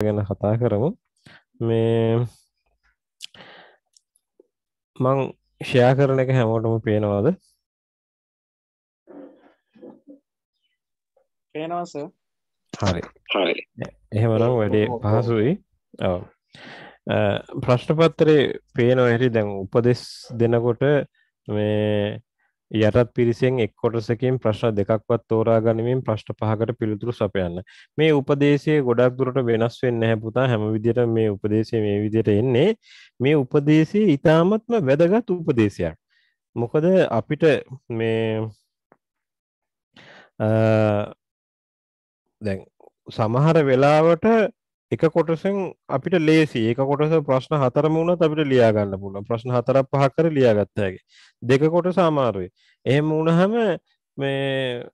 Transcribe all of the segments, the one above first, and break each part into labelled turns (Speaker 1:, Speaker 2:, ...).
Speaker 1: ගැන කතා කරමු. මේ මං ෂයා කරන එක හැමෝටම පේනවාද?
Speaker 2: පේනවාස
Speaker 1: හරි. එහෙමනම් වැඩේ පහසුයි. ඔව්. ප්‍රශ්නපත්තරේ පේනවා ඇරි දැන් උපදෙස් දෙනකොට මේ යටත් පිරිසෙන් එක් කොටසකින් ප්‍රශ්න දෙකක්වත් තෝරා ගනිමින් ප්‍රශ්න පහකට පිළිතුරු සපයන්න. මේ උපදේශය ගොඩක් දුරට වෙනස් වෙන්නේ නැහැ පුතා. හැම විදිහටම මේ උපදේශය මේ විදිහට එන්නේ. මේ උපදේශය ඊටාත්ම වැදගත් උපදේශයක්. මොකද අපිට මේ දැන් සමහර වෙලාවට එක කොටසෙන් අපිට ලේසි ඒක කොටස ප්‍රශ්න හතරම වුණත් අපිට ලියා ගන්න පුළුවන්. ප්‍රශ්න හතරක් පහක් කර ලියා ගත්ත හැකි. දෙක කොටස අමාරුයි. එහෙම වුණාම මේ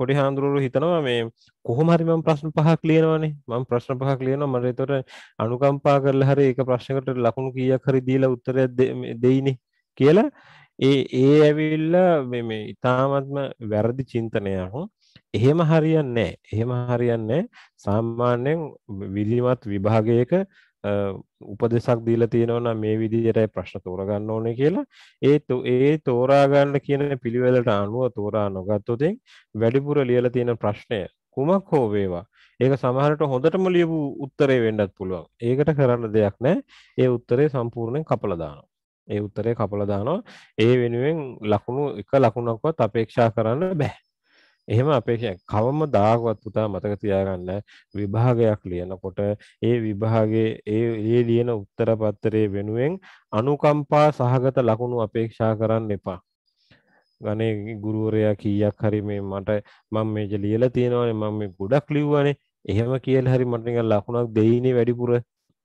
Speaker 1: පොඩි හාමුදුරුවෝ හිතනවා මේ කොහොම හරි මම ප්‍රශ්න පහක් ලියනවනේ. මම ප්‍රශ්න පහක් ලියනවා. මට ඒතකොට අනුකම්පා කරලා හරි එක ප්‍රශ්නයකට ලකුණු කීයක් හරි දීලා උත්තරයක් දෙයිනේ කියලා ඒ ඒ ඇවිල්ලා මේ මේ ඊ타මත්ම වැරදි චින්තනයක්. එහෙම හරියන්නේ එහෙම හරියන්නේ සාමාන්‍යයෙන් විධිමත් විභාගයක උපදෙසක් දීලා තියෙනවා නම් මේ විදිහටයි ප්‍රශ්න තෝරගන්න ඕනේ කියලා ඒ ඒ තෝරා ගන්න කියන පිළිවෙලට අනුව තෝරා නොගත්තොත් වැඩිපුර ලියලා තියෙන ප්‍රශ්නය කුමක් හෝ වේවා ඒක සමහරට හොඳටම ලියපු උත්තරේ වෙන්නත් පුළුවන්. ඒකට කරන්න දෙයක් නැහැ. ඒ උත්තරේ සම්පූර්ණයෙන් කපලා දානවා. ඒ උත්තරේ කපලා දානවා. ඒ වෙනුවෙන් ලකුණු එක ලකුණක්වත් අපේක්ෂා කරන්න බෑ. එහෙම අපේ කවම දාගවත් පුතා මතක තියාගන්න විභාගයක් ලියනකොට ඒ විභාගයේ ඒ ඒ ලියන උත්තර පත්‍රයේ වෙනුවෙන් අනුකම්පා සහගත ලකුණු අපේක්ෂා කරන්න එපා. ගනේ ගුරුවරයා කීයක් හරි මේ මට මම මේක ලියලා තියෙනවානේ මම මේ ගොඩක් ලිව්වනේ. එහෙම කියලා හරි මට නිකන් ලකුණක් දෙයිනේ වැඩිපුර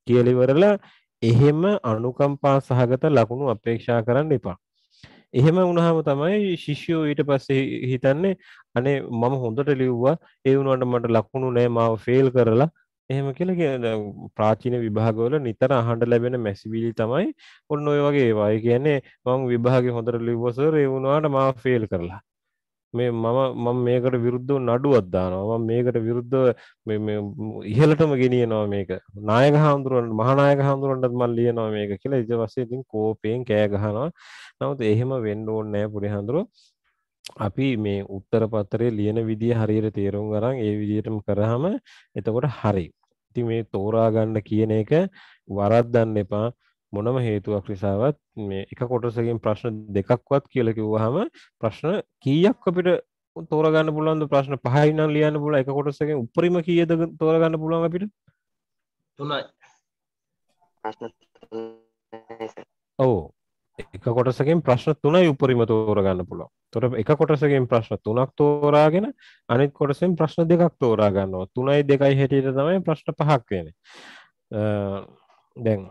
Speaker 1: කියලා ඉවරලා එහෙම අනුකම්පා සහගත ලකුණු අපේක්ෂා කරන්න එපා. එහෙම වුණාම තමයි ශිෂ්‍යෝ ඊට පස්සේ හිතන්නේ අනේ මම හොඳට ලිව්වා ඒ වුණාට මට ලකුණු නෑ මාව ෆේල් කරලා එහෙම කියලා කියන ප්‍රාචීන විභාගවල නිතර අහන්න ලැබෙන මැසිවිලි තමයි ඔන්න ඔය වගේ ඒවා. ඒ කියන්නේ මම විභාගේ හොඳට ලිව්වා සර් ඒ වුණාට මාව ෆේල් කරලා. මේ මම මම මේකට විරුද්ධව නඩුවක් දානවා. මම මේකට විරුද්ධව මේ මේ ඉහළටම ගෙනියනවා මේක. නායක හාමුදුරන් මහානායක හාමුදුරන්ටත් මම ලියනවා මේක කියලා. ඊට පස්සේ ඉතින් කෝපයෙන් කෑ ගහනවා. නමුත් එහෙම වෙන්න ඕනේ නැහැ පුරේ හාමුදුරුවෝ. අපි මේ උත්තර පත්‍රයේ ලියන විදිය හරියට තේරුම් ගන්න ඒ විදිහටම කරාම එතකොට හරි. ඉතින් මේ තෝරා ගන්න කියන එක වරද්දන්න එපා. මොනම හේතුවක් නිසාවත් මේ එක කොටසකින් ප්‍රශ්න දෙකක්වත් කියලා කිව්වහම ප්‍රශ්න කීයක් අපිට තෝරගන්න පුළුවන්ද ප්‍රශ්න පහයි නම් ලියන්න පුළුවන් එක කොටසකින් උපරිම කීයද තෝරගන්න පුළුවන් අපිට
Speaker 3: තුනයි
Speaker 1: ඔව් එක කොටසකින් ප්‍රශ්න තුනයි උපරිම තෝරගන්න පුළුවන්. තොර එක කොටසකින් ප්‍රශ්න තුනක් තෝරාගෙන අනිත් කොටසෙන් ප්‍රශ්න දෙකක් තෝරා ගන්නවා. තුනයි දෙකයි හැටියට තමයි ප්‍රශ්න පහක් වෙන්නේ. දැන්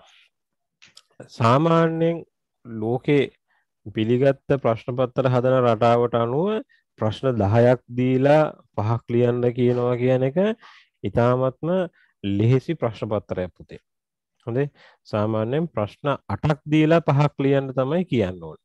Speaker 1: සාමාන්‍යයෙන් ලෝකේ පිළිගත්ත ප්‍රශ්නපත්තර හදන රටාවට අනුව ප්‍රශ්න දහයක් දීලා පහක් ලියන්න කියනවා කියන එක ඉතාමත්ම ලෙහෙසි ප්‍රශ්නපත්තරයක් පුතේ. හොඳේ? සාමාන්‍යයෙන් ප්‍රශ්න අටක් දීලා පහක් ලියන්න තමයි කියන්න ඕන.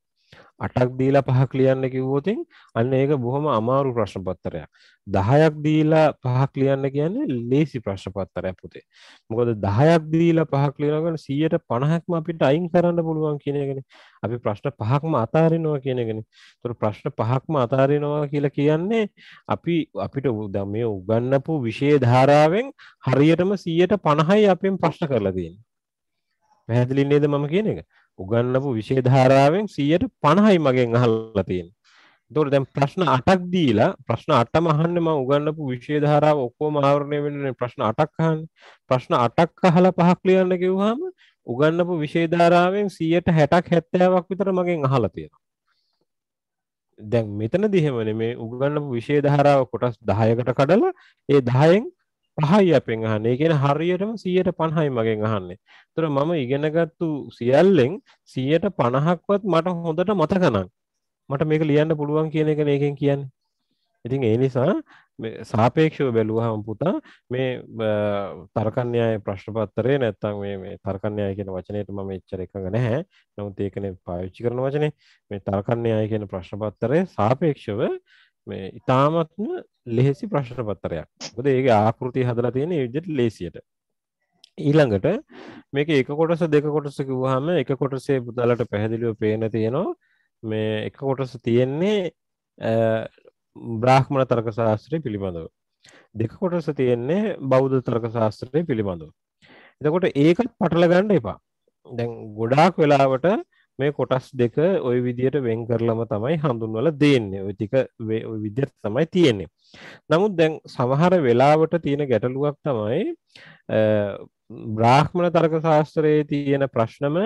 Speaker 1: අටක් දීලා පහක් ලියන්න කිව්වොතින් අන්න ඒක බොහොම අමාරු ප්‍රශ්න පත්තරයක්. 10ක් දීලා පහක් ලියන්න කියන්නේ ලේසි ප්‍රශ්න පත්තරයක් පුතේ. මොකද 10ක් දීලා පහක් ලියනකොට 150ක්ම අපිට අයින් කරන්න පුළුවන් කියන එකනේ. අපි ප්‍රශ්න පහක්ම අතාරිනවා කියන එකනේ. ඒතර ප්‍රශ්න පහක්ම අතාරිනවා කියලා කියන්නේ අපි අපිට මේ උගන්වපු විෂය ධාරාවෙන් හරියටම 150යි අපෙන් ප්‍රශ්න කරලා තියෙන්නේ. පැහැදිලි නේද මම කියන එක? උගන්නපු විෂය ධාරාවෙන් 150යි මගෙන් අහලා තියෙන්නේ. එතකොට දැන් ප්‍රශ්න 8ක් දීලා ප්‍රශ්න 8ම අහන්නේ මම උගන්නපු විෂය ධාරාව ඔක්කොම ආවරණය වෙන්නේ ප්‍රශ්න 8ක් අහන්නේ. ප්‍රශ්න 8ක් අහලා පහක් ලියන්න කිව්වහම උගන්නපු විෂය ධාරාවෙන් 160ක් 70ක් විතර මගෙන් අහලා තියෙනවා. දැන් මෙතනදී එහෙම නෙමේ උගන්නපු විෂය ධාරාව කොටස් 10කට කඩලා ඒ 10න් පහයි අපෙන් අහන්නේ. ඒ කියන්නේ හරියටම 150යි මගෙන් අහන්නේ. ඒතර මම ඉගෙනගත්තු සියල්ලෙන් 150ක්වත් මට හොඳට මතක නම් මට මේක ලියන්න පුළුවන් කියන එක මේකෙන් කියන්නේ. ඉතින් ඒ නිසා සාපේක්ෂව බැලුවහම පුතා මේ තර්කන්‍යය ප්‍රශ්න පත්තරේ නැත්තම් මේ මේ තර්කන්‍යය කියන වචනයට මම එච්චර එකඟ නැහැ. නමුත් ඒකනේ පාවිච්චි කරන වචනේ. මේ තර්කන්‍යය කියන ප්‍රශ්න පත්තරේ සාපේක්ෂව මේ ඉතාමත්ම ලෙහෙසි ප්‍රශ්න පත්තරයක්. මොකද ඒකේ ආකෘතිය හදලා තියෙන ඒ විදිහට ලේසියට. ඊළඟට මේක එක කොටස දෙක කොටස කිව්වහම එක කොටසේ පුතාලට පැහැදිලිව පේන තියෙනවා මේ එක කොටස තියෙන්නේ බ්‍රාහ්මණ තර්ක ශාස්ත්‍රය පිළිබඳව දෙක කොටස තියෙන්නේ බෞද්ධ තර්ක ශාස්ත්‍රය පිළිබඳව එතකොට ඒකත් පටල ගන්න එපා දැන් ගොඩාක් වෙලාවට මේ කොටස් දෙක ඔය විදියට වෙන් කරලම තමයි හඳුන්වල දෙන්නේ ඔය ටික ඔය විදියට තමයි තියෙන්නේ. නමුත් දැන් සමහර වෙලාවට තියෙන ගැටලුවක් තමයි බ්‍රාහ්මණ තර්ක ශාස්ත්‍රයේ තියෙන ප්‍රශ්නම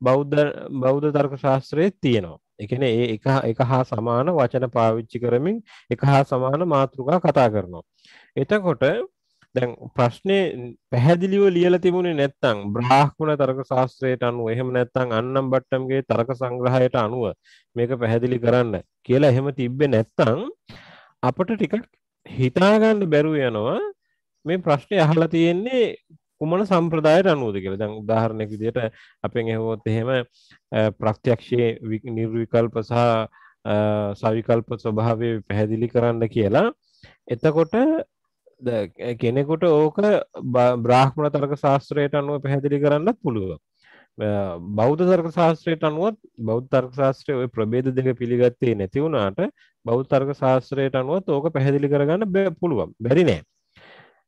Speaker 1: බෞද්ධ බෞද්ධ තර්ක ශාස්ත්‍රයේ තියෙනවා. එකන ඒ එක එක හා සමාන වචන පාවිච්චි කරමින් එක හා සමාන මාතෘකා කතා කරනවා. එතකොට දැන් ප්‍රශ්නේ පැහැදිලිව ලියලා තිබුණේ නැත්නම් බ්‍රාහ්මණ තර්ක ශාස්ත්‍රයට අනුව එහෙම නැත්නම් අන්නම් බට්ටම්ගේ තර්ක සංග්‍රහයට අනුව මේක පැහැදිලි කරන්න කියලා එහෙම තිබ්බේ නැත්නම් අපිට ටිකක් හිතා ගන්න බැරුව යනවා මේ ප්‍රශ්නේ අහලා තියෙන්නේ කුමන සම්ප්‍රදායට අනුවද කියලා. දැන් උදාහරණයක් විදිහට අපෙන් ඇහුවොත් එහෙම ප්‍රත්‍යක්ෂයේ නිර්විකල්ප සහ සවිකල්ප ස්වභාවය පැහැදිලි කරන්න කියලා. එතකොට කෙනෙකුට ඕක බ්‍රාහ්මණ තර්ක ශාස්ත්‍රයට අනුව පැහැදිලි කරන්නත් පුළුවන්. බෞද්ධ තර්ක ශාස්ත්‍රයට අනුවත් බෞද්ධ තර්ක ශාස්ත්‍රයේ ওই ප්‍රභේද දෙක පිළිගත්තේ නැති වුණාට බෞද්ධ තර්ක ශාස්ත්‍රයට අනුවත් ඕක පැහැදිලි කරගන්න පුළුවන්. බැරි නෑ.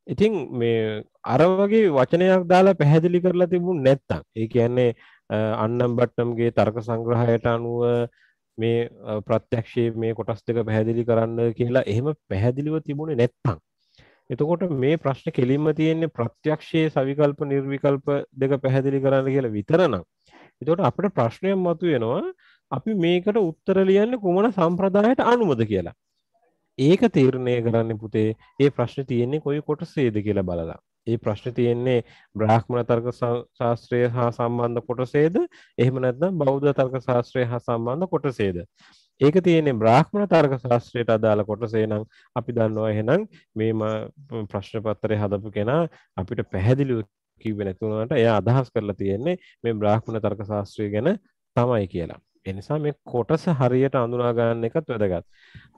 Speaker 1: ඉතින් මේ අර වගේ වචනයක් දාලා පැහැදිලි කරලා තිබුණ නැත්තම් ඒ කියන්නේ අන්නම් බට්ටම්ගේ තර්ක සංග්‍රහයට අනුව මේ ප්‍රත්‍යක්ෂයේ මේ කොටස් දෙක පැහැදිලි කරන්න කියලා එහෙම පැහැදිලිව තිබුණේ නැත්තම් එතකොට මේ ප්‍රශ්න කෙලින්ම තියෙන්නේ ප්‍රත්‍යක්ෂයේ සවිකල්ප නිර්විකල්ප දෙක පැහැදිලි කරන්න කියලා විතරනම් එතකොට අපිට ප්‍රශ්නයක් මතුවෙනවා අපි මේකට උත්තර ලියන්නේ කුමන සම්ප්‍රදායට අනුමද කියලා. ඒක තීරණය කරන්න පුතේ ඒ ප්‍රශ්න තියෙන්නේ කොයි කොටසේද කියලා බලලා. ඒ ප්‍රශ්න තියෙන්නේ බ්‍රාහ්මණ තර්ක ශාස්ත්‍රය හා සම්බන්ධ කොටසේද එහෙම නැත්නම් බෞද්ධ තර්ක ශාස්ත්‍රය හා සම්බන්ධ කොටසේද ඒක තියෙන්නේ බ්‍රාහ්මණ තර්ක ශාස්ත්‍රයට අදාළ කොටසේ නම් අපි දන්නවා එහෙනම් මේ ප්‍රශ්න පත්‍රය හදපු කෙනා අපිට පැහැදිලිව කිව්වේ නැතුණාට එයා අදහස් කරලා තියෙන්නේ මේ බ්‍රාහ්මණ තර්ක ශාස්ත්‍රය ගැන තමයි කියලා. ඒ නිසා මේ කොටස හරියට අඳුනා ගන්න එකත් වැදගත්.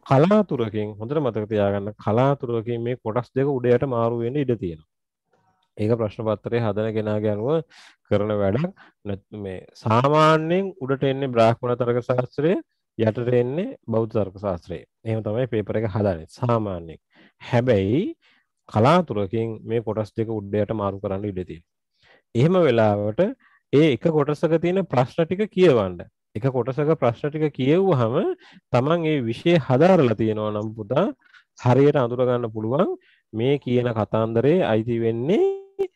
Speaker 1: කලාතුරකින් හොඳට මතක තියාගන්න කලාතුරකින් මේ කොටස් දෙක උඩයට මාරු වෙන්න ඉඩ තියෙනවා. ඒක ප්‍රශ්න පත්‍රයේ හදන කෙනාගේ අනුව කරන වැඩක් මේ සාමාන්‍යයෙන් උඩට එන්නේ බ්‍රාහ්මණ තර්ක ශාස්ත්‍රය යටට එන්නේ බෞද්ධ තර්ක ශාස්ත්‍රයේ. එහෙම තමයි පේපර් එක හදන්නේ සාමාන්‍යයෙන්. හැබැයි කලාතුරකින් මේ කොටස් දෙක උඩයට මාරු කරන්න ඉඩ තියෙනවා. එහෙම වෙලාවට ඒ එක කොටසක තියෙන ප්‍රශ්න ටික කියවන්න. එක කොටසක ප්‍රශ්න ටික කියවුවහම Taman ඒ විෂය හදාරලා තියෙනවා නම් පුතා හරියට අඳුර ගන්න පුළුවන් මේ කියන කතාන්දරේ අයිති වෙන්නේ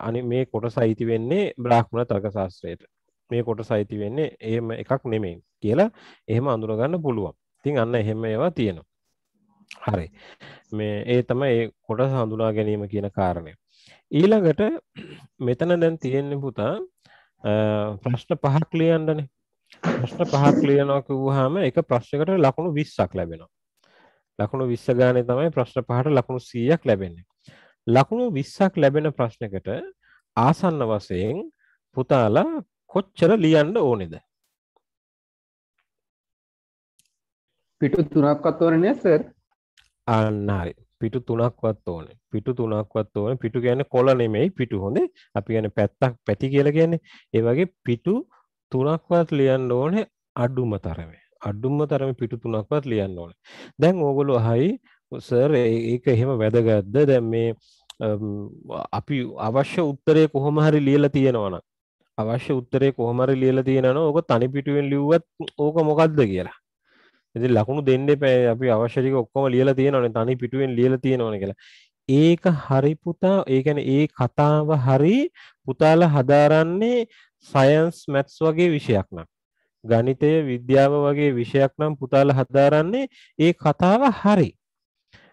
Speaker 1: අනි මේ කොටස අයිති වෙන්නේ බ්‍රාහ්මණ තර්ක ශාස්ත්‍රයට. මේ කොටස අයිති වෙන්නේ එහෙම එකක් නෙමෙයි කියලා එහෙම අඳුරගන්න පුළුවන්. ඉතින් අන්න එහෙම ඒවා තියෙනවා. හරි. මේ ඒ තමයි ඒ කොටස හඳුනා ගැනීම කියන කාරණය. ඊළඟට මෙතන දැන් තියෙන්නේ පුතා ප්‍රශ්න පහක් ලියන්නනේ. ප්‍රශ්න පහක් ලියනවා කිව්වහම එක ප්‍රශ්නයකට ලකුණු 20ක් ලැබෙනවා. ලකුණු 20 ගානේ තමයි ප්‍රශ්න පහට ලකුණු 100ක් ලැබෙන්නේ. ලකුණු 20ක් ලැබෙන ප්‍රශ්නයකට ආසන්න වශයෙන් පුතාලා කොච්චර ලියන්න ඕනේද?
Speaker 2: පිටු තුනක්වත් ඕනේ නෑ සර්.
Speaker 1: අන්න හරි. පිටු තුනක්වත් ඕනේ. පිටු තුනක්වත් ඕනේ. පිටු කියන්නේ කොළ නෙමෙයි පිටු හොඳේ. අපි කියන්නේ පැත්තක් පැති කියලා කියන්නේ. ඒ වගේ පිටු තුනක්වත් ලියන්න ඕනේ අඩුම තරමේ. අඩුම තරමේ පිටු තුනක්වත් ලියන්න ඕනේ. දැන් ඕගොල්ලෝ අහයි සර් ඒක එහෙම වැදගත්ද? දැන් මේ අපි අවශ්‍ය උත්තරේ කොහොම හරි ලියලා තියෙනවනම් අවශ්‍ය උත්තරේ කොහොම හරි ලියලා තියෙනවනම් ඕක තනි පිටුවෙන් ලිව්වත් ඕක මොකද්ද කියලා. ඉතින් ලකුණු දෙන්න එපා අපි අවශ්‍ය ටික ඔක්කොම ලියලා තියෙනවනේ තනි පිටුවෙන් ලියලා තියෙනවනේ කියලා. ඒක හරි පුතා ඒ කියන්නේ ඒ කතාව හරි පුතාලා හදාරන්නේ සයන්ස් මැත්ස් වගේ විෂයක් නම් ගණිතය විද්‍යාව වගේ විෂයක් නම් පුතාලා හදාරන්නේ ඒ කතාව හරි.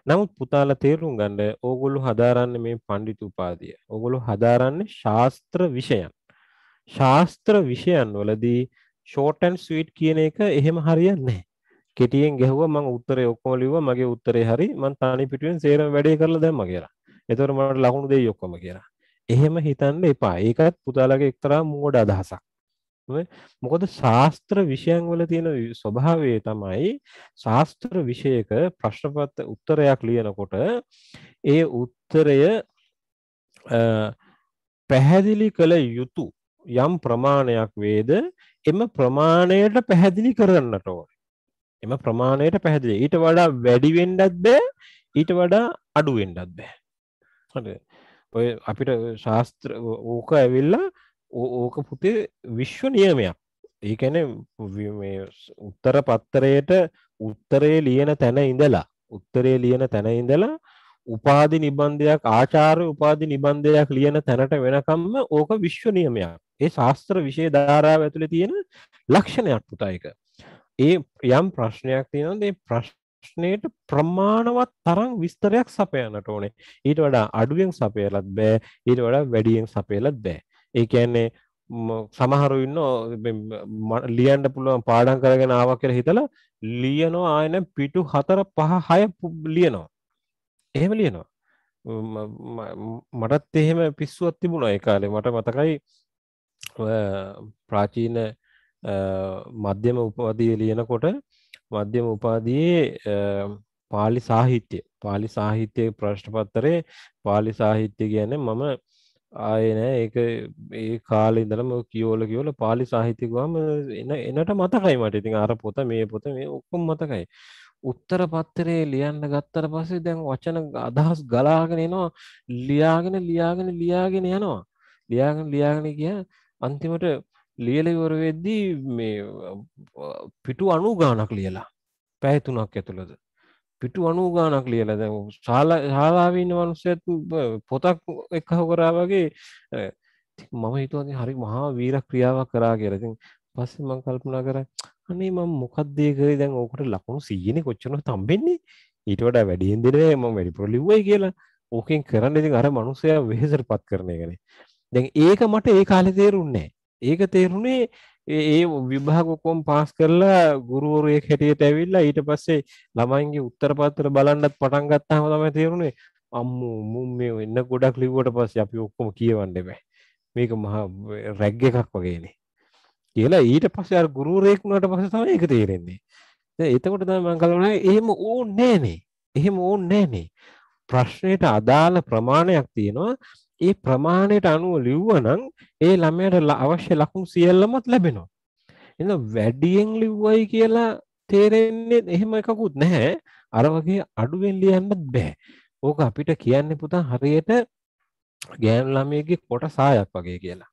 Speaker 1: නමුත් පුතාලා තේරුම් ගන්න ඕගොල්ලෝ හදාරන්නේ මේ පඬිතු උපාධිය. ඕගොල්ලෝ හදාරන්නේ ශාස්ත්‍ර විෂයන්. ශාස්ත්‍ර විෂයන් වලදී ෂෝට් ඇන්ඩ් ස්වීට් කියන එක එහෙම හරියන්නේ නැහැ. කෙටියෙන් ගැහුවා මම උත්තරේ ඔක්කොම ලිව්වා මගේ උත්තරේ හරි මං තනි පිටුවෙන් සේරම වැඩේ කරලා දැම්මා කියලා. ඒතකොට මට ලකුණු දෙයි ඔක්කොම කියලා. එහෙම හිතන්න එපා. ඒකත් පුතාලගේ එක්තරා මෝඩ අදහසක්. මොකද ශාස්ත්‍ර විෂයන් වල තියෙන ස්වභාවය තමයි ශාස්ත්‍ර විෂයක ප්‍රශ්නපත්‍ර උත්තරයක් ලියනකොට ඒ උත්තරය පැහැදිලි කළ යුතු යම් ප්‍රමාණයක් වේද එම ප්‍රමාණයට පැහැදිලි කරන්නට ඕන. එම ප්‍රමාණයට පැහැදිලි. ඊට වඩා වැඩි වෙන්නත් බෑ. ඊට වඩා අඩු වෙන්නත් බෑ. හරි. ඔය අපිට ශාස්ත්‍ර ඕක ඇවිල්ලා ඕක පුතේ විශ්ව නියමයක්. ඒ කියන්නේ මේ උත්තර පත්තරයට උත්තරේ ලියන තැන ඉඳලා උත්තරේ ලියන තැන ඉඳලා උපාධි නිබන්ධයක් ආචාර්ය උපාධි නිබන්ධයක් ලියන තැනට වෙනකම්ම ඕක විශ්ව නියමයක්. ඒ ශාස්ත්‍ර විෂය ධාරාව ඇතුලේ තියෙන ලක්ෂණයක් පුතා ඒක. ඒ යම් ප්‍රශ්නයක් තියෙනවා ඒ ප්‍රශ්නයට ප්‍රමාණවත් තරම් විස්තරයක් සපයන්නට ඕනේ. ඊට වඩා අඩුවෙන් සපයලත් බෑ. ඊට වඩා වැඩියෙන් සපයලත් බෑ. ඒ කියන්නේ සමහරු ඉන්න ලියන්ට පුළුවන් පාඩම් කරගෙන ආවා කියලා හිතලා ලියනවා ආයන පිටු 4 5 6 ලියනවා. එහෙම ලියනවා. මටත් එහෙම පිස්සුවක් තිබුණා ඒ කාලේ. මට මතකයි ප්‍රාචීන මධ්‍යම උපාධිය ලියනකොට මධ්‍යම උපාධියේ පාලි සාහිත්‍ය. පාලි සාහිත්‍ය ප්‍රශ්න පත්තරේ පාලි සාහිත්‍ය කියන්නේ මම ආයේ නෑ. ඒක ඒ කාලේ ඉඳලම කියෝල කියෝල පාලි සාහිත්‍ය ගාම එන එනට මතකයි මට. ඉතින් අර පොත මේ පොත මේ ඔක්කොම මතකයි. උත්තර පත්තරේ ලියන්න ගත්තට පස්සේ දැන් වචන අදහස් ගලාගෙන එනවා. ලියාගෙන ලියාගෙන ලියාගෙන යනවා. ලියාගෙන ලියාගෙන ගියා. අන්තිමට ලියලා ඉවර වෙද්දී මේ පිටු 90 ගාණක් ලියලා පැය තුනක් ඇතුළත පිටු 90 ගාණක් ලියලා දැන් ශාලා ශාලාවේ ඉන්න මිනිස්සුත් පොතක් එක්කව කරා වගේ මම හිතුවා හරි මහා වීර ක්‍රියාවක් කරා කියලා. ඉතින් පස්සේ මම කල්පනා කරා අනේ මම මොකක්ද ඒ කරේ දැන් ඕකට ලකුණු 100නේ කොච්චරද හම්බෙන්නේ? ඊට වඩා වැඩියෙන් දෙන්නේ මම වැඩිපුර ලිව්වයි කියලා. ඕකෙන් කරන්න ඉතින් අර මිනිස්සයා වෙහෙසටපත් කරන එකනේ. දැන් ඒක මට ඒ කාලේ තේරුන්නේ ඒක තේරුනේ ඒ විභාග ඔක්කොම පාස් කරලා ගුරුවරයෙක් හැටියට ඇවිල්ලා ඊට පස්සේ ළමයින්ගේ උත්තර පත්‍ර බලන්නත් පටන් ගත්තාම තමයි තේරුනේ අම්මෝ මුම් මේ එන්න ගොඩක් ලිව්වට පස්සේ අපි ඔක්කොම කියවන්න බෑ මේක මහා රැග් එකක් වගේනේ. කියලා ඊට පස්සේ අර ගුරුවරයෙක් වුණාට පස්සේ තමයි ඒක තේරෙන්නේ. දැන් එතකොට තමයි මම කල්පනා එහෙම ඕනේ නෑනේ. එහෙම ඕනේ නෑනේ. ප්‍රශ්නෙට අදාළ ප්‍රමාණයක් තියෙනවා. ඒ ප්‍රමාණයට අනුව ලිව්වනම් ඒ ළමයට අවශ්‍ය ලකුණු සියල්ලමත් ලැබෙනවා. එහෙනම් වැඩියෙන් ලිව්වයි කියලා තේරෙන්නේ එහෙම එකකුත් නැහැ. අර වගේ අඩුවෙන් ලියන්නත් බෑ. ඕක අපිට කියන්නේ පුතා හරියට ගෑනු ළමයෙක්ගේ කොට සායක් වගේ කියලා.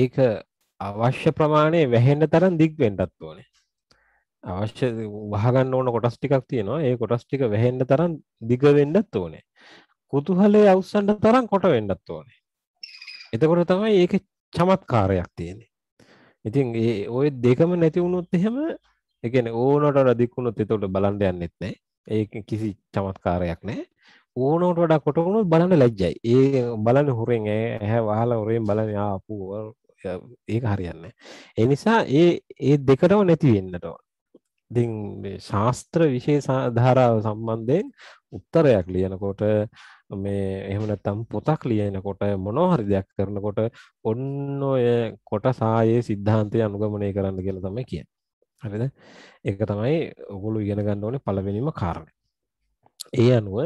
Speaker 1: ඒක අවශ්‍ය ප්‍රමාණය වැහෙන්න තරම් දිග් වෙන්නත් ඕනේ. අවශ්‍ය වහගන්න ඕන කොටස් ටිකක් තියෙනවා. ඒ කොටස් ටික වැහෙන්න තරම් දිග වෙන්නත් ඕනේ. කුතුහලේ අවසන්ට තරම් කොට වෙන්නත් ඕනේ. එතකොට තමයි ඒක චමත්කාරයක් තියෙන්නේ. ඉතින් ඒ ওই දෙකම නැති වුණොත් එහෙම ඒ කියන්නේ ඕනට වඩා දික් වුණොත් එතකොට බලන්න යන්නෙත් නැහැ. ඒක කිසි චමත්කාරයක් නැහැ. ඕනට වඩා කොට වුණොත් බලන්න ලැජ්ජයි. ඒ බලන්නේ හොරෙන් ඇහැ වහලා හොරෙන් බලන්නේ ආපු ඒක හරියන්නේ නැහැ. ඒ නිසා ඒ ඒ දෙකටම නැති වෙන්නට ඕන. ඉතින් ශාස්ත්‍ර විශේෂ ධාරාව සම්බන්ධයෙන් උත්තරයක් ලියනකොට මේ එහෙම නැත්නම් පොතක් ලියනකොට මොනවා හරි දෙයක් කරනකොට ඔන්න ඔය කොටසායේ સિદ્ધාන්තය අනුගමනය කරන්න කියලා තමයි කියන්නේ. හරිද? ඒක තමයි ඔගොල්ලෝ ඉගෙන ගන්න ඕනේ පළවෙනිම කාරණේ. ඒ අනුව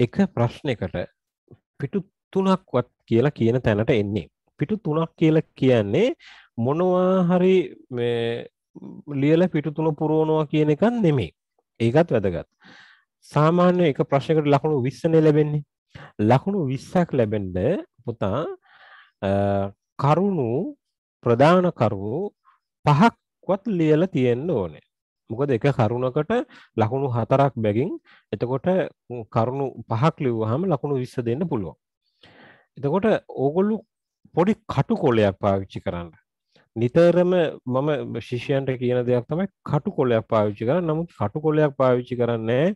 Speaker 1: එක ප්‍රශ්නයකට පිටු තුනක්වත් කියලා කියන තැනට එන්නේ. පිටු තුනක් කියලා කියන්නේ මොනවා හරි මේ ලියලා පිටු තුන පුරවනවා කියන එකක් නෙමෙයි. ඒකත් වැදගත්. සාමාන්‍ය එක ප්‍රශ්නයකට ලකුණු 20නේ ලැබෙන්නේ. ලකුණු 20ක් ලැබෙන්න පුතා කරුණු ප්‍රධාන කරුණු පහක්වත් ලියලා තියෙන්න ඕනේ. මොකද එක කරුණකට ලකුණු හතරක් බැගින් එතකොට කරුණු පහක් ලිව්වහම ලකුණු 20 දෙන්න පුළුවන්. එතකොට ඕගොල්ලෝ පොඩි කටුකොලයක් පාවිච්චි කරන්න. නිතරම මම ශිෂ්‍යයන්ට කියන දෙයක් තමයි කටු කොලයක් පාවිච්චි කරන්න නමුත් කටු කොලයක් පාවිච්චි කරන්නේ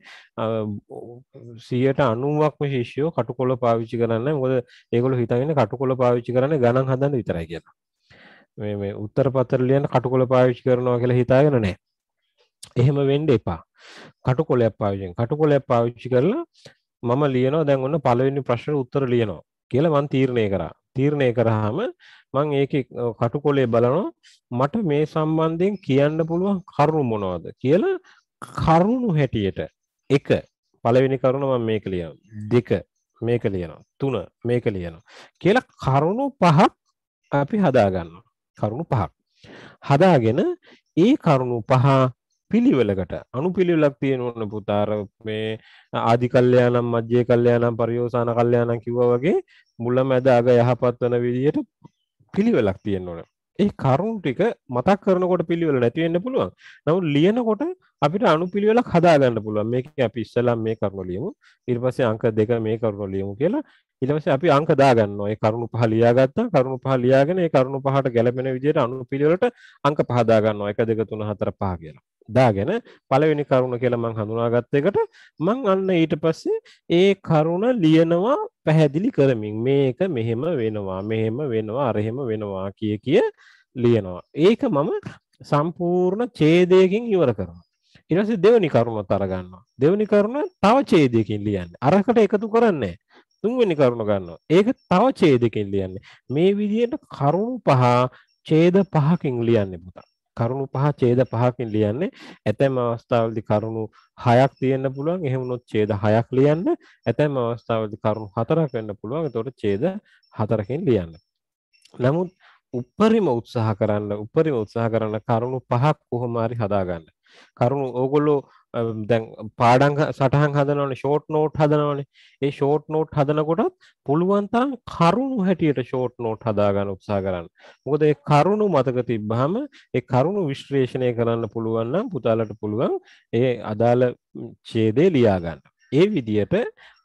Speaker 1: සියයට අනුවක්ම ශිෂ්‍යෝ කටු කොල පාවිච්චි කරන්න මොකද ඒගොල්ලෝ හිතගෙන කටු කොල පාවිච්චි කරන්නේ ගණන් හදන්න විතරයි කියලා. මේ මේ උත්තර පත්‍ර ලියන්න කටු කොල පාවිච්චි කරනවා කියලා හිතාගෙන නැහැ. එහෙම වෙන්න එපා. කටු කොලයක් පාවිච්චි කටු කොලයක් පාවිච්චි කරලා මම ලියනවා දැන් ඔන්න පළවෙනි ප්‍රශ්නෙට උත්තර ලියනවා කියලා මම තීරණය කරා. තීරණය කරාම මං ඒක කටුකොලේ බලනවා. මට මේ සම්බන්ධයෙන් කියන්න පුළුවන් කරුණු මොනවද කියලා කරුණු හැටියට. එක පළවෙනි කරුණ මම මේක ලියනවා. දෙක මේක ලියනවා. තුන මේක ලියනවා. කියලා කරුණු පහක් අපි හදාගන්නවා. කරුණු පහක්. හදාගෙන ඒ කරුණු පහ පිළිවෙලකට අනුපිළිවෙලක් තියෙන ඕන පුතාර මේ ආදි කල්යාණම් මජ්ජේ කල්යාණම් පරියෝසాన කල්යාණම් කිව්වා වගේ මුල මැද අග යහපත් වෙන විදිහට පිළිවෙලක් තියෙන්න ඕන. ඒ කරුණු ටික මතක් කරනකොට පිළිවෙල නැති වෙන්න පුළුවන්. නමුත් ලියනකොට අපිට අනුපිළිවෙලක් හදාගන්න පුළුවන්. මේක අපි ඉස්සෙල්ලා මේ කරුණ ලියමු. ඊට පස්සේ අංක දෙක මේ කරුණ ලියමු කියලා. ඊට පස්සේ අපි අංක දාගන්නවා. ඒ කරුණු පහ ලියාගත්තා. කරුණු පහ ලියාගෙන ඒ කරුණු පහට ගැලපෙන විදිහට අනුපිළිවෙලට අංක පහ දාගන්නවා. 1 2 3 4 5 කියලා. දාගෙන පළවෙනි කරුණ කියලා මං හඳුනාගත්ත එකට මං අන්න ඊට පස්සේ ඒ කරුණ ලියනවා පැහැදිලි කරමින්. මේක මෙහෙම වෙනවා මෙහෙම වෙනවා අරහෙම වෙනවා කිය කිය ලියනවා. ඒක මම සම්පූර්ණ ඡේදයකින් ඉවර කරනවා. ඊට පස්සේ දෙවෙනි කරුණත් අරගන්නවා දෙවෙනි කරුණ තව ඡේදයකින් ලියන්නේ. අරකට එකතු කරන්නේ තුන්වෙනි කරුණ ගන්නවා. ඒක තව ඡේදයකින් ලියන්නේ. මේ විදිහට කරුණු පහ ඡේද පහකින් ලියන්නේ පුතා. කරුණු පහ ඡේද පහකින් ලියන්නේ. ඇතැම් අවස්ථාවලදී කරුණු හයක් තියෙන්න පුළුවන්. එහෙම වුණොත් ඡේද හයක් ලියන්න. ඇතැම් අවස්ථාවලදී කරුණු හතරක් වෙන්න පුළුවන්. එතකොට ඡේද හතරකින් ලියන්න. නමුත් උපරිම උත්සාහ කරන්න උපරිම උත්සාහ කරන්න කරුණු පහක් කොහොම හරි හදාගන්න. කරුණු ඕගොල්ලෝ දැන් පාඩම් සටහන් හදනවනේ ෂෝට් නෝට් හදනවනේ ඒ ෂෝට් නෝට් හදනකොටත් පුළුවන් තරම් කරුණු හැටියට ෂෝට් නෝට් හදාගන්න උත්සාහ කරන්න. මොකද ඒ කරුණු මතක තිබ්බහම ඒ කරුණු විශ්ලේෂණය කරන්න පුළුවන් නම් පුතාලට පුළුවන් ඒ අදාළ ඡේදය ලියා ගන්න. ඒ විදියට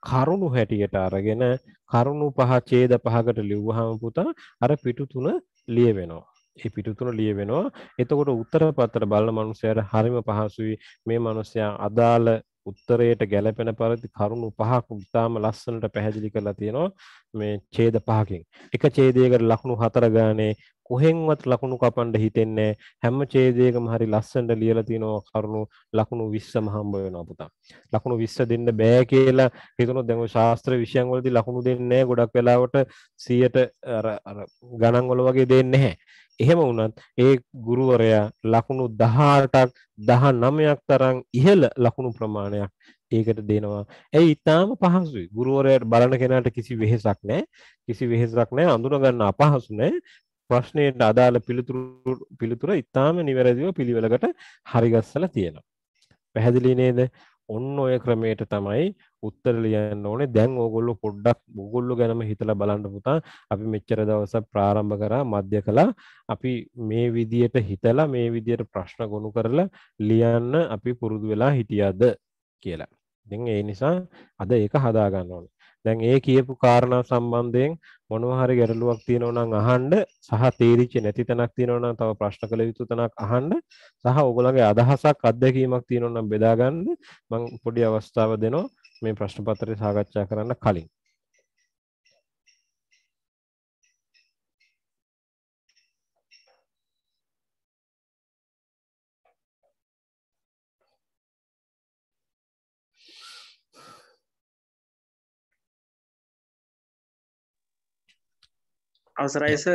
Speaker 1: කරුණු හැටියට අරගෙන කරුණු පහ ඡේද පහකට ලිව්වහම පුතා අර පිටු තුන ලියවෙනවා. ඒ පිටුතුන ලියවෙනවා. එතකොට උත්තර පත්‍ර බලන මනුස්සයාට හරිම පහසුයි මේ මනුස්සයා අදාළ උත්තරයට ගැලපෙන පරිදි කරුණු පහක් ඉතාම ලස්සනට පැහැදිලි කරලා තියෙනවා මේ ඡේද පහකින්. එක ඡේදයකට ලකුණු හතර ගානේ කොහෙන්වත් ලකුණු කපන්න හිතෙන්නේ හැම ඡේදයකම හරි ලස්සනට ලියලා තියෙනවා කරුණු ලකුණු 20ම හම්බ වෙනවා පුතා. ලකුණු 20 දෙන්න බෑ කියලා හිතනොත් දැන් ඔය ශාස්ත්‍ර විෂයන් වලදී ලකුණු දෙන්නේ නැහැ ගොඩක් වෙලාවට 100ට අර අර ගණන් වල වගේ දෙන්නේ නැහැ. එහෙම වුණත් ඒ ගුරුවරයා ලකුණු 18ක් 19ක් තරම් ඉහළ ලකුණු ප්‍රමාණයක් ඒකට දෙනවා. ඇයි ඊටාම පහසුයි. ගුරුවරයාට බලන කෙනාට කිසි වෙහෙසක් නැහැ. කිසි වෙහෙසක් නැහැ. අඳුන ගන්න අපහසු නැහැ. ප්‍රශ්නයට අදාළ පිළිතුරු පිළිතුර ඊටාම නිවැරදිව පිළිවෙලකට හරිගස්සලා තියෙනවා. පැහැදිලි නේද? ඔන්න ඔය ක්‍රමයට තමයි උත්තර ලියන්න ඕනේ. දැන් ඕගොල්ලෝ පොඩ්ඩක් ඕගොල්ලෝ ගැනම හිතලා බලන්න පුතා. අපි මෙච්චර දවසක් ප්‍රාරම්භ කරා, මධ්‍ය කළා. අපි මේ විදියට හිතලා මේ විදියට ප්‍රශ්න ගොනු කරලා ලියන්න අපි පුරුදු වෙලා හිටියද කියලා. ඉතින් ඒ නිසා අද ඒක හදා ගන්න ඕනේ. දැන් ඒ කියපු කාරණා සම්බන්ධයෙන් මොනවා හරි ගැටලුවක් තියෙනවා නම් අහන්න සහ තේරිච්ච නැති තැනක් තියෙනවා නම් තව ප්‍රශ්න කළ යුතු තැනක් අහන්න සහ ඔයගොල්ලන්ගේ අදහසක් අත්දැකීමක් තියෙනවා නම් බෙදා ගන්න මම පොඩි අවස්ථාව දෙනවා මේ ප්‍රශ්න පත්‍රය සාකච්ඡා කරන්න කලින්.
Speaker 3: අවසරයිස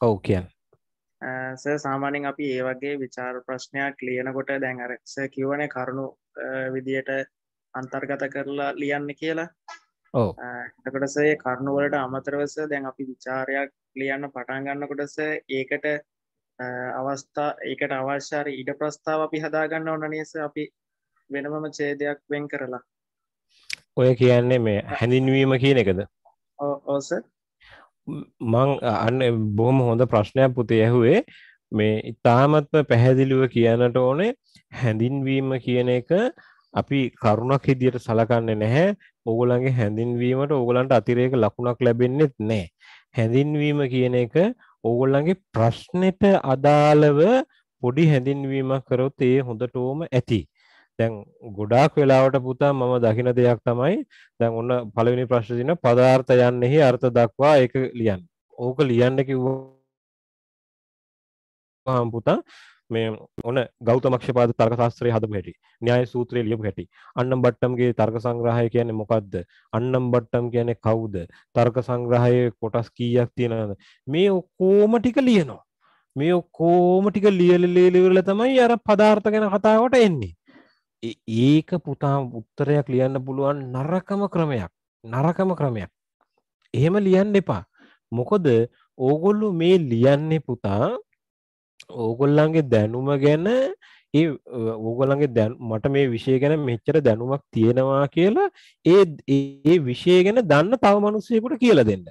Speaker 1: ඔව් කියන්න.
Speaker 3: ස සාමානෙන් අපි ඒ වගේ විචාර ප්‍රශ්නයක් ලියනකොට දැන් අරස කිවන කරුණු විදියට අන්තර්ගත කරලා ලියන්න කියලා. එතකොටසේ කරුණුවලට අමතරවස දැන් අපි විචාරයක් ලියන්න පටන් ගන්න කොටස ඒකට අවස්ථා ඒකට අවශ්‍යාර ඊට ප්‍රස්ථාව අපි හදාගන්න ඕන නිස අපි වෙනමම ඡේදයක් වෙන් කරලා.
Speaker 1: ඔය කියන්නේ මේ හැඳින්වීම කියන එකද?
Speaker 3: ඕස
Speaker 1: මං අන්න බොහොම හොඳ ප්‍රශ්නයක් පුතේ ඇහුවේ. මේ ඉතාමත්ම පැහැදිලිව කියනට ඕනේ හැඳින්වීම කියන එක අපි කරුණක් හිදියට සලකන්නේ නැහැ. ඕගොල්ලන්ගේ හැඳින්වීමට ඕගොල්ලන්ට අතිරේක ලකුණක් ලැබෙන්නෙත් නැහැ. හැඳින්වීම කියන එක ඕගොල්ලන්ගේ ප්‍රශ්නෙට අදාළව පොඩි හැඳින්වීමක් කරොත් ඒ හොඳටම ඇති. දැන් ගොඩාක් වෙලාවට පුතා මම දකින දෙයක් තමයි දැන් ඔන්න පළවෙනි ප්‍රශ්නේ තියෙන පදාර්ථ යන්නෙහි අර්ථ දක්වා ඒක ලියන්න. ඕක ලියන්න කිව්වහම පුතා මේ ඔන්න ගෞතමක්ෂපාද තර්ක ශාස්ත්‍රයේ හදපු හැටි න්‍යාය සූත්‍රයේ ලියපු හැටි. අන්නම් බට්ටම්ගේ තර්ක සංග්‍රහය කියන්නේ මොකද්ද? අන්නම් බට්ටම් කියන්නේ කවුද? තර්ක සංග්‍රහයේ කොටස් කීයක් තියෙනවද? මේ ඔක්කොම ටික ලියනවා. මේ ඔක්කොම ටික ලියලා ලියලා තමයි අර පදාර්ථ ගැන කතාවට එන්නේ. ඒක පුතා උත්තරයක් ලියන්න පුළුවන් නරකම ක්‍රමයක් නරකම ක්‍රමයක්. එහෙම ලියන්න එපා. මොකද ඕගොල්ලෝ මේ ලියන්නේ පුතා ඕගොල්ලන්ගේ දැනුම ගැන ඒ ඕගොල්ලන්ගේ දැන් මට මේ විෂය ගැන මෙච්චර දැනුමක් තියෙනවා කියලා ඒ ඒ විෂය ගැන දන්න තව මිනිස්සෙකුට කියලා දෙන්න.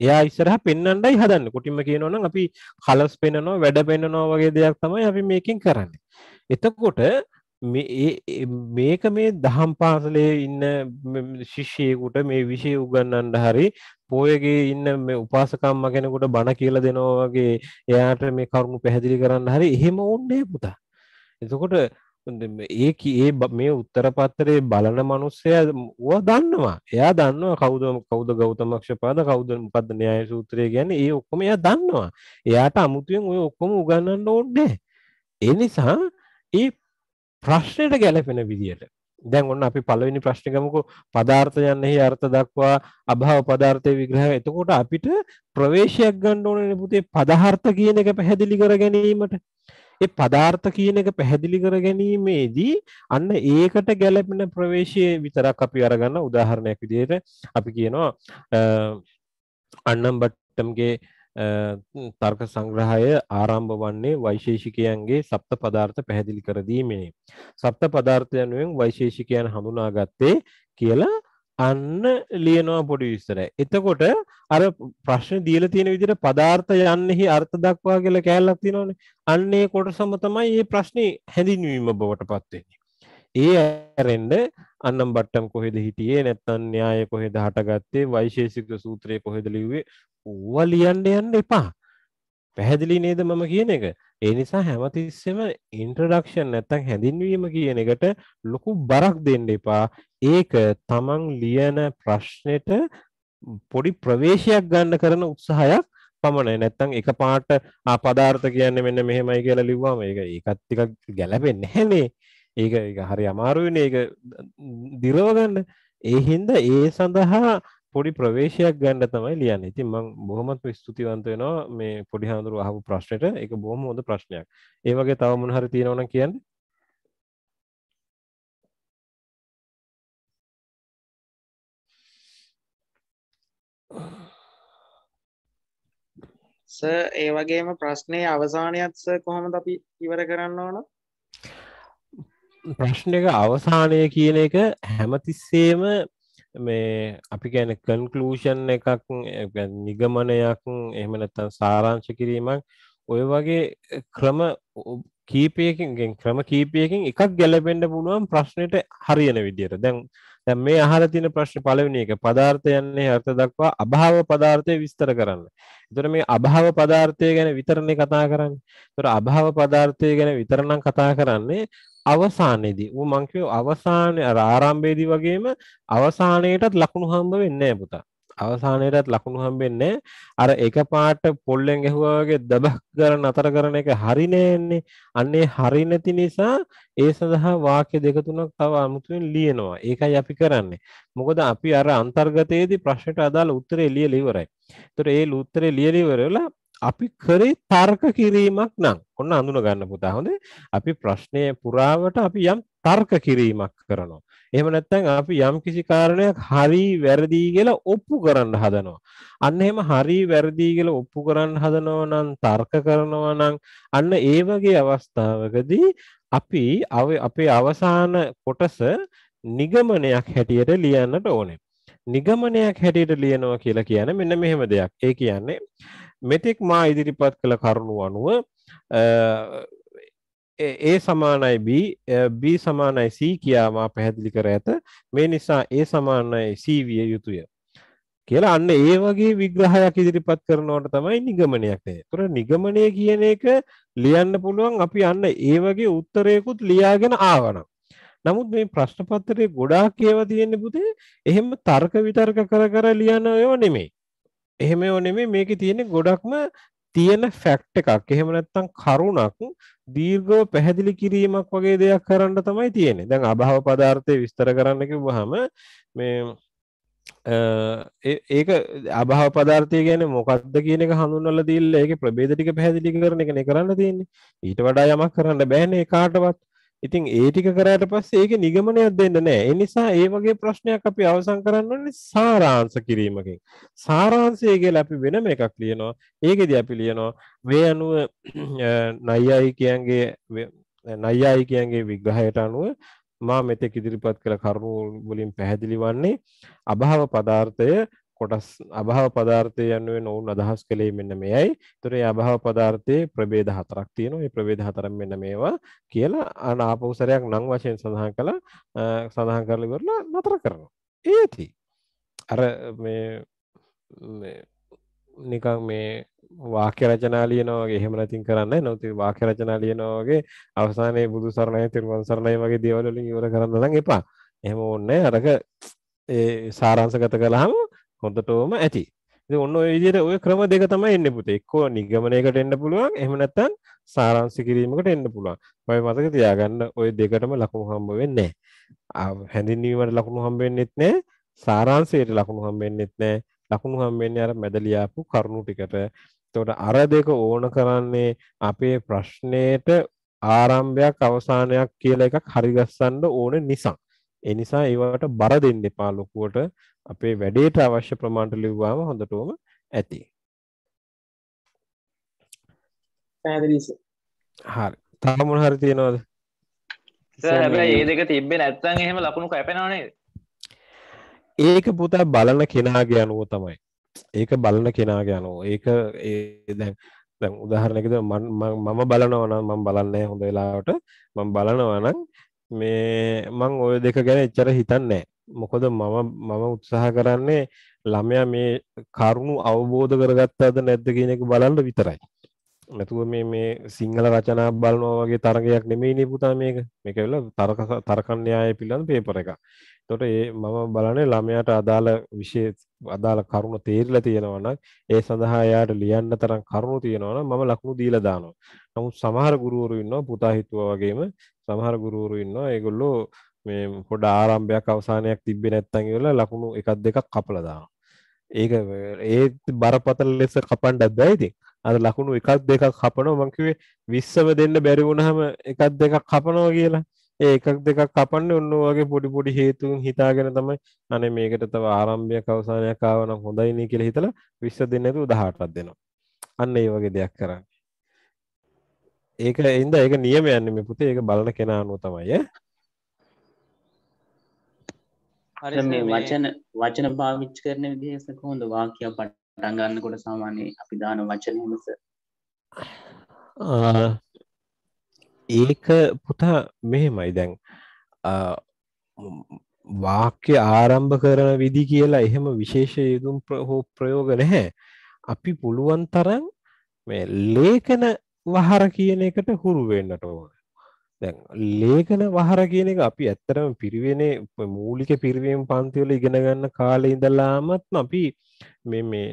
Speaker 1: එයා ඉස්සරහ පෙන්වන්නයි හදන්නේ. කොටින්ම කියනවා නම් අපි කලර්ස් පෙන්නනවා, වැඩ පෙන්නනවා වගේ දෙයක් තමයි අපි මේකෙන් කරන්නේ. එතකොට මේක මේ දහම් පාසලේ ඉන්න ශිෂ්‍යයෙකුට මේ විෂය උගන්වන්න හරි පෝයගේ ඉන්න මේ උපාසකම්ම කෙනෙකුට බණ කියලා දෙනවා වගේ එයාට මේ කරුණු පැහැදිලි කරන්න හරි එහෙම ඕනේ පුතා. එතකොට ඒ ඒ මේ උත්තර පත්තරේ බලන මනුස්සයා ඌව දන්නවා. එයා දන්නවා කවුද කවුද ගෞතමක්ෂපාද කවුද මොකද්ද න්‍යාය සූත්‍රය කියන්නේ ඒ ඔක්කොම එයා දන්නවා. එයාට අමුතුවෙන් ඔය ඔක්කොම උගන්වන්න ඕනේ ඒ නිසා ඒ ප්‍රශ්නයට ගැලපෙන විදියට දැන් ඔන්න අපි පළවෙනි ප්‍රශ්නේ ගමුකෝ පදාර්ථයන්ෙහි අර්ථ දක්වා අභාව පදාර්ථයේ විග්‍රහය. එතකොට අපිට ප්‍රවේශයක් ගන්න ඕනේ පුතේ පදාර්ථ කියන එක පැහැදිලි කර ගැනීමට. ඒ පදාර්ථ කියන එක පැහැදිලි කර ගැනීමේදී අන්න ඒකට ගැලපෙන ප්‍රවේශයේ විතරක් අපි අරගන්න උදාහරණයක් විදිහට අපි කියනවා අන්නම් බට්ටම්ගේ තර්ක සංග්‍රහය ආරම්භ වන්නේ වෛශේෂිකයන්ගේ සප්ත පදාර්ථ පැහැදිලි කර දීමේ. සප්ත පදාර්ථ යනුවෙන් වෛශේෂිකයන් හඳුනාගත්තේ කියලා අන්න ලියනවා පොඩි විස්තරය. එතකොට අර ප්‍රශ්න දීලා තියෙන විදිහට පදාර්ථ යන්නේහි අර්ථ දක්වා කියලා කැලලක් තියෙනවනේ. අන්න ඒ කොටසම තමයි මේ ප්‍රශ්නේ හැඳින්වීම බවට පත් වෙන්නේ. ඒ ඇරෙන්ඩ අන්නම් බට්ටම් කොහෙද හිටියේ? නැත්තන් න්‍යාය කොහෙද හටගත්තේ? වෛශේෂික සූත්‍රය කොහෙද ලිව්වේ? ඕව ලියන්න යන්න එපා. පැහැදිලි නේද මම කියන එක? ඒ නිසා හැමතිස්සෙම ඉන්ට්‍රඩක්ෂන් නැත්තං හැඳින්වීම කියන එකට ලොකු බරක් දෙන්න එපා. ඒක තමන් ලියන ප්‍රශ්නයට පොඩි ප්‍රවේශයක් ගන්න කරන උත්සාහයක් පමණයි. නැත්තං එක පාට පදාර්ථ කියන්න මෙන්න මෙහෙමයි කියලා ලිව්වාම ඒක ඒකත්තික ගැලපෙන්නේ හැනේ ඒක ඒක හරි අමාරුවෙන ඒක දිරවගන්න ඒ හින්දා ඒ සඳහා පොඩි ප්‍රවේශයක් ගන්න තමයි ලියන්න. ඉතින් මං බොහොමත් ස්තුතිවන්ත වෙනවා මේ පොඩි හාමුදුරු අහපු ප්‍රශ්නෙට. ඒක බොහොම හොඳ ප්‍රශ්නයක්. ඒ වගේ තව මොන හරි තියෙනවා නම් කියන්න.
Speaker 3: ස ඒ වගේම ප්‍රශ්නයේ අවසානයත් කොහොමද අපි ඉවර කරන්න ඕන?
Speaker 1: ප්‍රශ්න එක අවසානය කියන එක හැමතිස්සේම මේ අපි ගැන කන්කලූෂන් එකක් නිගමනයක් එහෙම නැත්තම් සාරාංශ කිරීමක් ඔය වගේ ක්‍රම කීපයකින් ක්‍රම කීපයකින් එකක් ගැලපෙන්න්න පුළුවන් ප්‍රශ්නයට හරියන විදියට. දැන් දැන් මේ අහලා තියෙන ප්‍රශ්න පළවෙනි එක පදාර්ථ යන්නේ අර්ථ දක්වා අභාව පදාර්ථය විස්තර කරන්න. එතකොට මේ අභාව පදාර්ථය ගැන විතරනේ කතා කරන්නේ. එතකොට අභාව පදාර්ථය ගැන විතරනම් කතා කරන්නේ අවසානයේදී ඌ මං කියෝ අවසානයේ අර ආරම්භයේදී වගේම අවසානයේටත් ලකුණු හම්බ වෙන්නේ නැහැ පුතා. අවසානයේටත් ලකුණු හම්බෙන්නේ අර එක පාට පොල්ලෙන් ගැහුවා වගේ දබක් කරන අතර කරන එක හරි නෑන්නේ. අන්නේ හරි නැති නිසා ඒ සඳහා වාක්‍ය දෙක තුනක් තව අමුතුවෙන් ලියනවා. ඒකයි අපි කරන්නේ. මොකද අපි අර අන්තර්ගතයේදී ප්‍රශ්නට අදාළ උත්තරේ ලියලා ඉවරයි. ඒතර ඒ උත්තරේ ලියලා ඉවරලා අපි කරේ තර්ක කිරීමක් නම් ඔන්න අඳුන ගන්න පුතා හොඳේ අපි ප්‍රශ්නය පුරාවට අපි යම් තර්ක කිරීමක් කරනවා එහෙම නැත්නම් අපි යම් කිසි කාරණයක් හරි වැරදි කියලා ඔප්පු කරන්න හදනවා. අන්න එහෙම හරි වැරදි කියලා ඔප්පු කරන්න හදනවා නම් තර්ක කරනවා නම් අන්න ඒ වගේ අවස්ථාවකදී අපි අපේ අවසාන කොටස නිගමනයක් හැටියට ලියන්නට ඕනේ. නිගමනයක් හැටියට ලියනවා කියලා කියන්නේ මෙන්න මෙහෙම දෙයක්. ඒ කියන්නේ මෙතෙක් මා ඉදිරිපත් කළ කරුණු අනුව ඒ සමානයි B B සමානයි C කියා මා පැහැදිලි කර ඇත මේ නිසා ඒ සමානයි C විය යුතුය කියලා අන්න ඒ වගේ විග්‍රහයක් ඉදිරිපත් කරනවට තමයි නිගමනයක් නේ. ඒතර නිගමනය කියන එක ලියන්න පුළුවන් අපි අන්න ඒ වගේ උත්තරයකුත් ලියාගෙන ආවනම්. නමුත් මේ ප්‍රශ්න පත්‍රයේ ගොඩාක් ඒවා තියෙන්නේ පුතේ එහෙම තර්ක විතර්ක කර කර ලියන ඒවා නෙමෙයි. එහෙම නෙමෙයි මේකේ තියෙන්නේ ගොඩක්ම තියෙන ෆැක්ට් එකක්. එහෙම නැත්නම් කරුණක් දීර්ඝව පැහැදිලි කිරීමක් වගේ දෙයක් කරන්න තමයි තියෙන්නේ. දැන් අභාව පදාර්ථය විස්තර කරන්න කිව්වහම මේ ඒක අභාව පදාර්ථය ගැන මොකක්ද කියන එක හඳුන්වලා දීලා ඒකේ ප්‍රභේද ටික පැහැදිලි කරන එකනේ කරන්න තියෙන්නේ. ඊට වඩා යමක් කරන්න බෑනේ කාටවත්. ඉතින් ඒ ටික කරාට පස්සේ ඒකේ නිගමනයක් දෙන්න නෑ. ඒ නිසා ඒ වගේ ප්‍රශ්නයක් අපි අවසන් කරන්න ඕනේ සාරාංශ කිරීමකින්. සාරාංශය කියලා අපි වෙනම එකක් ලියනවා. ඒකෙදි අපි ලියනවා මේ අනුව නයියායිකයන්ගේ නයියායිකයන්ගේ විග්‍රහයට අනුව මා මෙතෙක් ඉදිරිපත් කළ කරුණු වලින් පැහැදිලි වන්නේ අභාව පදාර්ථය කොටස් අභාව පදාර්ථය යනුවෙන් ඔවුන් අදහස් කළේ මෙන්න මෙයයි. ඒතර ඒ අභාව පදාර්ථයේ ප්‍රභේද හතරක් තියෙනවා. මේ ප්‍රභේද හතරෙන් මෙන්න මේවා කියලා අන ආපහු සැරයක් නම් වශයෙන් සඳහන් කළා සඳහන් කරලා ඉවරලා නතර කරනවා. ඒති. අර මේ මේ නිකන් මේ වාක්‍ය රචනා ලියනවා වගේ එහෙම නැතිනම් කරන්නේ නැත්නම් ඉතින් වාක්‍ය රචනා ලියනවා වගේ අවසානයේ බුදු සරණයි තිරුවන් සරණයි වගේ දේවල් වලින් ඉවර කරන්න නම් එපා. එහෙම ඕනේ අරක ඒ සාරාංශගත කළාම හොඳටම ඇති. ඉතින් ඔන්න ඔය විදිහට ඔය ක්‍රම දෙක තමයි එන්නේ පුතේ. එක්කෝ නිගමනයකට එන්න පුළුවන්. එහෙම නැත්නම් සාරාංශ කිරීමකට එන්න පුළුවන්. ඔය මතක තියාගන්න ඔය දෙකටම ලකුණු හම්බ වෙන්නේ නැහැ. හැඳින්වීමට ලකුණු හම්බ වෙන්නෙත් නැහැ. සාරාංශයට ලකුණු හම්බ වෙන්නෙත් නැහැ. ලකුණු හම්බ වෙන්නේ අර මැද ලියාපු කරුණු ටිකට. එතකොට අර දෙක ඕන කරන්නේ අපේ ප්‍රශ්නේට ආරම්භයක් අවසානයක් කියලා එකක් හරිගස්සන්න ඕන නිසා. ඒ නිසා ඒවට බර දෙන්න එපා ලොකුවට අපේ වැඩේට අවශ්‍ය ප්‍රමාණයට ලිව්වාම හොඳටම ඇති. හරි. තව මොන හරි තියෙනවද?
Speaker 4: හැබැයි ඒ දෙක තිබ්බේ නැත්නම් එහෙම ලකුණු කැපෙනව නේද?
Speaker 1: ඒක පුතා බලන කෙනාගේ අනුව තමයි. ඒක බලන කෙනාගේ අනුව. ඒක ඒ දැන් දැන් උදාහරණයකද මම බලනවා නම් මම බලන්නේ හොඳ වෙලාවට මම බලනවා නම් මේ මං ඔය දෙක ගැන එච්චර හිතන්නේ මොකද මම මම උත්සාහ කරන්නේ ළමයා මේ කරුණු අවබෝධ කරගත්තද නැද්ද කියන එක බලන්න විතරයි. නැතුව මේ මේ සිංහල රචනා බලනවා වගේ තරගයක් නෙමෙයිනේ පුතා මේක. මේක වෙලා තර්ක තර්ක න්‍යාය පිළිබඳ පේපර් එකක්. එතකොට ඒ මම බලන්නේ ළමයාට අදාළ විෂය අදාළ කරුණු තේරිලා තියෙනවා නම් ඒ සඳහා එයාට ලියන්න තරම් කරුණු තියෙනවා නම් මම ලකුණු දීලා දානවා. නමුත් සමහර ගුරුවරු ඉන්නවා පුතා හිතුවා වගේම සමහර ගුරුවරු ඉන්නවා ඒගොල්ලෝ මේ පොඩ ආරම්භයක් අවසානයක් තිබ්බේ නැත්නම් ඉවරලා ලකුණු එකක් දෙකක් කපලා දානවා. ඒක ඒ බරපතල ලෙස කපන්නත් බෑ ඉතින්. අර ලකුණු එකක් දෙකක් කපනවා මං කිව්වේ 20ම දෙන්න බැරි වුණාම එකක් දෙකක් කපනවා කියලා. ඒ එකක් දෙකක් කපන්නේ ඔන්න වගේ පොඩි පොඩි හේතුන් හිතාගෙන තමයි අනේ මේකට තව ආරම්භයක් අවසානයක් ආව නම් හොඳයි නේ කියලා හිතලා 20 දෙන්නේ නැතුව 18ක් දෙනවා. අන්න ඒ වගේ දෙයක් කරන්නේ. ඒක ඉඳ ඒක නියමයක් නෙමෙයි පුතේ ඒක බලන කෙනා අනුව තමයි ඈ.
Speaker 4: හරි
Speaker 2: මේ වචන වචන පාවිච්චි කරන විදිහස කොහොමද වාක්‍යයක් පටන් ගන්නකොට සාමාන්‍ය අපි දාන වචන එහෙමස
Speaker 1: ඒක පුතා මෙහෙමයි දැන් වාක්‍ය ආරම්භ කරන විදි කියලා එහෙම විශේෂ යෙදුම් හෝ ප්‍රයෝග නැහැ. අපි පුළුවන් තරම් මේ ලේඛන වහර කියන එකට හුරු වෙන්නට ඕන. දැන් ලේඛන වහර කියන එක අපි ඇත්තටම පිරිවෙනේ මූලික පිරිවීම පන්ති වල ඉගෙන ගන්න කාලේ ඉඳලාමත් අපි මේ මේ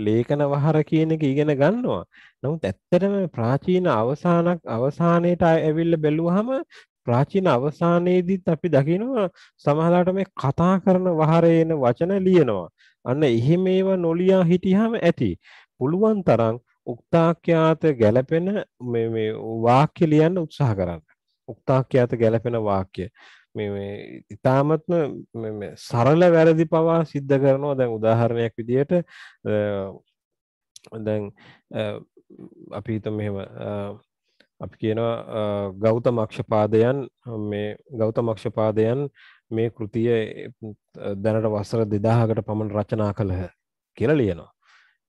Speaker 1: ලේඛන වහර කියන එක ඉගෙන ගන්නවා. නමුත් ඇත්තටම ප්‍රාචීන අවසානක් අවසානයේට ඇවිල්ලා බැලුවහම ප්‍රාචීන අවසානයේදීත් අපි දකිනවා සමහරවිට මේ කතා කරන වහරේන වචන ලියනවා. අන්න එහෙම ඒවා නොලියා හිටියාම ඇති. පුළුවන් තරම් උක්තාක්‍යාත ගැලපෙන මේ මේ වාක්‍ය ලියන්න උත්සාහ කරන්න. උක්තාක්‍යාත ගැලපෙන වාක්‍ය. මේ මේ ඊ타මත්ම මේ සරල වැරදි පවා සිද්ධ කරනවා. දැන් උදාහරණයක් විදිහට දැන් අපි හිතමු මෙහෙම අපි කියනවා ගෞතම අක්ෂපාදයන් මේ ගෞතම අක්ෂපාදයන් මේ කෘතිය දැනට වසර 2000කට පමණ රචනා කළහ කියලා ලියනවා.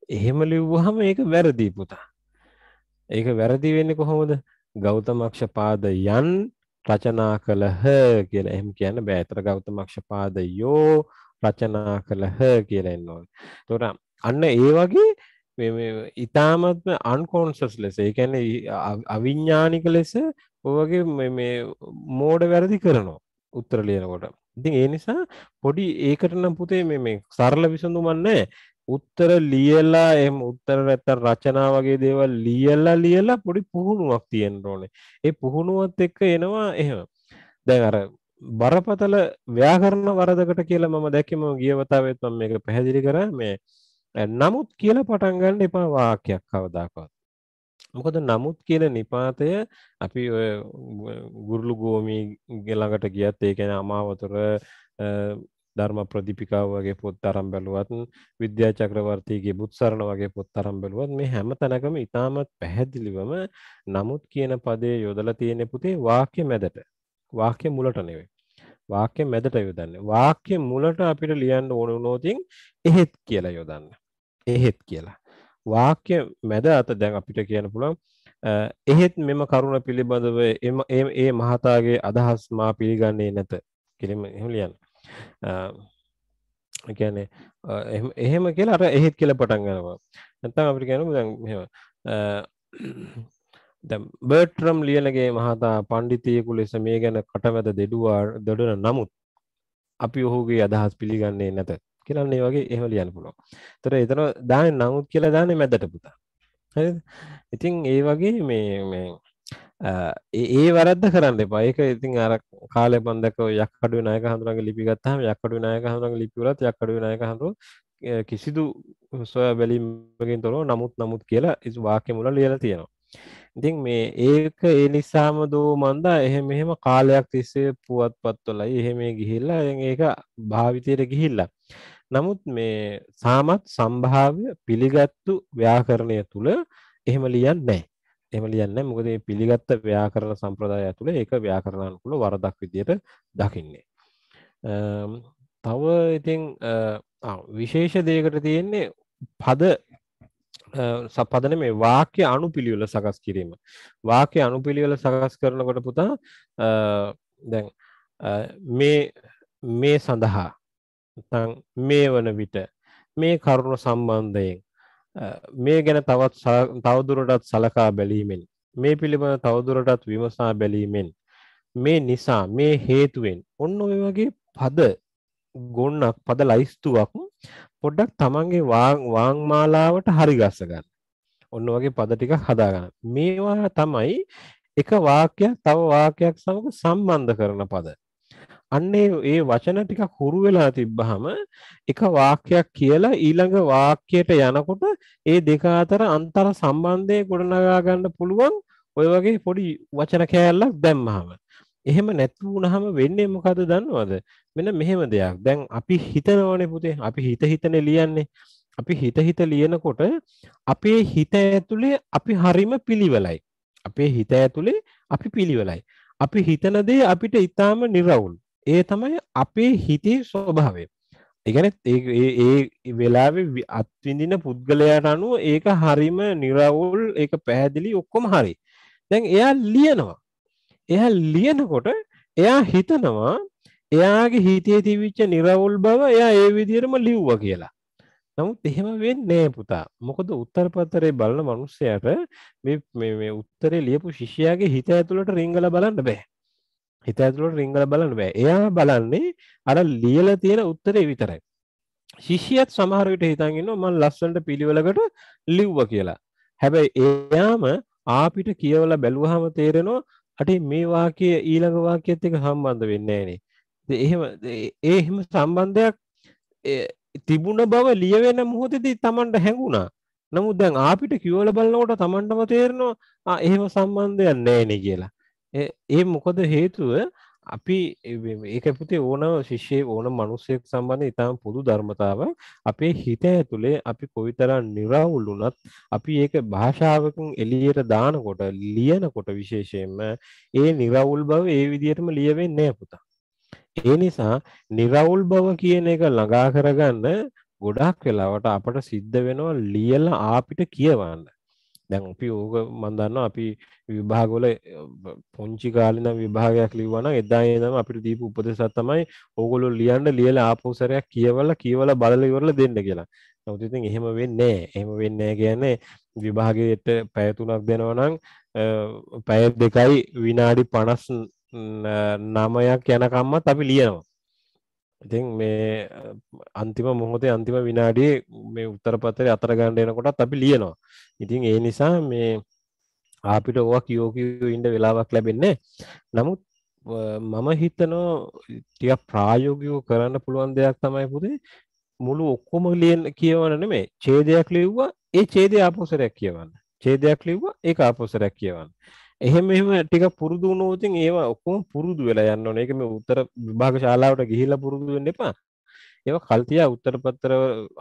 Speaker 1: එහෙම ලිව්වහම ඒක වැරදි පුතා. ඒක වැරදි වෙන්නේ කොහොමද? ගෞතම අක්ෂපාදයන් රචනා කළහ කියලා එහෙම කියන්න බෑ. ඒතර ගෞතම අක්ෂපාදයෝ රචනා කළහ කියලා එන්න ඕනේ. ඒතකොට අන්න ඒ වගේ මේ මේ ඊ타මත්ම අන්කොන්ෂස් ලෙස ඒ කියන්නේ අවිඥානික ලෙස ඔය වගේ මේ මේ මෝඩ වැරදි කරනවා උත්තර ලියනකොට. ඉතින් ඒ නිසා පොඩි ඒකට නම් පුතේ මේ මේ සරල විසඳුමක් නැහැ. උත්තර ලියලා එහෙම උත්තර නැත්තම් රචනා වගේ දේවල් ලියලා ලියලා පොඩි පුහුණුවක් තියෙන්න ඕනේ. ඒ පුහුණුවත් එක්ක එනවා එහෙම. දැන් අර බරපතල ව්‍යාකරණ වරදකට කියලා මම දැක්කේ මම ගිය වතාවෙත් මම මේක පැහැදිලි කරා මේ නමුත් කියලා පටන් ගන්න එපා වාක්‍යයක් කවදාකවත්. මොකද නමුත් කියන නිපාතය අපි ඔය ගුරුලු ගෝමී ළඟට ගියත් ඒ කියන්නේ අමාවතුර ධර්ම ප්‍රදීපිකාව වගේ පොත් අරන් බැලුවත් විද්‍යා චක්‍රවර්තීගේ බුත්සරණ වගේ පොත් අරන් බැලුවත් මේ හැම තැනකම ඉතාමත් පැහැදිලිවම නමුත් කියන පදේ යොදලා තියෙන පුතේ වාක්‍ය මැදට. වාක්‍ය මුලට නෙවෙයි. වාක්‍ය මැදට යොදන්නේ. වාක්‍ය මුලට අපිට ලියන්න ඕන වුණොතින් එහෙත් කියලා යොදන්න. එහෙත් කියලා. වාක්‍ය මැද අත දැන් අපිට කියන්න පුළුවන් එහෙත් මෙම කරුණ පිළිබඳව ඒ මහතාගේ අදහස් මා පිළිගන්නේ නැත. කිරීම එහෙම ලියන්න. කියන්නේ එහෙම කියලා අර එහෙත් කියලා පටන් ගන්නවා නැත්නම් අපිට කියනවා දැන් මෙහෙම දැන් බර්ට්‍රම් ලියනගේ මහතා පණ්ඩිතියෙකු ලෙස මේ ගැන කටමැද දෙඩුවා දොඩන නමුත් අපි ඔහුගේ අදහස් පිළිගන්නේ නැත කියලා මේ වගේ එහෙම ලියන්න පුළුවන්. ඒතර එතන දාන්නේ නමුත් කියලා දාන්නේ මැදට පුතා. හරිද? ඉතින් ඒ වගේ මේ මේ ඒ වැරද්ද කරන්න එපා. ඒක ඉතින් අර කාලේ මම දැක්ක යක්කඩුවේ නායක හඳුනගේ ලිපි ගත්තාම යක්කඩුවේ නායක හඳුනගේ ලිපි වලත් යක්කඩුවේ නායක හඳුන කිසිදු සොයා බැලීමකින් තොරව නමුත් නමුත් කියලා වාක්‍ය මුල ලියලා තියෙනවා. ඉතින් මේ ඒක ඒ නිසාම දෝ මන්දා එහෙම එහෙම කාලයක් තිස්සේ පුවත්පත්වලයි එහෙම ගිහිල්ලා ඒක භාවිතයට ගිහිල්ලා. නමුත් මේ සාමත් සම්භාව්‍ය පිළිගත්තු ව්‍යාකරණය තුළ එහෙම ලියන්නේ නැහැ. එහෙම ලියන්නේ මොකද මේ පිළිගත්ත ව්‍යාකරණ සම්ප්‍රදාය ඇතුළේ ඒක ව්‍යාකරණානුකූල වරදක් විදියට දකින්නේ. තව ඉතින් විශේෂ දෙයකට තියෙන්නේ පද සපදන මේ වාක්‍ය අනුපිළිවෙල සකස් කිරීම. වාක්‍ය අනුපිළිවෙල සකස් කරනකොට පුතා දැන් මේ මේ සඳහා මේ වන විට මේ කරුණ සම්බන්ධයෙන් මේ ගැන තවත් තවදුරටත් සලකා බැලීමෙන් මේ පිළිබඳ තවදුරටත් විමසා බැලීමෙන් මේ නිසා මේ හේතුවෙන් ඔන්න ඔය වගේ පද ගොන්නක් පද ලයිස්තුවක් පොඩ්ඩක් තමන්ගේ වාංමාලාවට හරි ගස්ස ගන්න. ඔන්න වගේ පද ටික හදාගන්න. මේවා තමයි එක වාක්‍යයක් තව වාක්‍යයක් සමග සම්බන්ධ කරන පද. අන්නේ ඒ වචන ටිකක් හුරු වෙලා තිබ්බහම එක වාක්‍යයක් කියලා ඊළඟ වාක්‍යයට යනකොට ඒ දෙක අතර අන්තර් සම්බන්ධය ගොඩනගා ගන්න පුළුවන් ඔය වගේ පොඩි වචන කෑල්ලක් දැම්මහම. එහෙම නැති වුණාම වෙන්නේ මොකද දන්නවද? මෙන්න මෙහෙම දෙයක්. දැන් අපි හිතනවනේ පුතේ. අපි හිත හිතනේ ලියන්නේ. අපි හිත හිත ලියනකොට අපේ හිත ඇතුලේ අපි හරිම පිළිවෙලයි. අපේ හිත ඇතුලේ අපි පිළිවෙලයි. අපි හිතන දේ අපිට ඊටාම නිර්වුල්. ඒ තමයි අපේ හිතේ ස්වභාවය. ඒගැන ඒ වෙලාවේ අත්විඳින පුද්ගලයාට අනුව ඒක හරිම නිරවුල් ඒක පැහැදිලි ඔක්කොම හරි. දැන් එයා ලියනවා. එයා ලියනකොට එයා හිතනවා එයාගේ හිතේ තිවිච්ච නිරවුල් බව එයා ඒ විදිහටම ලිව්ව කියලා. නමුත් එහෙම වෙන්නේ පුතා. මොකද උත්තර පත්‍රයේ බලන මිනිස්සයාට මේ මේ උත්තරේ ලියපු ශිෂ්‍යයාගේ හිත ඇතුළට රිංගලා බලන්න බෑ. හිත ඇතුළට රිංගල බලන්න බෑ. එයා බලන්නේ අර ලියල තියෙන උත්තරේ විතරයි. ශිෂ්‍යත් සමහරවිට හිතන්ගන්න මන් ලස්සන්ට පිළිවලකට ලිව්ව කියලා. හැබැයි එයාම ආපිට කියවල බැලුවහම තේරෙනවා අටේ මේ වාකය ඊළඟ වාක්‍යත් එක සම්බන්ධ වෙන්න නේ එහෙම ඒහෙම සම්බන්ධයක් තිබුණ බව ලියවෙන මුහොතදී තමන්ට හැඟුණා. නමුත් දැන් ආපිට කියවල බලන්නකොට තමන්ටම තේරෙනවා එහෙම සම්බන්ධයක් නෑනේ කියලා. ඒ මොකද හේතුව අපි ඒක පුතේ ඕන ශිෂ්‍යයේ ඕන මනුස්සයෙක් සම්බන්ධ ඉතාම පොදු ධර්මතාව අපේ හිත ඇතුලේ අපි කොයිතරම් නිරවුල් වුණත් අපි ඒක භාෂාවකින් එළියට දානකොට ලියනකොට විශේෂයෙන්ම ඒ නිරවුල් බව ඒ විදිහටම ලියවෙන්නේ නැහැ පුතා. ඒ නිසා නිරවුල් බව කියන එක ළඟා කරගන්න ගොඩාක් වෙලාවට අපට සිද්ධ වෙනවා ලියලා ආපිට කියවන්න. දැන් අපි ඕක මම දන්නවා අපි විභාගවල පුංචි කාලේ නම් විභාගයක් ලිව්වා නම් එදා ඉඳන්ම අපිට දීපු උපදේශයක් තමයි ඕගොල්ලෝ ලියන්න ලියලා ආපහු සැරයක් කියවලා කියවලා බලලා ඉවරලා දෙන්න කියලා. නමුත් ඉතින් එහෙම වෙන්නේ නැහැ. එහෙම වෙන්නේ නැහැ කියන්නේ විභාගයට පැය තුනක් දෙනවා නම් පැය දෙකයි විනාඩි 59ක් යනකම්මත් අපි ලියනවා. ඉතින් මේ අන්තිම මොහොතේ අන්තිම විනාඩියේ මේ උත්තර පත්‍රය අතර ගන්න එනකොටත් අපි ලියනවා. ඉතින් ඒ නිසා මේ අපිට ඕවා කියෝ කියෝ ඉන්න වෙලාවක් ලැබෙන්නේ නමුත් මම හිතනවා ටිකක් ප්‍රායෝගිකව කරන්න පුළුවන් දෙයක් තමයි පුතේ මුළු ඔක්කොම ලියන්න කියවන්න නෙමෙයි ඡේදයක් ලිව්වා ඒ ඡේදය ආපහු සැරයක් කියවන්න. ඡේදයක් ලිව්වා ඒක ආපස්සරයක් කියවන්න. එහෙම එහෙම ටික පුරුදු වුණොත් ඉතින් ඒවා ඔක්කොම පුරුදු වෙලා යන්න ඕනේ. ඒක මේ උත්තර විභාග ශාලාවට ගිහිල්ලා පුරුදු වෙන්න එපා. ඒවා කල් තියා උත්තර පත්‍ර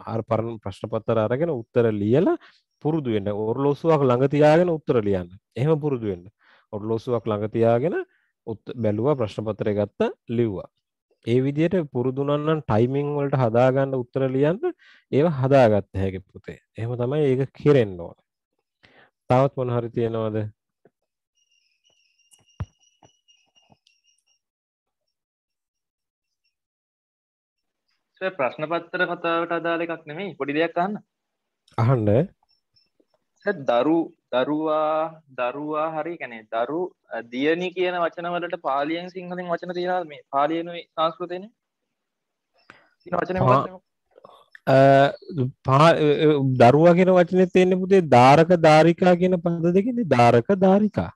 Speaker 1: හර පරණ ප්‍රශ්න පත්‍ර අරගෙන උත්තර ලියලා පුරුදු වෙන්න. ඔරලෝසුවක් ළඟ තියාගෙන උත්තර ලියන්න. එහෙම පුරුදු වෙන්න. ඔරලෝසුවක් ළඟ තියාගෙන බැලුවා ප්‍රශ්න පත්‍රය ගත්තා ලිව්වා. ඒ විදිහට පුරුදු වුණා නම් ටයිමින් වලට හදාගන්න උත්තර ලියන්න ඒවා හදාගත්ත හැකි පුතේ. එහෙම තමයි ඒක කෙරෙන්න ඕනේ. තවත් මොන හරි තියෙනවද?
Speaker 4: ප්‍රශ්න පත්‍ර කතාවට අදාළ එකක් නෙමෙයි පොඩි දෙයක් අහන්න.
Speaker 1: අහන්න
Speaker 4: දරු දරුවා දරුවා හරි කියන්නේ දරු දියණි කියන වචන වලට පාලියෙන් සිංහලෙන් වචන තියෙනවද මේ? තියෙන වචනේ මොකක්ද?
Speaker 1: දරුවා කියන වචනේ තියෙන්නේ පුතේ ධාරක ධාරිකා කියන පද දෙකනේ ධාරක ධාරිකා.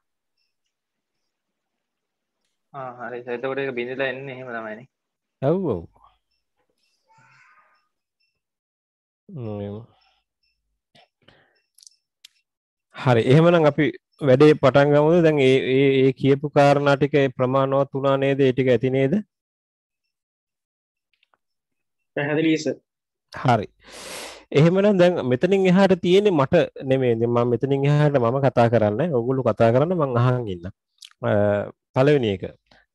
Speaker 4: හරි එතකොට ඒක බිඳලා එන්නේ එහෙම තමයිනේ.
Speaker 1: ඔව් ඔව්. හරි එහෙමනම් අපි වැඩේ පටන් ගමුද? දැන් ඒ ඒ කියපු කාරණා ටික ප්‍රමාණවත් වුණා නේද? ඒ ටික ඇති නේද?
Speaker 3: පැහැදිලි සර්
Speaker 1: හරි. එහෙමනම් දැන් මෙතනින් එහාට තියෙන්නේ මට නෙමෙයි. මම මෙතනින් එහාට මම කතා කරන්නේ. ඔයගොල්ලෝ කතා කරන්න මං අහන් ඉන්න. පළවෙනි එක.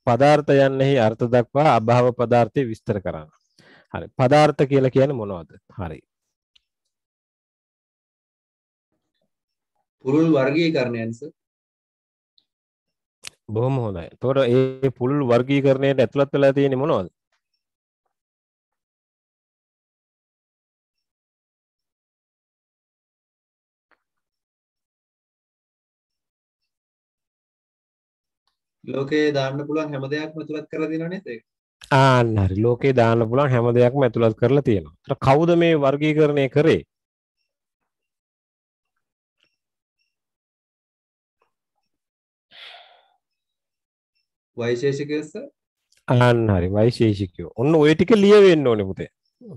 Speaker 1: පදාර්ථයන්ෙහි අර්ථ දක්වා අභාව පදාර්ථය විස්තර කරන්න. හරි. පදාර්ථ කියලා කියන්නේ මොනවද? හරි
Speaker 5: පුළුල් වර්ගීකරණයන්ස
Speaker 1: බොහොම හොඳයි. එතකොට ඒ පුළුල් වර්ගීකරණයට ඇතුළත් වෙලා තියෙන්නේ මොනවද?
Speaker 5: ලෝකයේ දාන්න පුළුවන් හැම දෙයක්ම ඇතුළත් කරලා තියෙනව නේද ඒක?
Speaker 1: ආන්න හරි. ලෝකේ දාන්න පුළුවන් හැම දෙයක්ම ඇතුළත් කරලා තියෙනවා. කවුද මේ වර්ගීකරණය කරේ?
Speaker 5: වෛශේෂිකයස
Speaker 1: අන්න හරි වෛශේෂිකයෝ. ඔන්න ওই ටික ලියවෙන්න ඕනේ පුතේ.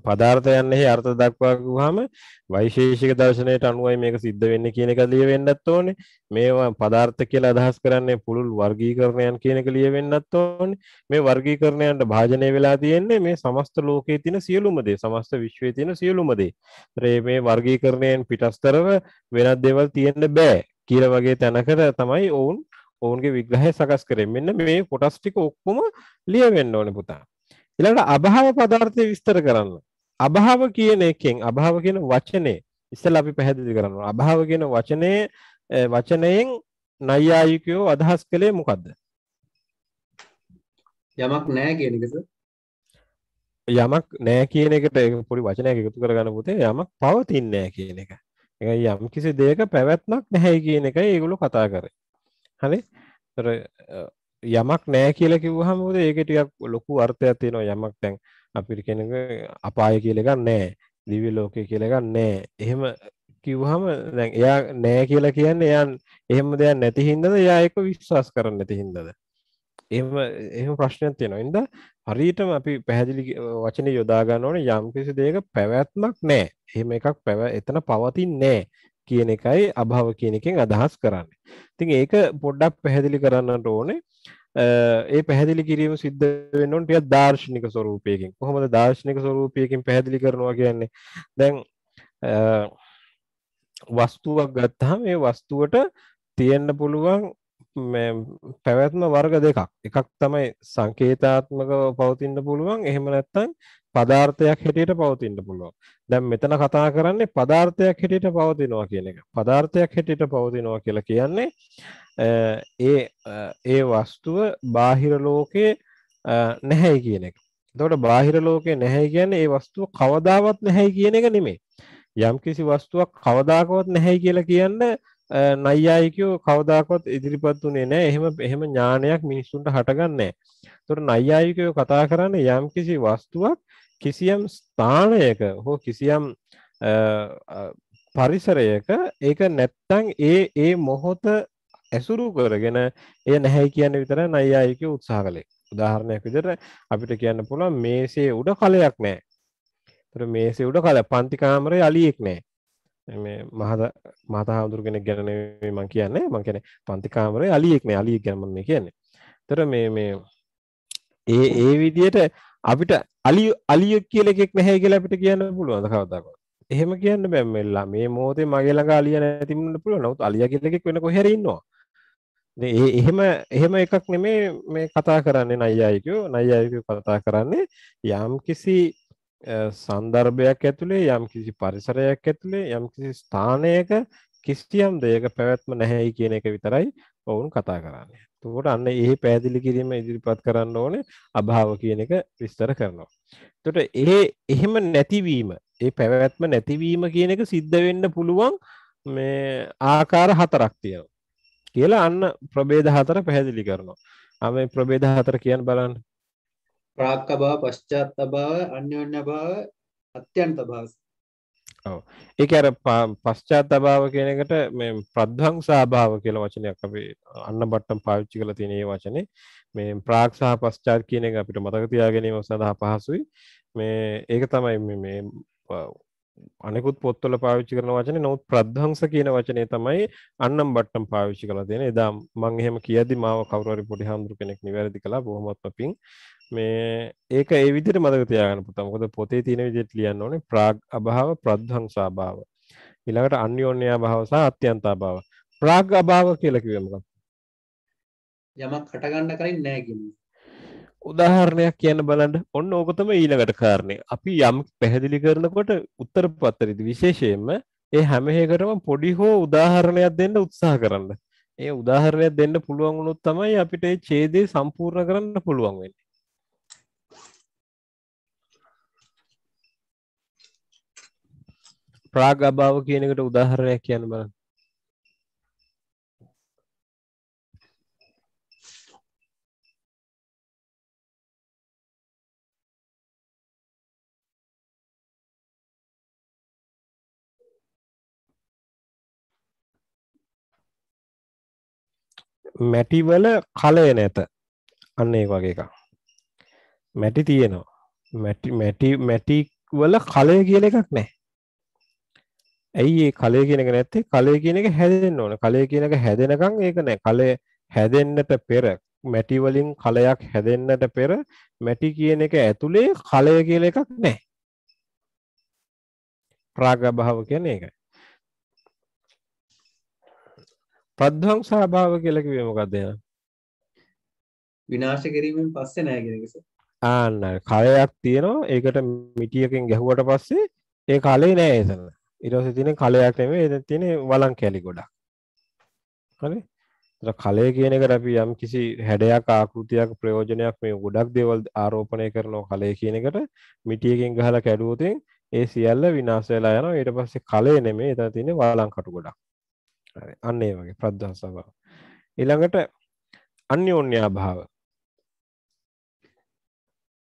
Speaker 1: පදාර්ථයන්ෙහි අර්ථ දක්වා ගුවාම වෛශේෂික දර්ශනයට අනුවයි මේක සිද්ධ වෙන්නේ කියන එක ලියවෙන්නත් ඕනේ. මේවා පදාර්ථ කියලා අදහස් කරන්නේ පුළුල් වර්ගීකරණයන් කියන එක ලියවෙන්නත් ඕනේ. මේ වර්ගීකරණයන්ට භාජනය වෙලා තියෙන්නේ මේ සමස්ත ලෝකයේ තියෙන සියලුම දේ, සමස්ත විශ්වයේ තියෙන සියලුම දේ. මේ වර්ගීකරණයෙන් පිටස්තරව වෙනත් දේවල් තියෙන්න බෑ කියලා වගේ තැනකට තමයි ඔවුන් ඔවුන්ගේ විග්‍රහය සකස් කරේ. මෙන්න මේ කොටස් ටික ඔක්කොම ලියවෙන්න ඕනේ පුතා. ඊළඟට අභාව පදාර්ථය විස්තර කරන්න. අභාව කියන එකෙන් අභාව කියන වචනේ ඉස්සෙල්ලා අපි පැහැදිලි කරනවා. අභාව කියන වචනේ වචනයෙන් නෛයායිකයෝ අදහස් කළේ මොකද්ද?
Speaker 5: යමක් නැහැ කියන එකද?
Speaker 1: යමක් නැහැ කියන එකට පොඩි වචනයක් එකතු කරගන්න පුතේ යමක් පවතින්නේ නැහැ කියන එක. ඒ යම් කිසි දෙයක පැවැත්මක් නැහැ කියන එකයි ඒගොල්ලෝ කතා කරේ. හරි? යමක් නෑ කියලා කිව්වහම මොකද ඒකේ ටිකක් ලොකු අර්ථයක් තියෙනවා යමක් දැන් අපිට කෙනෙක් අපාය කියලා එකක් නෑ දිව්‍ය ලෝකය කියලා එකක් නෑ. එහෙම කිව්වහම දැන් එයා නෑ කියලා කියන්නේ එයා එහෙම දෙයක් නැති හින්දාද? එයා ඒක විශ්වාස කරන්නේ නැති හින්දාද? එහෙම එහෙම ප්‍රශ්නයක් තියෙනවා. ඉතින් හරියටම අපි පැහැදිලි වචනේ යොදා ගන්න ඕනේ යම් කිසි දෙයක පැවැත්මක් නෑ. එහෙම එකක් පැව එතන පවතින්නේ නෑ. කියන එකයි අභව කියන එකෙන් අදහස් කරන්නේ. ඉතින් ඒක පොඩ්ඩක් පැහැදිලි කරන්නට ඕනේ. ඒ පැහැදිලි කිරීම සිද්ධ වෙන්න ඕන ටිකක් දාර්ශනික ස්වරූපයකින්. කොහොමද දාර්ශනික ස්වරූපයකින් පැහැදිලි කරනවා කියන්නේ? දැන් වස්තුවක් ගත්තාම මේ වස්තුවට තියෙන්න පුළුවන් පැවැත්ම වර්ග දෙකක්. එකක් තමයි සංකේතාත්මකව පවතින්න පුළුවන්. එහෙම නැත්නම් පදාර්ථයක් හැටියට පවතින්න පුළුවන්. දැන් මෙතන කතා කරන්නේ පදාර්ථයක් හැටියට පවතිනවා කියන එක. පදාර්ථයක් හැටියට පවතිනවා කියලා කියන්නේ ඒ ඒ වස්තුව බාහිර ලෝකේ නැහැයි කියන එක. එතකොට බාහිර ලෝකේ නැහැයි කියන්නේ ඒ වස්තුව කවදාවත් නැහැයි කියන එක නෙමෙයි. යම්කිසි වස්තුවක් කවදාකවත් නැහැයි කියලා කියන්නේ නයියායිකයෝ කවදාකවත් ඉදිරිපත් වුණේ නැහැ. එහෙම එහෙම ඥානයක් මිනිස්සුන්ට හටගන්නේ නැහැ. ඒතකොට නයියායිකයෝ කතා කරන්නේ යම්කිසි වස්තුවක් කිසියම් ස්ථානයක හෝ කිසියම් පරිසරයක ඒක නැත්තං ඒ ඒ මොහොත ඇසුරු කරගෙන ඒ නැහැ කියන විතර නයියායික උත්සාහ කළේ උදාහරණයක් විදිහට අපිට කියන්න පුළුවන් මේසේ උඩ කලයක් නැහැ. ඒතර මේසේ උඩ කල පන්ති කාමරේ අලියෙක් නැහැ. මේ මහද මහතා හාමුදුරු කෙනෙක් ගැන නෙමෙයි මං කියන්නේ මං කියන්නේ පන්ති කාමරේ අලියෙක් නේ අලියෙක් ගැන මම මේ කියන්නේ. ඒතර මේ මේ ඒ ඒ විදියට අපිට අලි අලියෙක් කියලා එකෙක් නැහැ කියලා අපිට කියන්න පුළුවන්ද කවදාකවත්? එහෙම කියන්න බෑ මෙල්ලා මේ මොහොතේ මගේ ළඟ අලිය නැති වෙන්න පුළුවන්. නමුත් අලියා කියලා එකෙක් වෙන කොහේ හරි ඉන්නවා. ඉතින් ඒ එහෙම එහෙම එකක් නෙමේ මේ කතා කරන්නේ නයියායිකයෝ නයියායිකයෝ කතා කරන්නේ යම්කිසි සන්දර්භයක් ඇතුලේ යම්කිසි පරිසරයක් ඇතුලේ යම්කිසි ස්ථානයක කිසියම් දෙයක පැවැත්ම නැහැයි කියන එක විතරයි ඔවුන් කතා කරන්නේ. එතකොට අන්න ඒ පැහැදිලි කිරීම ඉදිරිපත් කරන්න ඕනේ අභාව කියන එක විස්තර කරනවා. එතකොට ඒ එහෙම නැතිවීම, ඒ පැවැත්ම නැතිවීම කියන එක සිද්ධ වෙන්න පුළුවන් මේ ආකාර හතරක් තියෙනවා. කියලා අන්න ප්‍රභේද හතර පැහැදිලි කරනවා. ආ මේ ප්‍රභේද හතර කියන්න බලන්න.
Speaker 5: ප්‍රාක් අභාව පශ්චාත් අභාව අන්‍යෝන්‍ය අභාව අත්‍යන්ත අභාව
Speaker 1: ඒක අර පශ්චාත් අභාව කියන එකට මේ ප්‍රධ්වංස අභාව කියලා වචනයක් අපි අන්න බට්ටම් පාවිච්චි කරලා තියෙන මේ වචනේ මේ ප්‍රාක් සහ පශ්චාත් කියන එක අපිට මතක තියා ගැනීම සඳහා පහසුයි මේ ඒක තමයි මේ මේ අනෙකුත් පොත්වල පාවිච්චි කරන වචනේ නමුත් ප්‍රධ්වංස කියන වචනේ තමයි අන්නම් බට්ටම් පාවිච්චි කරලා තියෙන්නේ. එදා මම එහෙම කියද්දි මාව කවුරු හරි පොඩි හාමුදුරු කෙනෙක් නිවැරදි කළා බොහොමත්ම පිං. මේ ඒක ඒ විදිහට මතක තියාගන්න පුතා. මොකද පොතේ තියෙන විදිහට ලියන්න ඕනේ ප්‍රාග් අභාව ප්‍රධ්වංස අභාව. ඊළඟට අන්‍යෝන්‍ය අභාව සහ අත්‍යන්ත අභාව. ප්‍රාග් අභාව කියලා කිව්වේ මොකක්ද?
Speaker 5: යමක් හටගන්න කලින් නැහැ කියන්නේ.
Speaker 1: උදාහරණයක් කියන්න බලන්න ඔන්න ඕක තමයි ඊළඟට කාරණේ. අපි යම් පැහැදිලි කරනකොට උත්තර පත්‍රයේදී විශේෂයෙන්ම ඒ හැම එකකටම පොඩි හෝ උදාහරණයක් දෙන්න උත්සාහ කරන්න. ඒ උදාහරණයක් දෙන්න පුළුවන් වුණොත් තමයි අපිට ඒ ඡේදය සම්පූර්ණ කරන්න පුළුවන් වෙන්නේ. ප්‍රාග් අභාව කියන එකට උදාහරණයක් කියන්න බලන්න. මැටිවල කලය නැත. අන්න ඒ වගේ එකක්. මැටි තියෙනවා. මැටි මැටි මැටි වල කලය කියන එකක් නැහැ. ඇයි ඒ කලය කියන එක නැත්තේ? කලය කියන එක හැදෙන්න ඕන. කලය කියන එක හැදෙනකන් ඒක නැහැ කලය හැදෙන්නට පෙර මැටි වලින් කලයක් හැදෙන්නට පෙර මැටි කියන එක ඇතුලේ කලය කියලා එකක් නැහැ ප්‍රාග භාව කියන්නේ ඒකයි. ප්‍රධ්වංස අභාව කියලා කිව්වේ මොකක්ද එහෙනම්?
Speaker 5: විනාශ කිරීමෙන් පස්සේ නැහැ කියන එක.
Speaker 1: ආන්න කලයක් තියෙනවා. ඒකට මිටියකින් ගැහුවට පස්සේ ඒ කලේ නෑ එතන. ඊට පස්සේ තියෙන කලයක් නෙමෙයි එතන තියෙන වලං කැලි ගොඩක්. හරි? ඒතර කලය කියන එකට අපි යම් කිසි හැඩයක් ආකෘතියක් ප්‍රයෝජනයක් මේ ගොඩක් දේවල් ආරෝපණය කරනවා කලය කියන එකට මිටියකින් ගහලා කැඩුවොත් ඒ සියල්ල විනාශ වෙලා යනවා ඊට පස්සේ කලය නෙමෙයි එතන තියෙන වලං කටු ගොඩක්. හරි අන්න ඒ වගේ ප්‍රද්ධාස භාව ඊළඟට අන්‍යෝන්‍ය භාව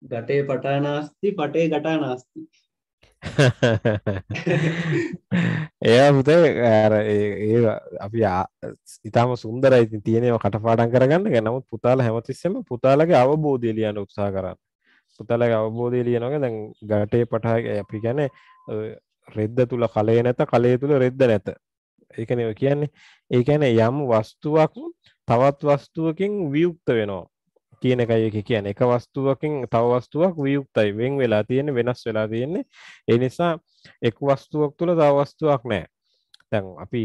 Speaker 5: ගටේ පටානාස්ති පටේ ගටානාස්ති
Speaker 1: එයා පුතේ අර ඒ අපි ඉතාම සුන්දරයි ඉතින් තියෙනවා කටපාඩම් කරගන්න. ගැන නමුත් පුතාලා හැමතිස්සෙම පුතාලගේ අවබෝධය ලියන්න උත්සාහ කරන්න. පුතාලගේ අවබෝධය ලියනවා දැන් ගටේ පටා අපි කියන්නේ රෙද්ද තුල කලය නැත කලය තුල රෙද්ද නැත. ඒකනේ කියන්නේ ඒ කියන්නේ යම් වස්තුවක් තවත් වස්තුවකින් වියුක්ත වෙනවා. කියන එකයි ඒක කියන්නේ එක වස්තුවකින් තව වස්තුවක් වියුක්තයි වෙන් වෙලා තියෙන්නේ වෙනස් වෙලා තියෙන්නේ ඒ නිසා එක් වස්තුවක් තුල තව වස්තුවක් නැහැ දැන් අපි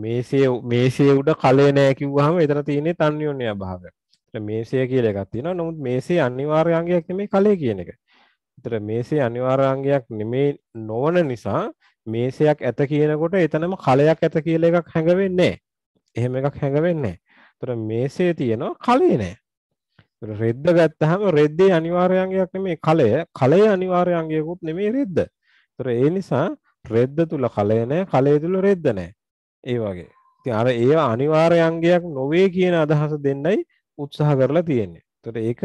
Speaker 1: මේසේ මේසේ උඩ කලය නැහැ කිව්වහම එතන තියෙන්නේ තන්‍යෝන්‍ය භාවය මේසය කියලා එකක් තියෙනවා නමුත් මේසේ අනිවාර්ය අංගයක් නෙමෙයි කලය කියන එක. ඒතර මේසේ අනිවාර්ය අංගයක් නෙමෙයි නොවන නිසා මේසයක් ඇත කියනකොට එතනම කලයක් ඇත කියලා එකක් හැඟවෙන්නේ නැහැ. එහෙම එකක් හැඟවෙන්නේ නැහැ. ඒතර මේසේ තියෙනවා කලේ නැහැ. ඒතර රෙද්ද ගත්තාම රෙද්දේ අනිවාර්ය අංගයක් නෙමෙයි කලය. කලය අනිවාර්ය අංගයකුත් නෙමෙයි රෙද්ද. ඒතර ඒ නිසා රෙද්ද තුල කලය නැහැ, කලය තුල රෙද්ද නැහැ. ඒ වගේ. ඉතින් අර ඒව අනිවාර්ය අංගයක් නොවේ කියන අදහස දෙන්නයි උත්සාහ කරලා තියෙන්නේ. එතකොට ඒක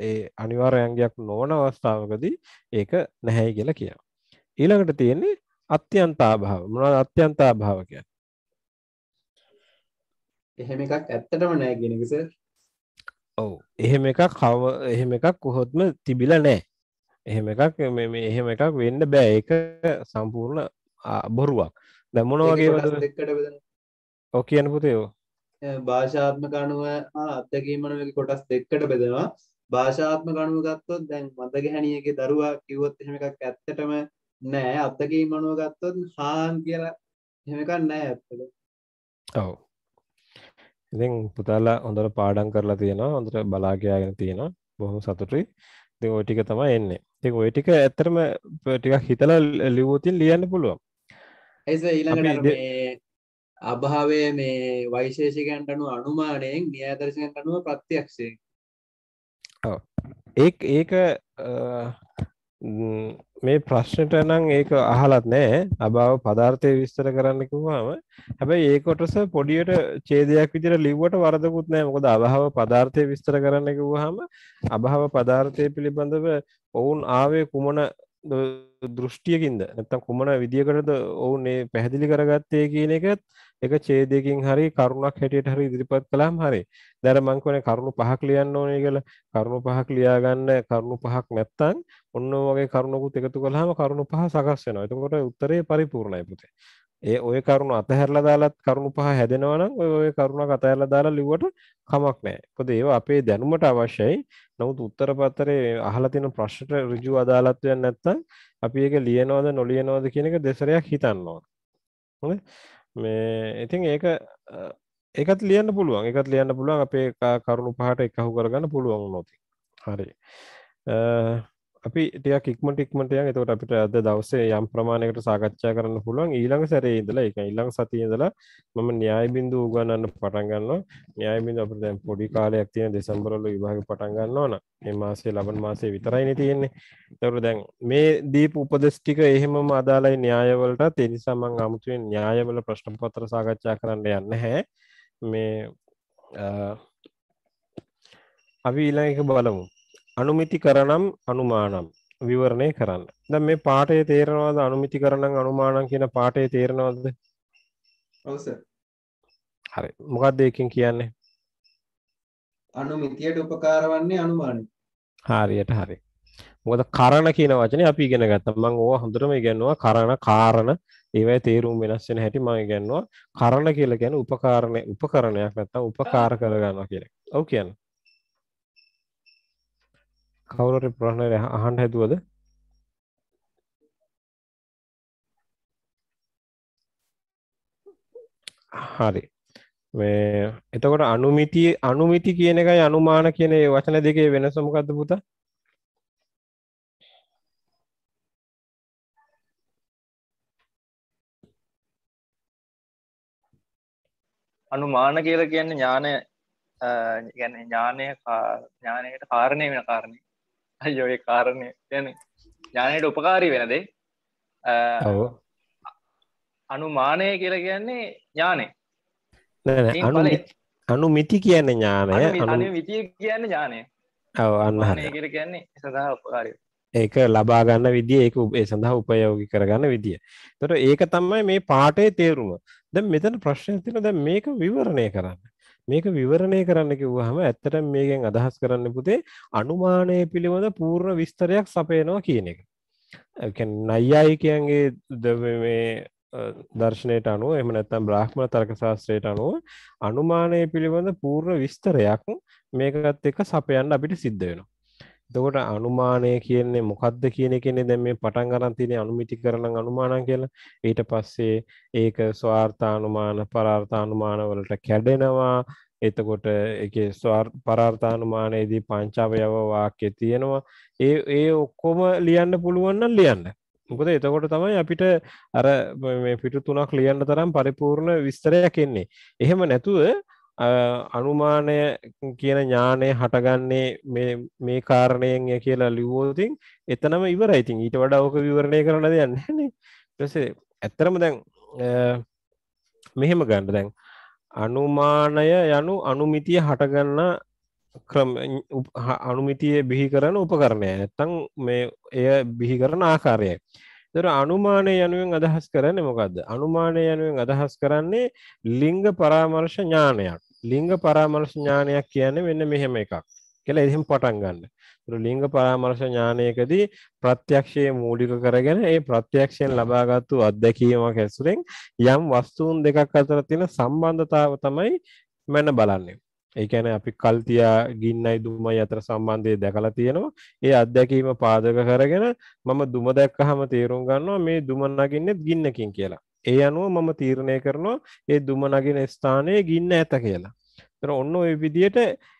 Speaker 1: ඒ අනිවාර්ය අංගයක් නොවන අවස්ථාවකදී ඒක නැහැයි කියලා කියනවා. ඊළඟට තියෙන්නේ අත්‍යන්තාභාව මොනවද අත්‍යන්තාභාව කියන්නේ?
Speaker 5: එහෙම එකක් ඇත්තටම නැහැ කියන එක සර්.
Speaker 1: ඔව්. එහෙම එකක් කව එහෙම එකක් කොහොත්ම තිබිලා නැහැ. එහෙම එකක් මේ එහෙම එකක් වෙන්න බෑ. ඒක සම්පූර්ණ බොරුවක්. දැන් මොන
Speaker 5: ඒකේ
Speaker 1: වගේවද
Speaker 5: කොටස් දෙකකට බෙදෙනවා.
Speaker 1: ඔව් කියන්න පුතේ ඔව්
Speaker 5: අ, භාෂාත්මක අණුව හා අත්දැකීම් අණුවගේ කොටස් දෙකකට බෙදෙනවා. භාෂාත්මක අණුව ගත්තොත් දැන් මදගැහැණියගේ දරුවා කිව්වොත් එහෙම එකක් ඇත්තටම නෑ. අත්දැකීම් අණුව ගත්තොත් හාන් කියලා එහෙම එකක් නෑ ඇත්තට.
Speaker 1: ඔව් ඉතින් පුතාලා හොඳට පාඩම් කරලා තියෙනවා හොඳට බලා ගියාගෙන තියෙනවා බොහොම සතුටුයි ඉතින් ওই ටික තමයි එන්නේ ඉතින් ওই ටික ඇත්තටම ටිකක් හිතලා ලිව්වොත් ලියන්න පුළුවන්
Speaker 5: ඇයිස ඊළඟට
Speaker 1: අපි
Speaker 5: අර
Speaker 1: ඉද-
Speaker 5: මේ අභාවය මේ වෛශේෂිකයන්ට අනුව අනුමානයෙන් න්‍යායදර්ශකයන්ට අනුව ප්‍රත්‍යක්ෂයෙන්
Speaker 1: ඒක ඒක අ, ම්, මේ ප්‍රශ්නෙට නම් ඒක අහලත් නෑ අභාව පදාර්ථය විස්තර කරන්න කිව්වම හැබැයි ඒ කොටස පොඩියට ඡේදයක් විදිහට ලිව්වට වරදකුත් නෑ මොකද අභාව පදාර්ථය විස්තර කරන්න කිව්වහම අභාව පදාර්ථය පිළිබඳව ඔවුන් ආවේ කුමන ද- දෘෂ්ටියකින්ද? නැත්තම් කුමන විදියකටද ඔවුන් මේ පැහැදිලි කරගත්තේ කියන එකත් එක ඡේදයකින් හරි කරුණක් හැටියට හරි ඉදිරිපත් කළාම හරි දැන් මං කියන්නේ කරුණු පහක් ලියන්න ඕනේ කියලා කරුණු පහක් ලියා ගන්න කරුණු පහක් නැත්තම් ඔන්න ඔය වගේ කරුණකුත් එකතු කළාම කරුණු පහ සකස් වෙනවා. එතකොට උත්තරේ පරිපූර්ණයි පුතේ. ඒ ඔය කරුණු අතහැරලා දාලත් කරුණු පහ හැදෙනවා නම් ඔය ඔය කරුණක් අතහැරලා දාලා ලිව්වට කමක් නැහැ. මොකද ඒවා අපේ දැනුමට අවශ්‍යයි. නමුත් උත්තර පත්‍රයේ අහලා තියෙන ප්‍රශ්නට ඍජුව අදාළත්වයක් නැත්තම් අපි ඒක ලියනවද නොලියනවද කියන එක දෙසරයක් හිතන්න ඕන. හොඳ? මේ ඉතින් ඒක අ, ඒකත් ලියන්න පුළුවන්. ඒකත් ලියන්න පුළුවන් අපේ ක- කරුණු පහට එකහු කරගන්න පුළුවන් වුණොත්. හරි. අ, අපි ටිකක් ඉක්මනට ඉක්මනට යන්. එතකොට අපිට අද දවසේ යම් ප්‍රමාණයකට සාකච්ඡා කරන්න පුළුවන්. ඊළඟ සැරේ ඉඳලා ඒ කියන්නේ ඊළඟ සතියේ ඉඳලා මම න්‍යාය බිඳුව උගන්වන්න පටන් ගන්නවා. න්‍යාය බිඳුව අපිට දැන් පොඩි කාලයක් තියෙන දෙසැම්බර් වල විභාගෙ පටන් ගන්නවා නම් මේ මාසේ ලබන මාසේ විතරයිනේ තියෙන්නේ. ඒතකොට දැන් මේ දීප උපදෙස් ටික එහෙමම අදාළයි න්‍යාය වලටත් ඒ නිසා මම 아무තුවෙන් න්‍යාය වල ප්‍රශ්න පත්‍ර සාකච්ඡා කරන්න යන්නේ නැහැ. මේ අ, අපි ඊළඟ එක බලමු. අනුමිති කරනම් අනුමානම් විවරණය කරන්න. දැන් මේ පාඩේ තේරෙනවද අනුමිති කරනම් අනුමානම් කියන පාඩේ තේරෙනවද?
Speaker 5: ඔව් සර්
Speaker 1: හරි. මොකක්ද ඒකෙන් කියන්නේ?
Speaker 5: අනුමිතියට උපකාර වන්නේ අනුමානයි
Speaker 1: හරියට හරි. මොකද කරණ කියන වචනේ අපි ඉගෙන ගත්තා. මම ඕවා හොඳටම ඉගෙනුවා. කරණ, කාරණ, ඒවයි තේරුම් වෙනස් වෙන හැටි මම ඉගෙනුවා. කරණ කියලා කියන්නේ උපකාරණය, උපකරණයක් නැත්තම් උපකාර කරගන්නවා කියන එක. ඔව් කියන්නේ. කවුරු හරි ප්‍රශ්න අහන්න හැදුවද? හරි. මේ එතකොට අනුමිති අනුමිති කියන එකයි අනුමාන කියන ඒ වචන දෙකේ වෙනස මොකද්ද පුතා?
Speaker 4: අනුමාන කියලා කියන්නේ ඥානය අ, කියන්නේ ඥානය කා- ඥානයට කාරණය වෙන කාරණය අයියෝ කාරණය කියන්නේ ඥානයට උපකාරී වෙන දේ අ,
Speaker 1: ඔව්.
Speaker 4: අනුමානය කියලා කියන්නේ ඥානය
Speaker 1: නෑ නෑ
Speaker 4: ඒන්
Speaker 1: අනුමිති අනුමිති කියන්නේ ඥානය. අනු
Speaker 4: අනු විතිය කියන්නේ ඥානය
Speaker 1: ඔව් අන්න
Speaker 4: මානය
Speaker 1: හරි.
Speaker 4: කියල කියන්නේ සඳහා උපකාරී
Speaker 1: ඒක ලබා ගන්න විදිය ඒක ඒ සඳහා උපයෝගී කරගන්න විදිය. එතකොට ඒක තමයි මේ පාඩේ තේරුම. දැන් මෙතන ප්‍රශ්නයක් තියෙනවා දැන් මේක විවරණය කරන්න. මේක විවරණය කරන්න කිව්වහම ඇත්තටම මේකෙන් අදහස් කරන්න පුතේ අනුමානය පිළිබඳ පූර්ණ විස්තරයක් සපයනවා කියන එක. ඒ කියන්නේ නයියායිකයන්ගේ ද- මේ අ, දර්ශනයට අනුව එහෙම නැත්නම් බ්‍රාහ්මණ තර්ක ශාස්ත්‍රයට අනුව අනුමානය පිළිබඳ පූර්ණ විස්තරයක් මේකත් එක්ක සපයන්න අපිට සිද්ධ වෙනවා. එතකොට අනුමානය කියන්නේ මොකක්ද කියන එකනේ දැන් මේ පටන් ගන්න තියෙන අනුමිතිකරණ අනුමානං කියලා. ඊට පස්සේ ඒක ස්වාර්ථානුමාන පරාර්ථානුමාන වලට කැඩෙනවා. එතකොට ඒකේ ස්වාර් පරාර්ථානුමානයේදී පංචවයව වාක්‍ය තියෙනවා. ඒ ඒ ඔක්කොම ලියන්න පුළුවන් නම් ලියන්න. මොකද එතකොට තමයි අපිට අර මේ පිටු තුනක් ලියන්න තරම් පරිපූර්ණ විස්තරයක් එන්නේ. එහෙම නැතුව අ, අනුමානය කියන ඥානය හටගන්නේ මේ මේ කාරණයෙන් ය කියලා ලිව්වොත් ඉතින් එතනම ඉවරයි. ඉතින් ඊට වඩා ඕක විවරණය කරන්න දෙයක් නැහැ නේ. ඊට පස්සේ ඇත්තටම දැන් අ, මෙහෙම ගන්න දැන් අනුමානය යනු අනුමිතිය හටගන්න ක්‍රම උප- හ- අනුමිතිය බිහි කරන උපකරණය නැත්තම් මේ එය බිහි කරන ආකාරයයි. ඒතර අනුමානය යනුවෙන් අදහස් කරන්නේ මොකද්ද? අනුමානය යනුවෙන් අදහස් කරන්නේ ලිංග පරාමර්ශ ඥානයක්. ලිංග පරාමර්ශ ඥානයක් කියන්නේ මෙන්න මෙහෙම එකක්. කියලා එහෙම පටන් ගන්න. ඒතර ලිංග පරාමර්ශ ඥානයකදී ප්‍රත්‍යක්ෂයේ මූලික කරගෙන ඒ ප්‍රත්‍යක්ෂයෙන් ලබාගත්තු අත්දැකීමක් ඇසුරෙන් යම් වස්තුන් දෙකක් අතර තියෙන සම්බන්ධතාව තමයි මන බලන්නේ. ඒ කියන්නේ අපි කල්තියා ගින්නයි දුමයි අතර සම්බන්ධය දැකලා තියෙනවා. ඒ අත්දැකීම පාදක කරගෙන මම දුම දැක්කහම තේරුම් ගන්නවා මේ දුම නගින්නේ ගින්නකින් කියලා. ඒ අනුව මම තීරණය කරනවා ඒ දුම නගින ස්ථානයේ ගින්න ඇත කියලා. එතන ඔන්න ওই විදිහට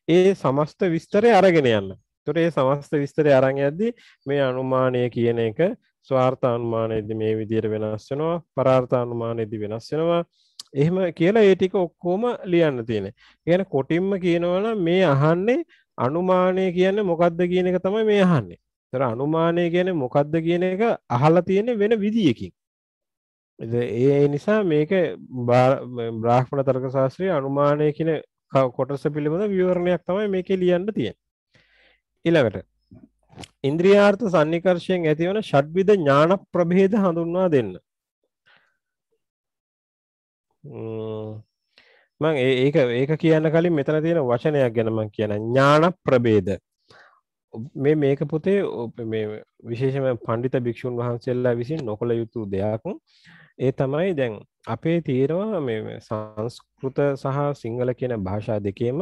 Speaker 1: ඒ සමස්ත විස්තරය අරගෙන යන්න. එතකොට ඒ සමස්ත විස්තරය අරන් යද්දී මේ අනුමානය කියන එක ස්වාර්ථ අනුමානයේදී මේ විදිහට වෙනස් වෙනවා, පරාර්ථ අනුමානයේදී වෙනස් වෙනවා. එහෙම කියලා ඒ ටික ඔක්කොම ලියන්න තියෙන. කියන කොටින්ම කියනවනම් මේ අහන්නේ අනුමානය කියන්නේ මොකක්ද කියන එක තමයි මේ අහන්නේ. ඒතර අනුමානය කියන්නේ මොකක්ද කියන එක අහලා තියෙන්නේ වෙන විදියකින්. ඒ නිසා මේක බ්‍රාහ්මණ තර්ක ශාස්ත්‍රයේ අනුමානය කියන කොටස පිළිබඳ විවරණයක් තමයි මේකේ ලියන්න තියෙන්නේ. ඊළඟට ඉන්ද්‍රියාර්ථ සන්නිකර්ෂයෙන් ඇතිවන ෂඩ්විධ ඥාන ප්‍රභේද හඳුන්වා දෙන්න. මං ඒක ඒක කියන්න කලින් මෙතන තියෙන වචනයක් ගැන මං කියන ඥාන ප්‍රභේද. මේ මේක පොතේ මේ විශේෂම පණ්ඩිත භික්ෂුන් වහන්සේලා විසින් නොකළ යුතු දෙයක්. ඒ තමයි දැන් අපේ තියෙනවා මේ සංස්කෘත සහ සිංහල කියන භාෂා දෙකේම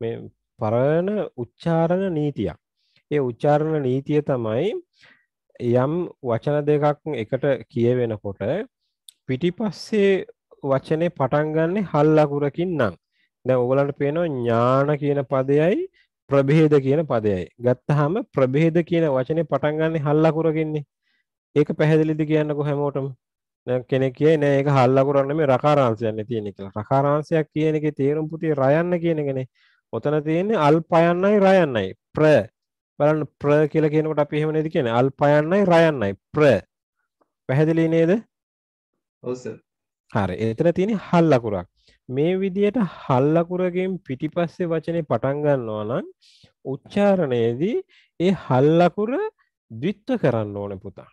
Speaker 1: මේ පරණ උච්චාරණ නීතියක්. ඒ උච්චාරණ නීතිය තමයි යම් වචන දෙකක් එකට කියවෙනකොට පිටිපස්සේ වචනේ පටන් ගන්නෙ හල් ලකුරකින් නම්. දැන් ඔයගලන්ට පේනවා ඥාන කියන පදයයි ප්‍රභේද කියන පදයයි. ගත්තාම ප්‍රභේද කියන වචනේ පටන් ගන්නෙ හල් ලකුරකින්නේ. ඒක පැහැදිලිද කියන්නකෝ හැමෝටම? දැන් කෙනෙක් කියයි නෑ ඒක හල් ලකුරක් නෙමෙයි රකාරාංශයක් නේ තියෙන්නේ කියලා. රකාරාංශයක් කියන එකේ තේරුම් පුතේ රයන්න කියන එකනේ. ඔතන තියෙන්නේ අල්පයන්නයි රයන්නයි. ප්‍ර බලන්න ප්‍ර කියලා කියනකොට අපි එහෙම නේද කියන්නේ? අල්පයන්නයි රයන්නයි. ප්‍ර. පැහැදිලි නේද?
Speaker 5: ඔව් සර්.
Speaker 1: හරි එතන තියෙන හල් ලකුරක් මේ විදියට හල් ලකුරකින් පිටිපස්සේ වචනේ පටන් ගන්නවා නම් උච්චාරණයේදී ඒ හල් ලකුර ද්විත්ව කරන්න ඕනේ පුතා.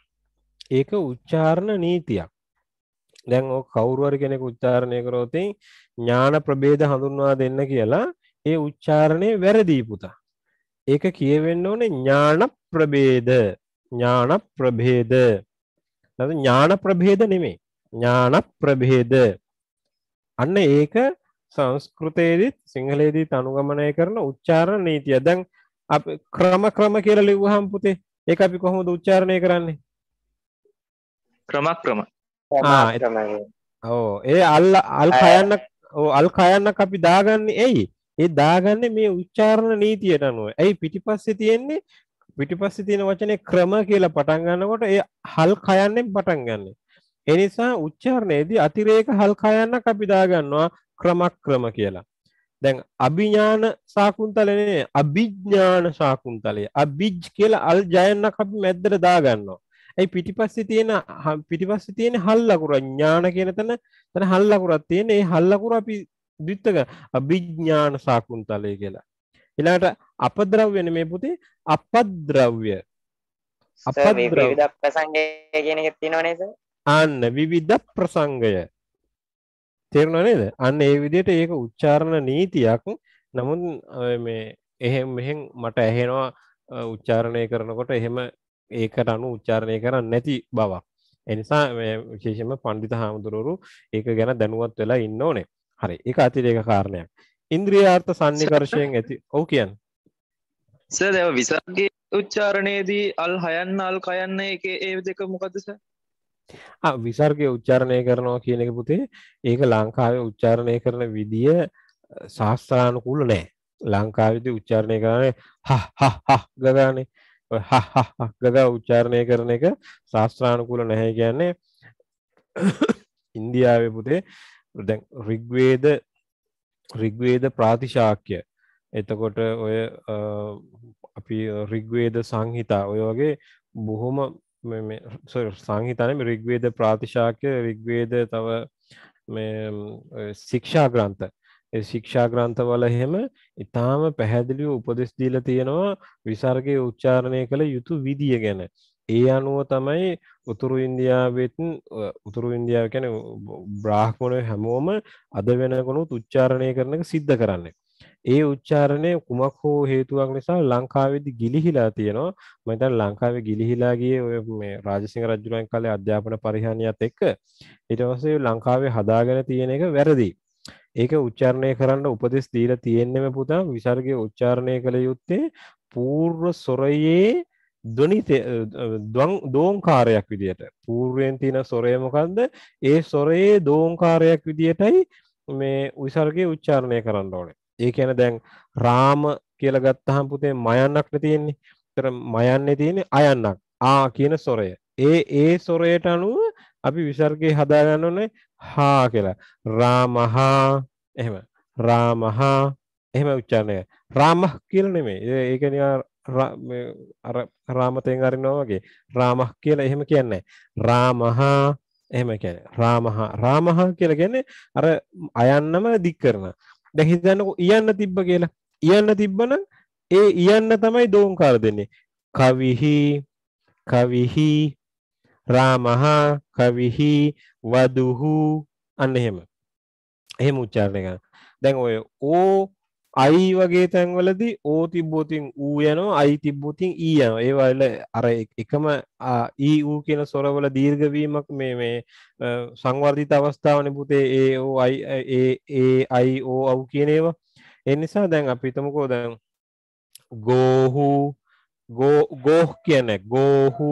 Speaker 1: ඒක උච්චාරණ නීතියක්. දැන් ඔය කවුරු හරි කෙනෙක් උච්චාරණය කරොත් ඥාන ප්‍රභේද හඳුන්වා දෙන්න කියලා ඒ උච්චාරණය වැරදි පුතා. ඒක කියවෙන්න ඕනේ ඥාන ප්‍රභේද. ඥාන ප්‍රභේද. නැත්නම් ඥාන ප්‍රභේද නෙමෙයි. ඥාන ප්‍රභේද අන්න ඒක සංස්කෘතයේදීත් සිංහලයේදීත් අනුගමනය කරන උච්චාරණ නීතිය. දැන් අපි ක්‍රම ක්‍රම කියලා ලිව්වහම පුතේ ඒක අපි කොහොමද උච්චාරණය කරන්නේ?
Speaker 4: ක්‍රම ක්‍රම.
Speaker 1: ඔව් ඒ අල් අල් කයන්න අල් කයන්නක් අපි දාගන්නේ ඇයි? ඒ දාගන්නේ මේ උච්චාරණ නීතියට අනුව. ඇයි පිටිපස්සේ තියෙන්නේ පිටිපස්සේ තියෙන වචනේ ක්‍රම කියලා පටන් ගන්නකොට ඒ හල් කයන්නෙන් පටන් ගන්නෙ. එනිසා උච්චාරණයේදී අතිරේක හල්කායන්නක් අපි දාගන්නවා ක්‍රමක්‍රම කියලා. දැන් අභිඥාන සාකුන්තලනේ අභිඥාන සාකුන්තලයේ අභිජ් කියලා අල් ජයන්නක් අපි මැද්දට දාගන්නවා. ඇයි පිටිපස්සේ තියෙන පිටිපස්සේ තියෙන හල් ලකුර ඥාන කියන තැන තන හල් ලකුරක් තියෙන ඒ හල් ලකුර අපි ද්විත්වක අභිඥාන සාකුන්තලය කියලා. ඊළඟට අපද්‍රව්‍ය නෙමේ පුතේ අපද්‍රව්‍ය.
Speaker 6: අපද්‍රව්‍ය ප්‍රසංගය කියන එකක් තියෙනවනේ සර්.
Speaker 1: අන්න විවිධ ප්‍රසංගය තේරුණා නේද? අන්න ඒ විදිහට ඒක උච්චාරණ නීතියක්. නමුත් මේ එහෙම මෙහෙන් මට ඇහෙනවා උච්චාරණය කරනකොට එහෙම ඒකට අනුව උච්චාරණය කරන්නේ නැති බවක්. ඒ නිසා විශේෂයෙන්ම පඬිත හාමුදුරුවෝ ඒක ගැන දැනුවත් වෙලා ඉන්න ඕනේ. හරි. ඒක අතිරේක කාරණයක්. ඉන්ද්‍රියාර්ථ සන්නිකර්ෂයෙන් ඇති. ඔව් කියන්නේ.
Speaker 4: සර් දැන් විසර්ගයේ උච්චාරණයේදී අල් හයන්න අල් කයන්න ඒකේ ඒ දෙක මොකද්ද සර්?
Speaker 1: විසර්ගය උච්චාරණය කරනවා කියන එක පුතේ ඒක ලංකාවේ උච්චාරණය කරන විදිය ශාස්ත්‍රානුකූල නෑ. ලංකාවිදි උච්චාරණය කරන්නේ හහ ගගානේ. හහ ගගා උච්චාරණය කරන එක ශාස්ත්‍රානුකූල නැහැ කියන්නේ ඉන්දියාවේ පුතේ දැන් රිග්වේද රිග්වේද ප්‍රාතිශාක්‍ය. එතකොට ඔය අපි රිග්වේද සංහිතා ඔය වගේ බොහොම සංහිතනම රිග්වේද ප්‍රාතිශාක්‍ය රිග්වේද තව ශික්ෂා ග්‍රන්ථ ශික්ෂා ග්‍රන්ථවල එහෙම ඉතාම පැහැදිලිව උපදෙස් දීලා තියෙනවා විසර්ගයේ උච්චාරණය කළ යුතු විදිය ගැන. ඒ අනුව තමයි උතුරු ඉන්දියාවෙත් උතුරු ඉන්දියාව කියන්නේ බ්‍රාහ්මණය හැමෝම අද වෙනකනුත් උච්චාරණය කරන එක සිද්ධ කරන්නේ. ඒ උච්චාරණය කුමක් හෝ හේතුවක් නිසා ලංකාවේදී ගිලිහිලා තියෙනවා මම හිතන්නේ ලංකාවේ ගිලිහිලා ගියේ ඔය මේ රාජසිංහ රජුණන් කාලේ අධ්‍යාපන පරිහානියත් එක්ක ඊට පස්සේ ලංකාවේ හදාගෙන තියෙන එක වැරදි. ඒක උච්චාරණය කරන්න උපදෙස් දීලා තියෙන්නේම පුතා විසර්ගයේ උච්චාරණය කළ යුත්තේ పూర్ව සොරයේ ධ්වනි දෝංකාරයක් විදියට. పూర్වයෙන් තියෙන සොරය මොකද්ද? ඒ සොරයේ දෝංකාරයක් විදියටයි මේ විසර්ගයේ උච්චාරණය කරන්න ඕනේ. ඒ කියන්නේ දැන් රාම කියලා ගත්තාම පුතේ මයන්නක් නේ තියෙන්නේ. ඒතර මයන්නේ තියෙන්නේ අයන්නක්. ආ කියන ස්වරය. ඒ ඒ ස්වරයට අනුව අපි විසර්ගයේ හදා ගන්න ඕනේ හා කියලා. රාමහා එහෙම. රාමහා එහෙම උච්චාරණය. රාම කියලා නෙමෙයි. ඒක නිකන් අර රාමතෙන් අරිනවා වගේ. රාමහ කියලා එහෙම කියන්නේ රාමහා එහෙම කියන්නේ රාමහා රාමහා කියලා කියන්නේ අර අයන්නම දික් කරන. දැන් හිතන්නකෝ ඉයන්න තිබ්බ කියලා. ඉයන්න තිබ්බනම් ඒ ඉයන්න තමයි දෝංකාර දෙන්නේ. කවිහි කවිහි රාමහා කවිහි වදුහු අන්න එහෙම. එහෙම උච්චාරණය කරනවා. දැන් ඔය ඕ අයි වගේ තැන්වලදී ඕ තිබ්බොතින් ඌ යනවා අයි තිබ්බොතින් ඊ යනවා. ඒ වල අර එකම ඊ ඌ e, කියන ස්වරවල දීර්ඝ වීමක් මේ මේ සංවර්ධිත අවස්ථාවනේ පුතේ ඒ ඕ අයි ඒ ඒ අයි ඕ අව් කියන ඒවා. ඒ නිසා දැන් අපි හිතමුකෝ දැන් ගෝහු ගෝ ගෝහ් කියන්නේ ගෝහු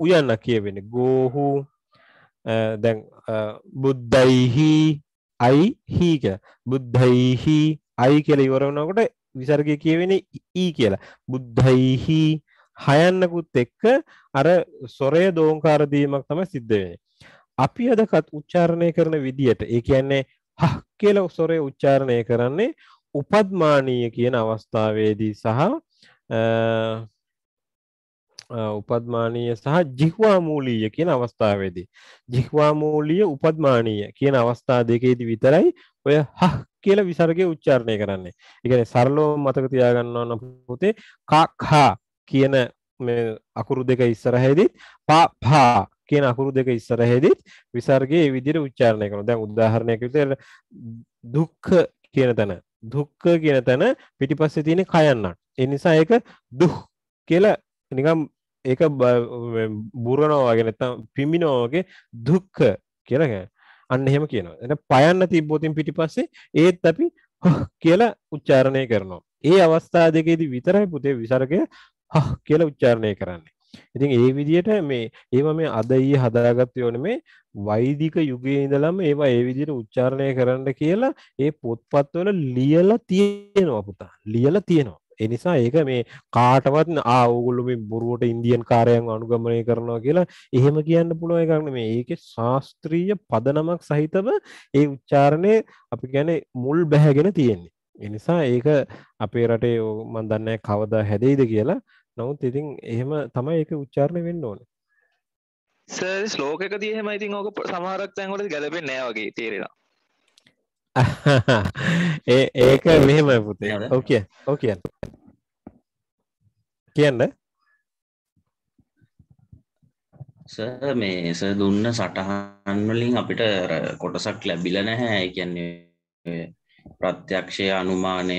Speaker 1: උයන්න කියවෙන්නේ ගෝහු දැන් බුද්ධයිහි අයි හී කියලා බුද්ධයිහි අයි කියලා ඉවර වුණාකොට විසර්ගය කියවෙන්නේ ඊ කියලා. බුද්ධයිහි හයන්නකුත් එක්ක අර සොරය දෝංකාර දීමක් තමයි සිද්ධ වෙන්නේ. අපි අදකත් උච්චාරණය කරන විදියට ඒ කියන්නේ හහ් කියලා සොරේ උච්චාරණය කරන්නේ උපද්මානීය කියන අවස්ථාවේදී සහ උපද්මානීය සහ ජිහ්වාමූලීය කියන අවස්ථාවේදී ජිහ්වාමූලීය උපද්මානීය කියන අවස්ථා දෙකේදී විතරයි ඔය හහ් කියලා විසර්ගය උච්චාරණය කරන්නේ. ඒ කියන්නේ සරලව මතක තියාගන්න ඕන පුතේ කඛා කියන මේ අකුරු දෙක ඉස්සරහේදීත් පා භා කියන අකුරු දෙක ඉස්සරහේදීත් විසර්ගය ඒ විදිහට උච්චාරණය කරනවා. දැන් උදාහරණයක් විදිහට දුක්ඛ කියන තැන දුක්ඛ කියන තැන පිටිපස්සේ තියෙන කයන්නක්. ඒ නිසා ඒක දුක් කියලා නිකම් ඒක බුරනවා වගේ නැත්නම් පිඹිනවා වගේ දුක්ඛ කියලා කියනවා. අන්න එහෙම කියනවා. එතන පයන්න තිබ්බොතින් පිටිපස්සේ ඒත් අපි කියලා උච්චාරණය කරනවා. ඒ අවස්ථා දෙකේදී විතරයි පුතේ විසර්ගය හ් කියලා උච්චාරණය කරන්නේ. ඉතින් ඒ විදිහට මේ ඒවා මේ අද ඊයේ හදාගත්තේ ඕනේ මේ වෛදික යුගයේ ඉඳලම ඒවා ඒ විදිහට උච්චාරණය කරන්න කියලා ඒ පොත්පත්වල ලියලා තියෙනවා පුතා. ලියලා තියෙනවා. ඒ නිසා ඒක මේ කාටවත් ආ ඕගොල්ලෝ මේ බොරුවට ඉන්දියන් කාරයන් අනුගමනය කරනවා කියලා එහෙම කියන්න පුළුවන් එකක් නෙමෙයි. ඒකේ ශාස්ත්‍රීය පදනමක් සහිතව ඒ උච්චාරණය අපි කියන්නේ මුල් බැහැගෙන තියෙන්නේ. ඒ නිසා ඒක අපේ රටේ මම දන්නේ කවදා හැදෙයිද කියලා. නමුත් ඉතින් එහෙම තමයි ඒක උච්චාරණය වෙන්න ඕනේ.
Speaker 4: සර් ශ්ලෝකකදී එහෙම ඉතින් ඕක සමහරක් තැන්වලදී ගැලපෙන්නේ නැහැ වගේ තේරෙනවා.
Speaker 1: ඒ ඒක මෙහෙමයි පුතේ. ඔව් කිය. ඔව් කියන්න. කියන්න.
Speaker 2: සර් මේ සර් දුන්න සටහන් වලින් අපිට කොටසක් ලැබිලා නැහැ. ඒ කියන්නේ ප්‍රත්‍යක්ෂය අනුමානය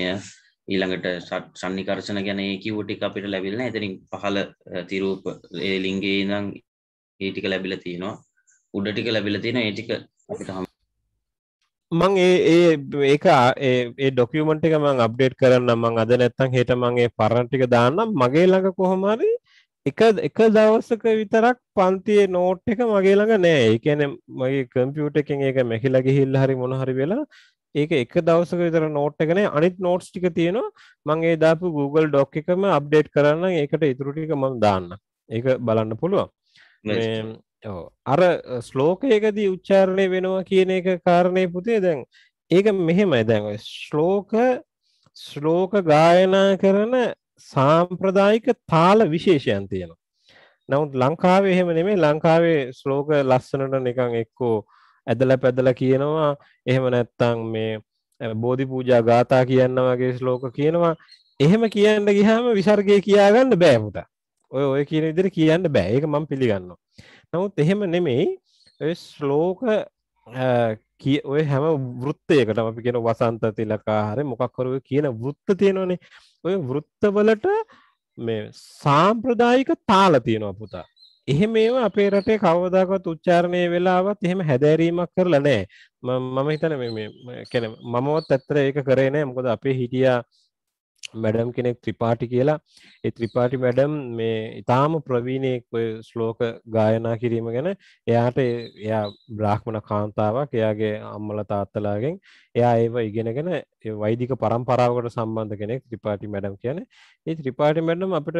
Speaker 2: ඊළඟට සන්නිකර්ෂණ ගැන ඒ කිව්ව ටික අපිට ලැබිලා නැහැ. එතනින් පහළ තිරූප ඒ ලිංගේ ඉඳන් ඒ ටික ලැබිලා තියෙනවා. උඩ ටික ලැබිලා තියෙනවා. ඒ ටික අපිට
Speaker 1: මං ඒ ඒ ඒක ඒ ඩොකියුමන්ට් එක මං අප්ඩේට් කරන්න මං අද නැත්තම් හෙට මං ඒ පරණ ටික දාන්නම් මගේ ළඟ කොහොම හරි එක එක දවසක විතරක් පන්තියේ නෝට් එක මගේ ළඟ නෑ. ඒ කියන්නේ මගේ කම්පියුටර් එකෙන් ඒක මැකිලා ගිහිල්ලා හරි මොන හරි වෙලා ඒක එක දවසක විතර නෝට් එක නෑ. අනිත් නෝට්ස් ටික තියෙනවා. මං ඒ දාපු Google Doc එකම අප්ඩේට් කරන්න ඒකට ඉතුරු ටික මම දාන්න. ඒක බලන්න පුළුවන්. මේ අර ස්ලෝකයකදී උච්චාරණය වෙනවා කියන එක කාරණය පුතේ දැන් ඒක මෙහෙමයි දැන් ශ්ලෝක ශ්ලෝක ගායනා කරන සාම්ප්‍රදායික තාල විශේෂයන් තියෙනවා. නමුත් ලංකාවේ එහෙම නෙමෙයි ලංකාවේ ශ්ලෝක ලස්සනට නිකන් එක්කෝ ඇදලා පැදලා කියනවා එහෙම නැත්තම් මේ බෝධි පූජා ගාථා කියන්න වගේ ශ්ලෝක කියනවා එහෙම කියන්න ගියාම විසර්ගය කියාගන්න බෑ පුතා. ඔය ඔය කියන විදිහට කියන්න බෑ. ඒක මම පිළිගන්නවා. නමුත් එහෙම නෙමෙයි ඔය ශ්ලෝක කිය ඔය හැම වෘත්තයකට අපි කියන වසන්ත තිලකා හරි මොකක් කර ඔය කියන වෘත්ත තියෙනවනේ. ඔය වෘත්තවලට මේ සාම්ප්‍රදායික තාල තියෙනවා පුතා. එහෙම ඒවා අපේ රටේ කවදාකවත් උච්චාරණය වෙලාවත් එහෙම හැදෑරීමක් කරලා නැහැ. මම හිතන්නේ මේ මේ කියන්නේ මමවත් ඇත්තට ඒක කරේ නැහැ. මොකද අපේ හිටියා මැඩම් කෙනෙක් ත්‍රිපාටි කියලා. ඒ ත්‍රිපාටි මැඩම් මේ ඉතාම ප්‍රවීණයෙක් ඔය ශ්ලෝක ගායනා කිරීම ගැන එයාට එයා බ්‍රාහ්මණ කාන්තාවක් එයාගේ අම්මල තාත්තලාගෙන් එයා ඒව ඉගෙනගෙන වෛදික පරම්පරාවකට සම්බන්ධ කෙනෙක් ත්‍රිපාටි මැඩම් කියන්නේ. ඒ ත්‍රිපාටි මැඩම් අපිට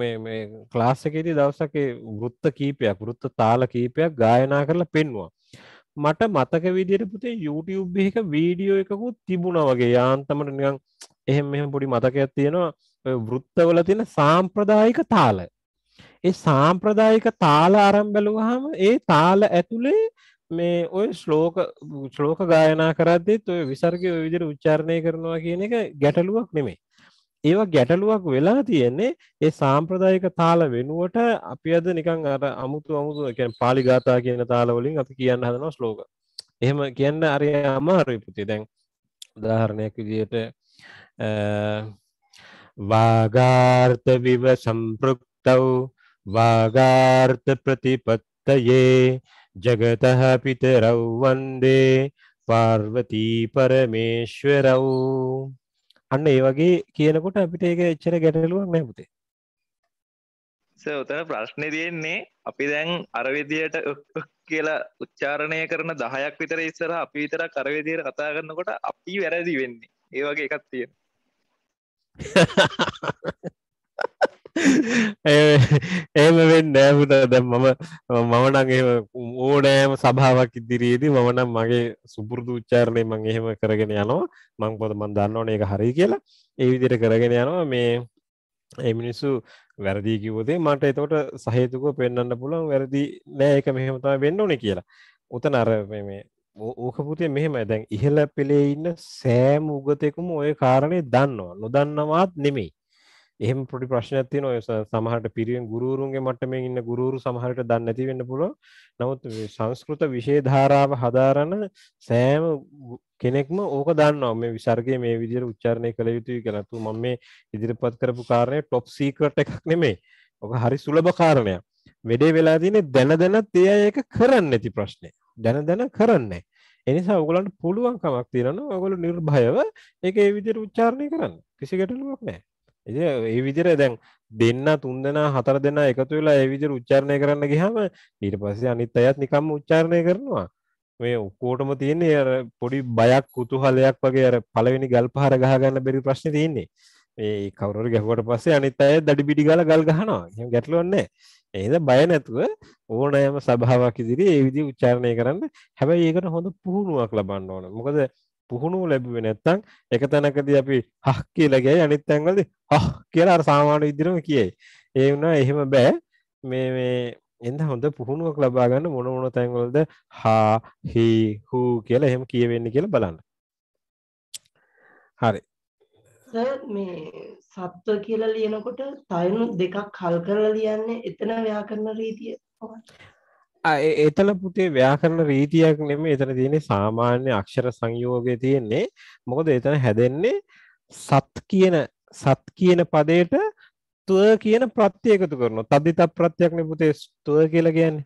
Speaker 1: මේ මේ ක්ලාස් එකේදී දවසක් ඒ වෘත්ත කීපයක් වෘත්ත තාල කීපයක් ගායනා කරලා පෙන්වුවා. මට මතක විදිහට පුතේ YouTube එකක වීඩියෝ එකකුත් තිබුණා වගේ. යාන්තමට නිකන් එහෙම මෙහෙම පොඩි මතකයක් තියෙනවා ඔය වෘත්තවල තියෙන සාම්ප්‍රදායික තාල. ඒ සාම්ප්‍රදායික තාල අරන් බැලුවාම ඒ තාල ඇතුලේ මේ ඔය ශ්ලෝක ශ්ලෝක ගායනා කරද්දිත් ඔය විසර්ගය ඔය විදිහට උච්චාරණය කරනවා කියන එක ගැටලුවක් නෙමෙයි. ඒවා ගැටලුවක් වෙලා තියෙන්නේ ඒ සාම්ප්‍රදායික තාල වෙනුවට අපි අද නිකන් අර අමුතු අමුතු කියන්නේ පාලි ගාථා කියන තාල වලින් අපි කියන්න හදනවා ශ්ලෝක. එහෙම කියන්න හරි අමාරුයි පුතේ. දැන් උදාහරණයක් විදිහට වාගාර්ථ විව සම්පෘක්තව් වාගාර්ථ ප්‍රතිපත්තයේ ජගතහ පිතරව් වන්දේ පාර්වතී පරමේශ්වරව් අන්න ඒ වගේ කියනකොට අපිට ඒක එච්චර ගැටලුවක් නැහැ පුතේ.
Speaker 4: උතන ප්‍රශ්නේ තියෙන්නේ අපි දැන් අර විදියට කියලා උච්චාරණය කරන 10ක් විතර ඉස්සර අපි විතරක් අර විදියට කතා කරනකොට අපි වැරදි වෙන්නේ. ඒ වගේ එකක් තියෙනවා.
Speaker 1: එහෙම වෙන්නේ නෑ පුතා දැන් මම මම නම් එහෙම ඕනෑම සභාවක් ඉදිරියේදී මම නම් මගේ සුපුරුදු උච්චාරණය මම එහෙම කරගෙන යනවා. මම පොත මම දන්නවනේ ඒක හරි කියලා. ඒ විදිහට කරගෙන යනවා. මේ ඒ මිනිස්සු වැරදි කිව්වොත් මට එතකොට සහේතුකව පෙන්වන්න පුළුවන් වැරදි නෑ. ඒක මෙහෙම තමයි වෙන්න ඕනේ කියලා. උතන අර මේ ඕක පුතිය මෙහෙම දැන් ඉහල පෙළේ ඉන්න සෑම උගතෙකුම ඔය කාරණය දන්නවා. නොදන්නවාත් නෙමෙයි. එහම පොටි ප්‍රශ්නයක්තින ඔය සමහට පිරියෙන් ගුරුරුන්ගේ මටම ඉන්න ගුරු සමහට දන්න ඇතිවෙන්න පුලො නමුත් සංස්කෘත විශේධාරාව හදාරණ සෑම කෙනෙක්ම ඕක දන්නවා. මේ විසර්ගේ මේ විදිර උච්චාරණය කළ යුතුයි කලතු ම මේ ඉදිරිපත් කරපු කාරණය ටොප් සීකට එකක් නෙමේ ඕක හරි සුලභ කාරණයක්. වැඩේ වෙලා තින දැන දැනත් එය ඒක කරන්න ඇති ප්‍රශ්නය දැන දැන කරන්නේ. එනිසා ඔයගලන්ට පුළුවන් කමක් තියෙනවා ඔයගොල්ලෝ නිර්භයව ඒක ඒ විදිහට උච්චාරණය කරන්න. කිසි ගැටලුවක් නැහැ. ඉතින් ඒ විදිහට දැන් දෙන්න තුන් දෙනා හතර දෙනා එකතු වෙලා ඒ විදිහට උච්චාරණය කරන්න ගියාම ඊට පස්සේ අනිත් අයත් නිකම්ම උච්චාරණය කරනවා. මේ ඔක්කොටම තියෙන්නේ අර පොඩි බයක් කුතුහලයක් වගේ අර පළවෙනි ගල් පහර ගහ ගන්න බැරි ප්‍රශ්නේ තියෙන්නේ. මේ කවුරු හරි ගැහුවට පස්සේ අනිත් අය දඩි බිඩි ගාලා ගල් ගහනවා. එහෙම ගැටලුවක් නැහැ. එහෙනම් බය නැතුව ඕනෑම සභාවක් ඉදිරියේ ඒ විදිහ උච්චාරණය කරන්න. හැබැයි ඒකට හොඳ පුහුණුවක් ලබන්න ඕන. මොකද පුහුණුව ලැබුවේ නැත්නම් එක තැනකදී අපි හක් කියලා ගියයි අනිත් තැන්වලදී හක් කියලා අර සාමාන්‍ය විදිහටම කියයි. ඒ වුණා එහෙම බෑ. මේ මේ එන්න හොඳ පුහුණුවක් ලබා ගන්න මොන මොන තැන්වලද හා හි හූ කියලා එහෙම කියවෙන්නේ කියලා බලන්න. හරි.
Speaker 7: මේ සත්ව කියලා ලියනකොට තයනු දෙකක් කල් කරලා ලියන්නේ එතන ව්‍යාකරණ රීතිය
Speaker 1: එතන පුතේ ව්‍යාකරණ රීතියක් නෙමෙයි. එතන තියෙන්නේ සාමාන්‍ය අක්ෂර සංයෝගය තියෙන්නේ. මොකද එතන හැදෙන්නේ සත් කියන සත් කියන පදයට තුව කියන ප්‍රත්‍ය එකතු කරනවා. තද්දිත ප්‍රත්‍යයක් නේ පුතේ තුව කියලා කියන්නේ.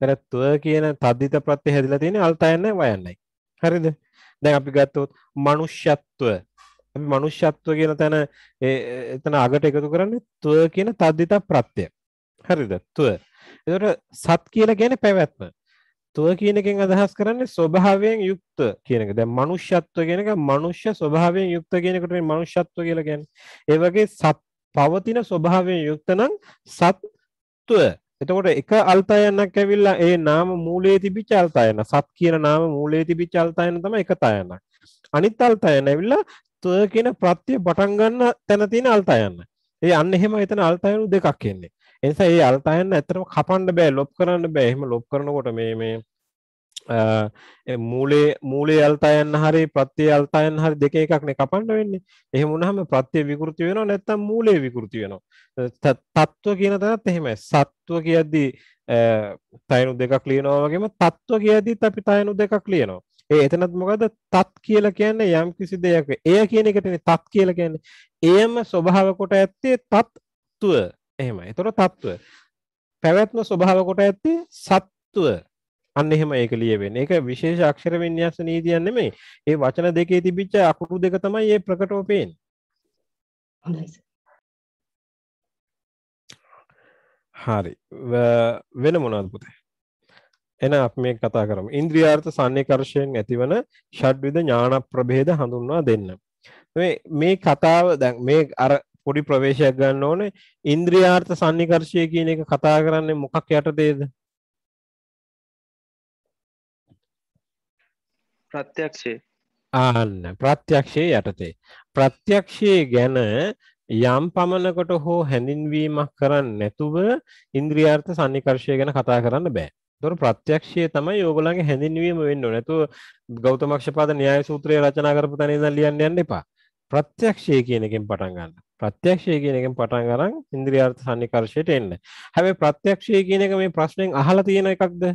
Speaker 1: එතන තුව කියන තද්දිත ප්‍රත්‍ය හැදිලා තියෙන්නේ අල්තයන්යි වයන්යි හරිද? දැන් අපි ගත්තොත් මනුෂ්‍යත්ව. අපි මනුෂ්‍යත්ව කියන තැන එතන අගට එකතු කරන්නේ තුව කියන තද්දිත ප්‍රත්‍යය. හරිද? තුව. එතකොට සත් කියලා කියන්නේ පැවැත්ම. තුව කියන එකෙන් අදහස් කරන්නේ ස්වභාවයෙන් යුක්ත කියන එක. දැන් මනුෂ්‍යත්ව කියන එක මනුෂ්‍ය ස්වභාවයෙන් යුක්ත කියන එකට මේ මනුෂ්‍යත්ව කියලා කියන්නේ. ඒ වගේ සත් පවතින ස්වභාවයෙන් යුක්ත නම් සත්ව. එතකොට එක අල්තයනක් ඇවිල්ලා ඒ නාම මූලයේ තිබිච්ච අල්තයන. සත් කියන නාම මූලයේ තිබිච්ච අල්තයන තමයි එක තයනක්. අනිත් අල්තයන ඇවිල්ලා තුව කියන ප්‍රත්‍ය පටන් ගන්න තැන තියෙන අල්තයන්න. ඒ අන්න එහෙම එතන අල්තයනු දෙකක් එන්නේ. ඒ නිසා මේ අල්තයන්න ඇත්තටම කපන්න බෑ, ලොප් කරන්න බෑ. එහෙම ලොප් කරනකොට මේ මේ මූලේ මූලේ අල්තායන්න හරි ප්‍රත්‍ය අල්තායන්න හරි දෙක එකක්නේ කපන්න වෙන්නේ එහෙම වුණාම ප්‍රත්‍ය විකෘති වෙනවා නැත්නම් මූලේ විකෘති වෙනවා තත්ත්ව කියන තැනත් එහෙමයි සත්ව කියද්දී තයනු දෙකක් ලියනවා වගේම තත්ත්ව කියද්දිත් අපි තයනු දෙකක් ලියනවා ඒ එතනත් මොකද තත් කියලා කියන්නේ යම් කිසි දෙයක් එය කියන එකටනේ තත් කියලා කියන්නේ එයම ස්වභාව කොට ඇත්තේ තත්ත්ව එහෙමයි එතකොට තත්ත්ව පැවැත්ම ස්වභාව කොට ඇත්තේ සත්ව අන්න එහෙම ඒක ලියවෙන්නේ. ඒක විශේෂ අක්ෂර වින්‍යාස නීතියක් නෙමෙයි. ඒ වචන දෙකේ තිබිච්ච අකුරු දෙක තමයි මේ ප්‍රකටව පේන්නේ.
Speaker 7: හොඳයි.
Speaker 1: හරි. වෙන මොනවද පුතේ? එහෙනම් අපි මේක කතා කරමු. ඉන්ද්‍රියාර්ථ සන්නිකර්ෂයෙන් ඇතිවන ෂඩ්විද ඥාන ප්‍රභේද හඳුන්වා දෙන්න. මේ මේ කතාව දැන් මේ අර පොඩි ප්‍රවේශයක් ගන්න ඕනේ. ඉන්ද්‍රියාර්ථ සන්නිකර්ෂය කියන එක කතා කරන්නේ මොකක් යටතේද?
Speaker 4: ප්‍රත්‍යක්ෂය
Speaker 1: ආන්න ප්‍රත්‍යක්ෂයේ යටතේ ප්‍රත්‍යක්ෂයේ ගැන යම් පමණකට හෝ හැඳින්වීමක් කරන්න නැතුව ඉන්ද්‍රියාර්ථ සන්නිකර්ෂය ගැන කතා කරන්න බෑ. ඒතොර ප්‍රත්‍යක්ෂය තමයි ඕගොල්ලන්ගේ හැඳින්වීම වෙන්න ඕනේ. නැතුව ගෞතම අක්ෂපාද න්‍යාය සූත්‍රය රචනා කරපු තැන ඉඳන් ලියන්න යන්න එපා. ප්‍රත්‍යක්ෂය කියන එකෙන් පටන් ගන්න. ප්‍රත්‍යක්ෂය කියන එකෙන් පටන් ගන්න ඉන්ද්‍රියාර්ථ සන්නිකර්ෂයට එන්න. හැබැයි ප්‍රත්‍යක්ෂය කියන එක මේ ප්‍රශ්නෙන් අහලා තියෙන එකක්ද?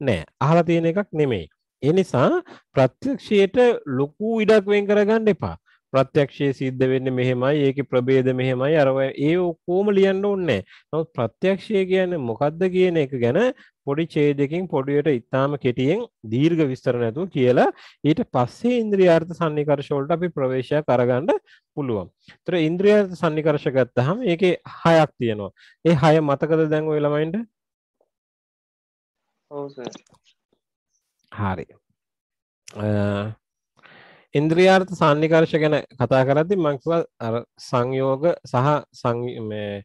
Speaker 1: නෑ. අහලා තියෙන එකක් නෙමෙයි. ඒ නිසා ප්‍රත්‍යක්ෂයට ලොකු ඉඩක් වෙන් කරගන්න එපා. ප්‍රත්‍යක්ෂයේ සිද්ධ වෙන්නේ මෙහෙමයි ඒකේ ප්‍රභේද මෙහෙමයි අර ඒ ඔක්කොම ලියන්න ඕනේ නමුත් ප්‍රත්‍යක්ෂය කියන්නේ මොකද්ද කියන එක ගැන පොඩි ඡේදයකින් පොඩියට ඉතාම කෙටියෙන් දීර්ඝ විස්තර නැතුව කියලා ඊට පස්සේ ඉන්ද්‍රියාර්ථ සන්නිකර්ෂ වලට අපි ප්‍රවේශයක් අරගන්න පුළුවන්. ඒතර ඉන්ද්‍රියාර්ථ සන්නිකර්ෂ ගත්තාම ඒකේ හයක් තියෙනවා. ඒ හය මතකද දැන් ඔය ළමයින්ට?
Speaker 4: ඔව් සර්.
Speaker 1: හරි ඉන්ද්‍රියාර්ථ සන්නිකර්ෂ ගැන කතා කරද්දි මං කිව්වා අර සංයෝග සහ මේ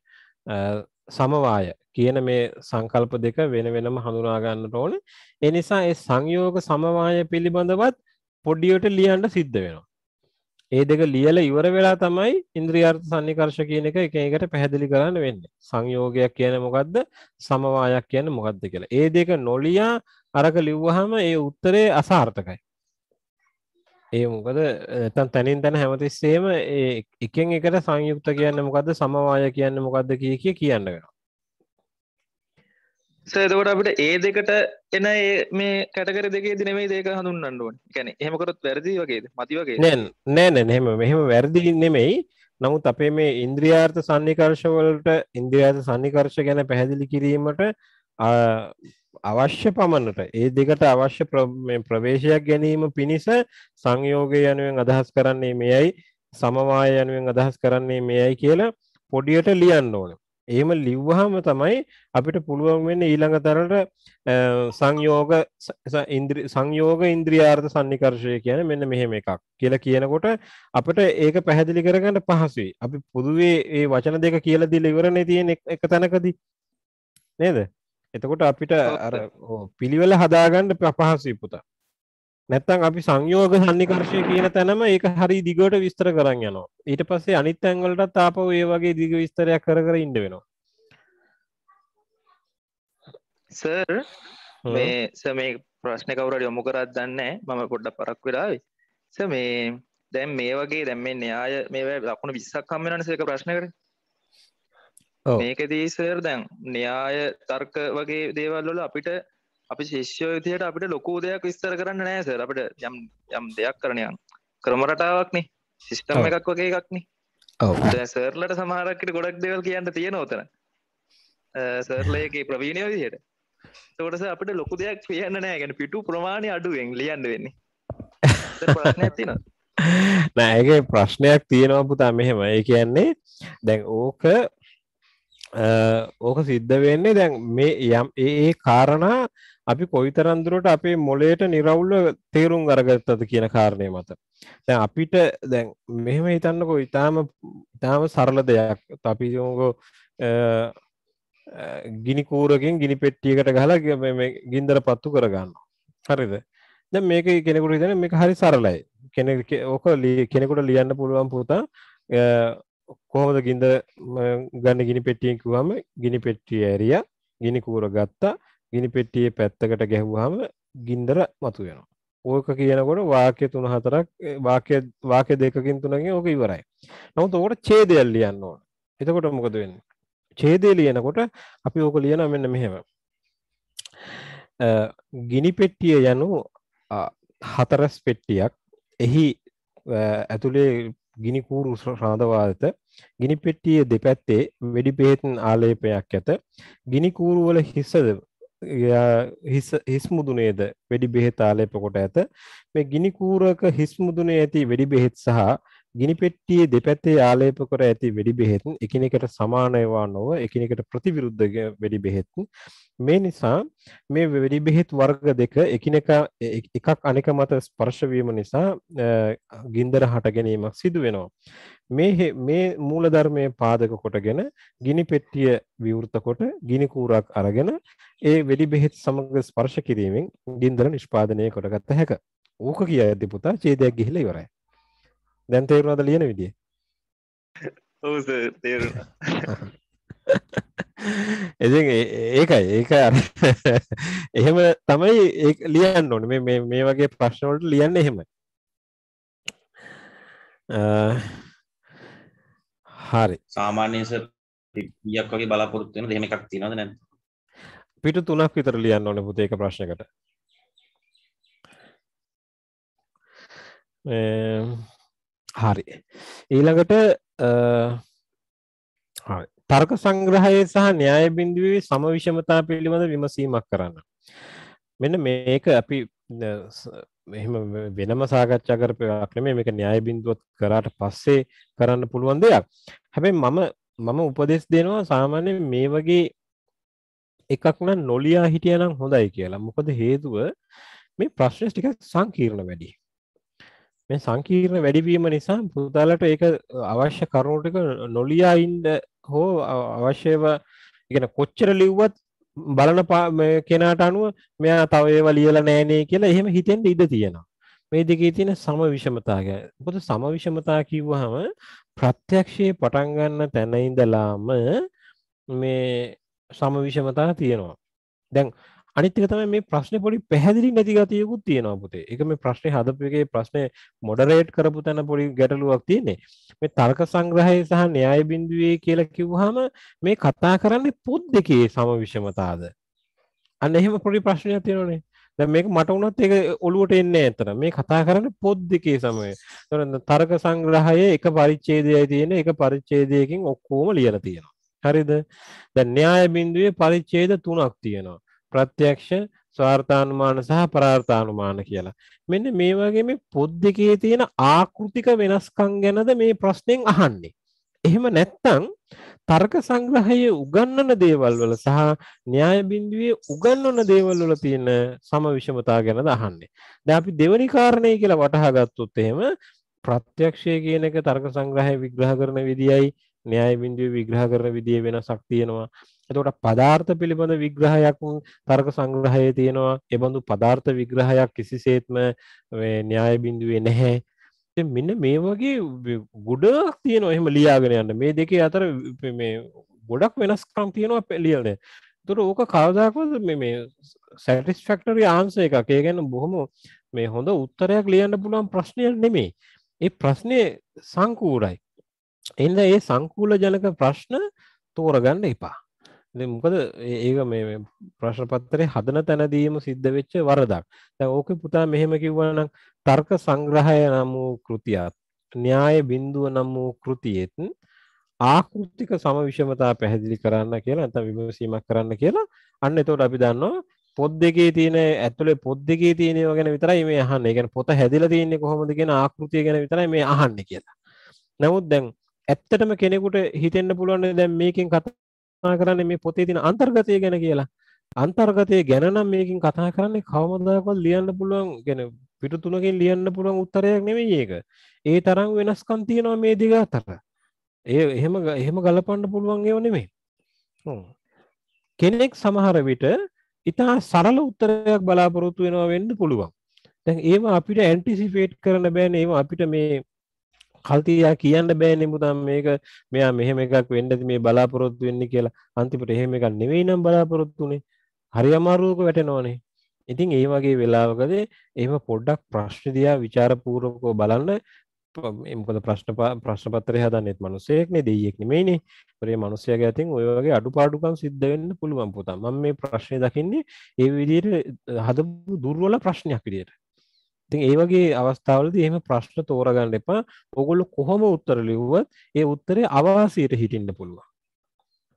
Speaker 1: සමවාය කියන මේ සංකල්ප දෙක වෙන වෙනම හඳුනාගන්නට ඕන. එනිසා ඒ සංයෝග සමවාය පිළිබඳවත් පොඩ්ඩියට ලියන්ට සිද්ධ වෙනවා. ඒ දෙක ලියල ඉවර වෙලා තමයි ඉන්ද්‍රියර්ථ සන්නිකර්ශ කියන එක එක එකට පැහැදිලි කරන්න වෙන්න. සංයෝගයක් කියන මොකක්ද සමවායක් කියන මොකක්ද කියලා. ඒ දෙක නොලියා අරක ලිව්වහම ඒ උත්තරේ අසාර්ථකයි. ඒ මොකද නැත්තම් තනින් තන හැමතිස්සෙම එකෙන් එකට සංයුක්ත කියන්නේ මොකද්ද? සමவாய කියන්නේ මොකද්ද කිය කිය කියන්න වෙනවා.
Speaker 4: එතකොට අපිට ඒ දෙකට එන මේ කැටකර දෙකේ දිනෙමයි දෙක හඳුන්වන්න ඕනේ. කියන්නේ එහෙම කරොත් වැරදි වගේද? මදි වගේද?
Speaker 1: නෑ නෑ නෑ එහෙම මෙහෙම වැරදි නෙමෙයි. නමුත් අපේ මේ ඉන්ද්‍රියාර්ථ සන්නිකර්ෂ වලට ඉන්ද්‍රියාර්ථ සන්නිකර්ෂ ගැන පැහැදිලි කිරීමට අවශ්‍ය පමණට ඒ දෙකට අවශ්‍ය ප්‍රවේශයක් ගැනීම පිණිස සංයෝගය යනුවෙන් අදහස් කරන්නේ මෙයයි සමවාය යනුවෙන් අදහස් කරන්නේ මෙයයි කියලා පොඩියට ලියන්න ඕන. එහෙම ලිව්වහම තමයි අපිට පුළුවන් වෙන්නේ ඊළඟ තරට සංයෝග සංයෝග ඉන්ද්‍රියාර්ථ සන්නිකර්ෂය කියන්නේ මෙන්න මෙහෙම එකක් කියලා කියනකොට අපිට ඒක පැහැදිලි කරගන්න පහසුයි. අපි පොදුවේ මේ වචන දෙක කියලා දීලා ඉවරනේ තියෙන එක තැනකදී. නේද? එතකොට අපිට අර පිළිවෙල හදාගන්න පහසුයි පුතා. නැත්තම් අපි සංයෝග සන්නිකර්ෂය කියන තැනම ඒක හරි දිගට විස්තර කරන් යනවා. ඊට පස්සේ අනිත් වලටත් ආපහු ඒ වගේ දිග විස්තරයක් කර කර ඉන්න වෙනවා.
Speaker 4: මේ සර් මේ ප්‍රශ්නේ කවුරු හරි යොමු කරත් දන්නේ මම පොඩ්ඩක් පරක් වෙලා ආවේ. සර් මේ දැන් මේ වගේ දැන් මේ න්‍යාය මේ ලකුණු 20ක් හම් වෙනවනේ සර් එක ප්‍රශ්නයකට. මේකදී සර් දැන් න්‍යාය තර්ක වගේ දේවල්වල අපිට අපි ශිෂ්‍යෝ විදියට අපිට ලොකු දෙයක් විස්තර කරන්න නෑ සර්. අපිට යම් යම් දෙයක් කරණයන් ක්‍රම රටාවක්නේ. සිස්ටම් එකක් වගේ එකක්නේ ඔව්. සර්ලට සමහරක්කට ගොඩක් දේවල් කියන්න තියෙන උතන. සර්ලයකේ ප්‍රවීණය විදියට තෝටස අපිට ලොකු දෙයක් කියන්න නෑ. ගැන පිටු ප්‍රමාණය අඩුවෙන් ලියන්න වෙන්නේ. ප්‍රශ්න
Speaker 1: ඇතිනවා නෑගේ ප්‍රශ්නයක් තියෙනවා පුතා මෙහෙම. ඒ කියන්නේ දැන් ඕක ඕක සිද්ධ වෙන්නේ දැන් මේ යම් ඒ කාරණා අපි කොයිතරන්දුරට අපේ මොලේට නිරවුල්ව තේරුම් අරගත්තද කියන කාරණය මත. දැන් අපිට දැන් මෙහෙම හිතන්නකෝ ඊටාම ඊටාම සරල දෙයක්. අපි යමුකෝ ගිනි කූරකින් ගිනි පෙට්ටියකට ගහලා මේ ගින්දර පත්තු කරගන්නවා. හරිද? දැන් මේක කෙනෙකුට හිතන්නේ මේක හරි සරලයි. කෙනෙක් ඕක කෙනෙකුට ලියන්න පුළුවන් පුතා කොහොමද ගින්ද ගන්න ගිනි පෙට්ටියෙන් කිව්වම ගිනි පෙට්ටිය ඇරියා ගිනි කූර ගත්තා ගිනි පෙට්ටියේ පැත්තකට ගැහුවාම ගින්දර මතුවෙනවා. ඕක කියනකොට වාක්‍ය තුන හතරක් ඒ වාක්‍ය වාක්‍ය දෙකකින් තුනකින් ඕක ඉවරයි. නමුත් ඕකට ඡේදයක් ලියන්න ඕන. එතකොට මොකද වෙන්නේ? ඡේදය ලියනකොට අපි ඕක ලියනවා මෙන්න මෙහෙම. අ, ගිනි පෙට්ටිය යනු අ, හතරස් පෙට්ටියක්. එහි අ, ඇතුලේ ගිනි කූරු රඳවා ඇත. ගිනි පෙට්ටියේ දෙපැත්තේ වෙඩි බෙහෙත් ආලේපයක් ඇත. ගිනි කූරු වල හිසද හිස් හිස් මුදුනේද වෙඩි බෙහෙත් ආලේප කොට ඇත. මේ ගිනි කූරක හිස් මුදුනේ ඇති වෙඩි බෙහෙත් සහ ගිනි පෙට්ටියේ දෙපැත්තේ ආලේප කර ඇති වෙඩි බෙහෙත් එකිනෙකට සමාන ඒවා නොව එකිනෙකට ප්‍රතිවිරුද්ධ ගේ වෙඩි බෙහෙත්. මේ නිසා මේ වෙඩි බෙහෙත් වර්ග දෙක එකිනෙක එ- එකක් අනෙක මත ස්පර්ශ වීම නිසා අ, ගින්දර හට ගැනීමක් සිදු වෙනවා. මේ හේ- මේ මූලධර්මයේ පාදක කොටගෙන ගිනි පෙට්ටිය විවෘත කොට ගිනි කූරක් අරගෙන ඒ වෙඩි බෙහෙත් සමග ස්පර්ශ කිරීමෙන් ගින්දර නිෂ්පාදනය කොටගත හැක. ඕක කියද්දි පුතා ඡේදයක් ගිහිලා ඉවරයි. දැන් තේරුණාද ලියන විදිය?
Speaker 4: ඔව් සර් තේරුණා.
Speaker 1: ඉතින් ඒ- ඒකයි ඒක අර එහෙම තමයි ඒක ලියන්න ඕනේ. මේ මේ මේ වගේ ප්‍රශ්න වලට ලියන්න එහෙමයි අ, හරි.
Speaker 2: සාමාන්‍යයෙන් සර් යක් වගේ බලාපොරොත්තු වෙන දෙහෙම එකක් තියෙනවද නැද්ද?
Speaker 1: පිටු තුනක් විතර ලියන්න ඕනේ පුතේ එක ප්‍රශ්නයකට. එම්, හරි. ඊළඟට තර්ක සංග්‍රහයේ සහ න්‍යාය බිඳුවේ සම විෂමතා පිළිබඳ විමසීමක් කරන්න. මෙන්න මේක අපි මෙහෙම වෙනම සාකච්ඡා කරපු එකක් නෙමෙයි. මේක න්‍යාය බිඳුවත් කරාට පස්සේ කරන්න පුළුවන් දෙයක්. හැබැයි මම මම උපදෙස් දෙනවා සාමාන්‍යයෙන් මේ වගේ එකක් නම් නොලියා හිටියනම් හොඳයි කියලා. මොකද හේතුව මේ ප්‍රශ්න ටික සංකීර්ණ වැඩි මේ සංකීර්ණ වැඩිවීම නිසා පුතාලට ඒක අවශ්‍ය කරුණු ටික නොලියා ඉන්න හෝ අ- අවශ්‍යව ඉගෙන කොච්චර ලිව්වත් බලන පා- මේ කෙනාට අනුව මෙයා තව ඒවා ලියලා නෑනේ කියලා එහෙම හිතෙන්න ඉඩ තියෙනවා. මේ දෙකේ තියෙන සම විෂමතා ගැන මොකද සම විෂමතා කිව්වහම ප්‍රත්‍යක්ෂයේ පටන් ගන්න තැන ඉඳලාම මේ සම විෂමතා තියෙනවා. දැන් අනිත් එක තමයි මේ ප්‍රශ්නේ පොඩි පැහැදිලි නැති ගතියකුත් තියෙනවා පුතේ. ඒක මේ ප්‍රශ්නේ හදපු එකේ ප්‍රශ්නේ මොඩරේට් කරපු තැන පොඩි ගැටලුවක් තියෙන්නේ. මේ තර්ක සංග්‍රහය සහ න්‍යාය බිඳුවේ කියලා කිව්වහම මේ කතා කරන්නේ පොත් දෙකේ සම විෂමතාවද? අන්න එහෙම පොඩි ප්‍රශ්නයක් තියෙනවනේ. දැන් මේක මට වුණත් ඒක ඔලුවට එන්නේ නැහැ අතන. මේ කතා කරන්නේ පොත් දෙකේ සමය. ඒතකොට තර්ක සංග්‍රහයේ එක පරිච්ඡේදයයි තියෙන එක පරිච්ඡේදයකින් ඔක්කොම ලියලා තියෙනවා. හරිද? දැන් න්‍යාය බිඳුවේ පරිච්ඡේද තුනක් තියෙනවා. ප්‍රත්‍යක්ෂ ස්වාර්ථානුමාන සහ පරාර්ථානුමාන කියලා. මෙන්න මේ වගේ මේ පොත් දෙකේ තියෙන ආකෘතික වෙනස්කම් ගැනද මේ ප්‍රශ්නෙන් අහන්නේ. එහෙම නැත්නම් තර්ක සංග්‍රහයේ උගන්වන දේවල් වල සහ න්‍යාය බිඳුවේ උගන්වන දේවල් වල තියෙන සම විෂමතා ගැනද අහන්නේ. දැන් අපි දෙවනි කාරණේ කියලා වටහා ගත්තොත් එහෙම ප්‍රත්‍යක්ෂය කියන එක තර්ක සංග්‍රහය විග්‍රහ කරන විදියයි න්‍යාය බිඳුවේ විග්‍රහ කරන විදියේ වෙනසක් තියෙනවා. එතකොට පදාර්ථ පිළිබඳ විග්‍රහයක් තර්ක සංග්‍රහයේ තියෙනවා. ඒ බඳු පදාර්ථ විග්‍රහයක් කිසිසේත්ම මේ න්‍යාය බිඳුවේ නැහැ. ඉතින් මෙන්න මේ වගේ වි- ගොඩක් තියෙනවා එහෙම ලියාගෙන යන්න. මේ දෙකේ අතර වි- මේ ගොඩක් වෙනස්කම් තියෙනවා පෙ- ලියන. ඒතර ඕක කවදාකවත් මේ මේ සැටිස්ෆැක්ටරි ආන්සර් එකක්. ඒ කියන්නේ බොහොම මේ හොඳ උත්තරයක් ලියන්න පුළුවන් ප්‍රශ්නයක් නෙමෙයි. ඒ ප්‍රශ්නේ සංකූලයි. එන්න ඒ සංකූල ජනක ප්‍රශ්න තෝරගන්න එපා. ඉතින් මොකද ඒ- ඒක මේ මේ ප්‍රශ්න පත්‍රයේ හදන තැනදීම සිද්ධ වෙච්ච වරදක්. දැන් ඕකේ පුතා මෙහෙම කිව්වනම් තර්ක සංග්‍රහය නම් වූ කෘතියත් න්‍යාය බිඳුව නම් වූ කෘතියෙත් ආකෘතික සම විෂමතා පැහැදිලි කරන්න කියලා නැත්නම් විමසීමක් කරන්න කියලා අන්න එතකොට අපි දන්නවා පොත් දෙකේ තියෙන ඇතුලේ පොත් දෙකේ තියෙන ඒවා ගැන විතරයි මේ අහන්නේ. ඒ කියන්නේ පොත හැදිලා තියෙන්නේ කොහොමද කියන ආකෘතිය ගැන විතරයි මේ අහන්නේ කියලා. නමුත් දැන් ඇත්තටම කෙනෙකුට හිතෙන්න පුළුවන් දැන් මේකෙන් කතා කරන්නේ මේ පොතේ තින අන්තර්ගතය ගැන කියලා. අන්තර්ගතය ගැනම් මේකින් කතා කරන්නේ කවමදකොල් ලියන්න පුළුවන් ගැන පිටු තුනකින් ලියන්න පුළුවන් උත්තරයක් නෙමේ ඒක. ඒ තරම් වෙනස්කම් තියෙනවා මේ දිග අතර. ඒ එහෙම එහෙම ගලපන්න පුළුවන් ඒව නෙමේ කෙනෙක් සමහර විට ඉතා සරල උත්තරයක් බලාපොරොත්තු වෙනවා වෙන්න පුළුවන්. දැන් ඒම අපිට ඇන්ටිසිපේට් කරන බෑන. ඒම අපිට මේ කල්තියා කියන්න බෑනේ මුදම් මේක මෙයා මෙහෙම එකක් වෙන්න ඇති මේ බලාපොරොත්තු වෙන්නේ කියලා අන්තිමට එහෙම එකක් නෙවෙයි නම් බලාපොරොත්තු උනේ. හරි අමාරුවක වැටෙනවනේ. ඉතින් ඒ වගේ වෙලාවකදී එහෙම පොඩ්ඩක් ප්‍රශ්න දිහා ਵਿਚාරපූර්වකව බලන්න මොකද ප්‍රශ්න ප්‍රශ්න පත්‍රය හදන්නෙත් මිනිසෙක්නේ දෙයියෙක් නෙමෙයිනේ. ඒ මිනිසයාගේ අතින් ඔය වගේ අඩුපාඩුකම් සිද්ධ වෙන්න පුළුවන් පුතා. මම මේ ප්‍රශ්නේ දකින්නේ ඒ විදිහට හදපු දුර්වල ප්‍රශ්නයක් විදිහට. ඉතින් ඒ වගේ අවස්ථාවලදී එහෙම ප්‍රශ්න තෝරගන්න එපා. ඕගොල්ලෝ කොහොම උත්තර ලිව්වත් ඒ උත්තරේ අවාසියට හිටින්න පුළුවන්.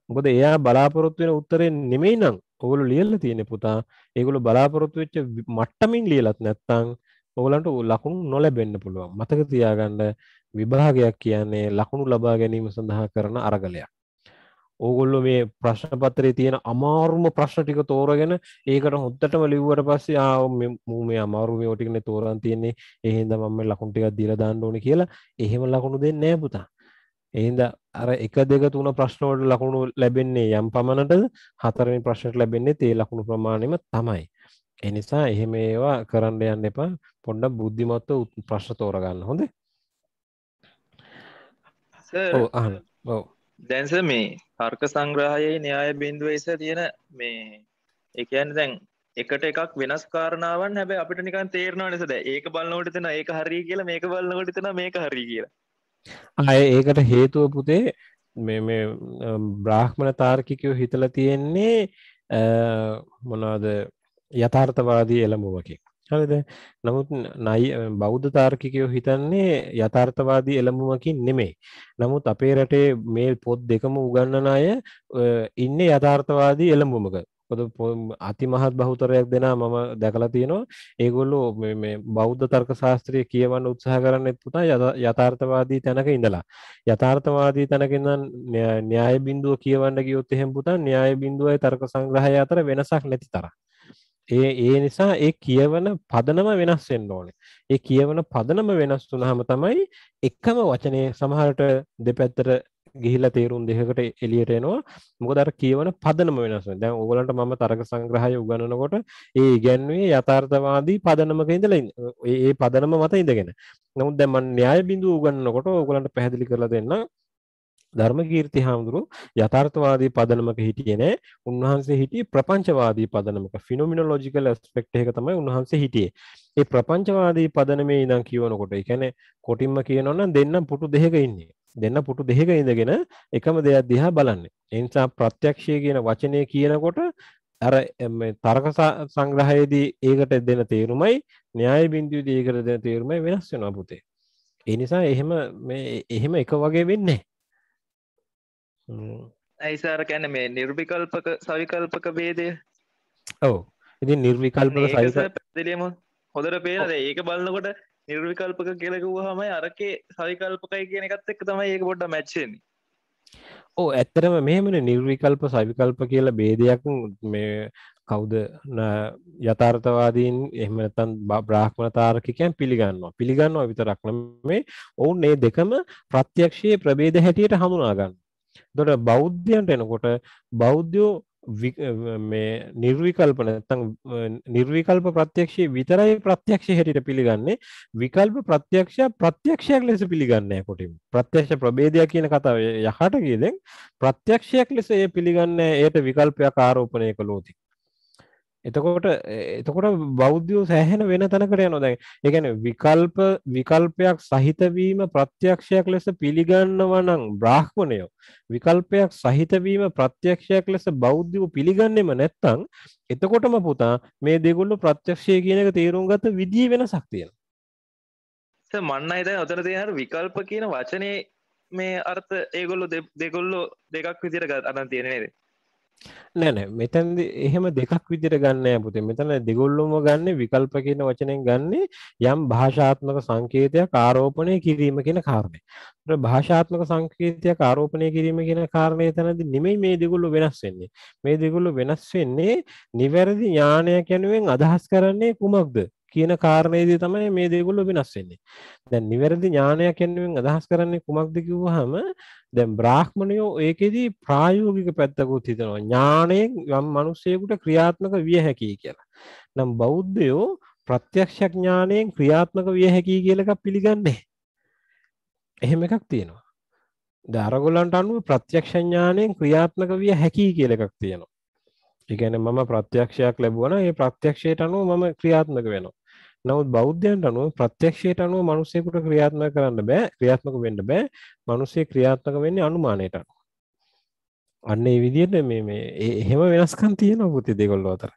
Speaker 1: මොකද එයා බලාපොරොත්තු වෙන උත්තරේ නෙමෙයි නම් ඔගොල්ලෝ ලියලා තියෙන්නේ පුතා. ඒගොල්ලෝ බලාපොරොත්තු වෙච්ච මට්ටමින් ලියලත් නැත්නම් ඕගලන්ට ලකුණු නොලැබෙන්න පුළුවන් මතක තියාගන්න විභාගයක් කියන්නේ ලකුණු ලබා ගැනීම සඳහා කරන අරගලයක් ඕගොල්ලෝ මේ ප්‍රශ්න පත්‍රයේ තියෙන අමාරුම ප්‍රශ්න ටික තෝරගෙන ඒකට හොද්දටම ලිව්වට පස්සේ මූ මේ අමාරු මේවා ටිකනේ තෝරන් තියෙන්නේ. ඒ හින්දා මම මේ ලකුණු ටිකක් දීලා දාන්න ඕනේ කියලා. එහෙම ලකුණු දෙන්නේ පුතා. ඒ හින්දා අර එක දෙක තුන ප්‍රශ්න වලට ලකුණු ලැබෙන්නේ යම් පමණටද? හතරවෙනි ප්‍රශ්නට ලැබෙන්නේ ඒ ලකුණු ප්‍රමාණයම තමයි. එනිසා එහෙම ඒවා කරන්න යන්න එපා. පොඩ්ඩක් බුද්ධිමත්ව ප්‍රශ්න තෝරගන්න. හොඳේ? ඔව් අහන්න. ඔව්
Speaker 4: දැන්ස මේ තර්ක සංග්‍රහයේ න්‍යාය බින්දුව ඉස තියෙන මේ ඒ කියන්නේ දැන් එකට එකක් වෙනස් කාරණාවන් හැබැයි අපිට නිකන් තේරෙනව නේද? ඒක බලනකොට එතන ඒක හරි කියලා මේක බලනකොට එතන මේක හරි කියලා.
Speaker 1: අය ඒකට හේතුව පුතේ මේ මේ බ්‍රාහ්මණ තාර්කිකයෝ හිතලා තියෙන්නේ මොනවද යථාර්ථවාදී එළඹුමකින් හරිද? නමුත් නයි බෞද්ධ තාර්කිකයෝ හිතන්නේ යථාර්ථවාදී එළඹුමකින් නෙමෙයි. නමුත් අපේ රටේ මේ පොත් දෙකම උගන්නන අය ඉන්නේ යථාර්ථවාදී එළඹුමක. පොද අතිමහත් බහුතරයක් දෙනා මම දැකලා තියෙනවා. ඒගොල්ලෝ මේ බෞද්ධ තර්ක ශාස්ත්‍රය කියවන්න උත්සාහ කරන්නෙත් පුතා යථාර්ථවාදී තැනක ඉඳලා. යථාර්ථවාදී තැනක ඉඳන් න්‍යාය බිඳුව කියවන්න ගියොත් එහෙම පුතා න්‍යාය බිඳුවයි තර්ක සංග්‍රහය අතර වෙනසක් නැති තරම්. ඒ ඒ නිසා ඒ කියවන පදනම වෙනස් වෙන්න ඕනේ. ඒ කියවන පදනම වෙනස් වුනහම තමයි එකම වචනේ සමහරට දෙපැත්තට ගිහිලා තේරුම් දෙකකට එළියට එනවා. මොකද අර කියවන පදනම වෙනස් වෙනවා. දැන් ඕගලන්ට මම තරක සංග්‍රහය උගන්වනකොට ඒ ඉගැන්වුවේ යථාර්ථවාදී පදනමක ඉඳලා ඒ ඒ පදනම මත ඉඳගෙන. නමුත් දැන් මම න්‍යාය බිඳුව උගන්වනකොට ඕගලන්ට පැහැදිලි කරලා දෙන්නම්. ධර්මකීර්ති හාමුදුරුව යථාර්ථවාදී පදනමක හිටියේ නෑ. උන්වහන්සේ හිටියේ ප්‍රපංචවාදී පදනමක. ෆිනොමිනොලොජිකල් ඇස්පෙක්ට් එක තමයි උන්වහන්සේ හිටියේ. ඒ ප්‍රපංචවාදී පදනමේ ඉඳන් කියවනකොට ඒ කියන්නේ කොටින්ම කියනවා නම් දෙන්න පුටු දෙකක ඉන්නේ. දෙන්න පුටු දෙකක ඉඳගෙන එකම දෙයක් දිහා බලන්නේ. ඒ නිසා ප්‍රත්‍යක්ෂය කියන වචනේ කියනකොට අර තර්ක සංග්‍රහයේදී ඒකට දෙන තේරුමයි න්‍යාය බින්දුවේදී ඒකට දෙන තේරුමයි වෙනස් වෙනවා පුතේ. ඒ නිසා එහෙම මේ එහෙම එක වගේ වෙන්නේ නැහැ
Speaker 4: ඇයිසාර කැන මේ නිර්විකල්පක සවිකල්පක බේදය
Speaker 1: ඔව. ඉතින් නිර්විකල්පක
Speaker 4: පැදිලියම හොදර පේනද? ඒක බලන්නකොට නිර්විකල්පක කෙලකුව හමයි අරකේ සවිකල්පකයි කියන එකත් එක් තමයි ඒක පොඩ්ඩ මැච්චෙන්නේ
Speaker 1: ඕ ඇත්තරම මෙහෙමන නිර්විකල්ප සවිකල්ප කියලා බේදයක් මේ කවුද? යථාර්ථවාදීන් එහෙමනතන් බ්‍රාහ්මණ තාරකිකයන් පිළිගන්නවා. පිළිගන්නවා විතරක් මේ ඔවුන් ඒ දෙකම ප්‍රත්‍යක්ෂයේ ප්‍රබේද හැටියට හඳුනාගන්න දොට බෞද්ධයන්ට එනකොට බෞද්ධයෝ මේ නිර්විකල්ප නැත්තං නිර්විකල්ප ප්‍රත්‍යක්ෂය විතරයි ප්‍රත්‍යක්ෂ හැටිට පිළිගන්නේ. විකල්ප ප්‍රත්‍යක්ෂ ප්‍රත්‍යක්ෂයක් ලෙස පිළිගන්නේ කොටින් ප්‍රත්‍යක්ෂ ප්‍රබේදයක් කියන කතාව යහට කියදෙන් ප්‍රත්‍යක්ෂයක් ලෙස එය පිළිගන්න එයට විකල්පයක් ආරෝපණය කළෝති. එතකොට එතකොට බෞද්ධයෝ සෑහෙන වෙන තැනකට යනවා. දැන් ඒ කියන්නේ විකල්ප විකල්පයක් සහිතවීම ප්‍රත්‍යක්ෂයක් ලෙස පිළිගන්නවා නම් බ්‍රාහ්මණයෝ විකල්පයක් සහිතවීම ප්‍රත්‍යක්ෂයක් ලෙස බෞද්ධයෝ පිළිගන්නෙම නැත්නම් එතකොටම පුතා මේ දෙගොල්ලෝ ප්‍රත්‍යක්ෂය කියන එක තේරුම් ගත්ත විදිය වෙනසක් තියෙනවා.
Speaker 4: මන්න අයිද ඔතන තියෙන විකල්ප කියන වචනේ මේ අර්ථ ඒගොල්ලෝ දෙගොල්ලෝ දෙකක් විදිහට අරන් තියෙන නේද?
Speaker 1: නෑනෑ මෙතැන්ද එහෙම දෙකක් විදිර ගන්න පුතේ මෙතන දෙගොල්ලොම ගන්න විකල්ප කියන වචනෙන් ගන්නේ යම් භාෂාත්මක සංකේතයක් ආරෝපණය කිරීම කියන කාරණය. භාෂාත්මක සංකේතයක් ආරෝපණය කිරීම කියන කාරණය තැනදී නෙමෙයි මේ දෙගොල්ලෝ වෙනස් වෙන්නේ. මේ දෙගොල්ලෝ වෙනස් වෙන්නේ නිවැරදි ඥානයක් යනුවෙන් අදහස් කරන්නේ කුමක්ද? කියන කාරණේදී තමයි මේ දේගොල්ලෝ වෙනස් වෙන්නේ. දැන් නිවැරදි ඥානයක් යනුවෙන් අදහස් කරන්නේ කුමක්ද කිව්වහම දැන් බ්‍රාහ්මණයෝ ඒකෙදී ප්‍රායෝගික පැත්තකුත් හිතනවා. ඥාණයෙන් යම් මිනිසෙකුට ක්‍රියාත්මක විය හැකියි කියලා. නම් බෞද්ධයෝ ප්‍රත්‍යක්ෂ ඥාණයෙන් ක්‍රියාත්මක විය හැකියි කියලා එකක් පිළිගන්නේ එහෙම එකක් තියෙනවා. දැන් අරගොල්ලන්ට අනුව ප්‍රත්‍යක්ෂ ඥාණයෙන් ක්‍රියාත්මක විය හැකියි කියලා එකක් තියෙනවා. ඒ කියන්නේ මම ප්‍රත්‍යක්ෂයක් ලැබුවා නම් ඒ ප්‍රත්‍යක්ෂයට අනුව මම ක්‍රියාත්මක වෙනවා. නමුත් බෞද්ධයන්ට අනුව ප්‍රත්‍යක්ෂයට අනුව මිනිසෙකුට ක්‍රියාත්මක කරන්න බෑ ක්‍රියාත්මක වෙන්න බෑ මිනිස්සේ ක්‍රියාත්මක වෙන්නේ අනුමානයට. අන්න ඒ විදිහට මේ මේ ඒ- එහෙම වෙනස්කම් තියෙනවා පුතේ දෙගොල්ලෝ අතර.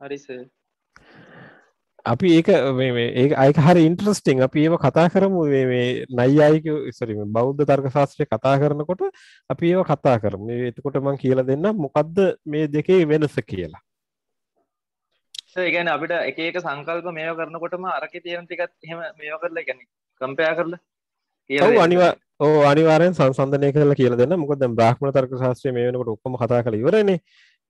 Speaker 4: හරි සර්
Speaker 1: අපි ඒක මේ මේ ඒක අයක හරි ඉන්ට්‍රස්ටිං අපි ඒව කතා කරමු මේ මේ නයියායික සොරි මේ බෞද්ධ තර්ක ශාස්ත්‍රය කතා කරනකොට අපි ඒව කතා කරමු. මේ එතකොට මම කියලා දෙන්නම් මොකද්ද මේ දෙකේ වෙනස කියලා.
Speaker 4: ඒ ගැන අපිට එක එක සංකල්ප මේව කරනකොටම අරක තියෙන ටිකත් එහෙම මේව කරලා ගැන කම්පයා කරලා.
Speaker 1: අනිවා ඔව් අනිවාර්යෙන් සංසන්දනය කරලා කියලා දෙන්න. මොකද දැන් බ්‍රාහ්මණ තර්ක ශාස්ත්‍රය මේ වෙනකොට ඔක්කොම කතා කරලා ඉවරනේ.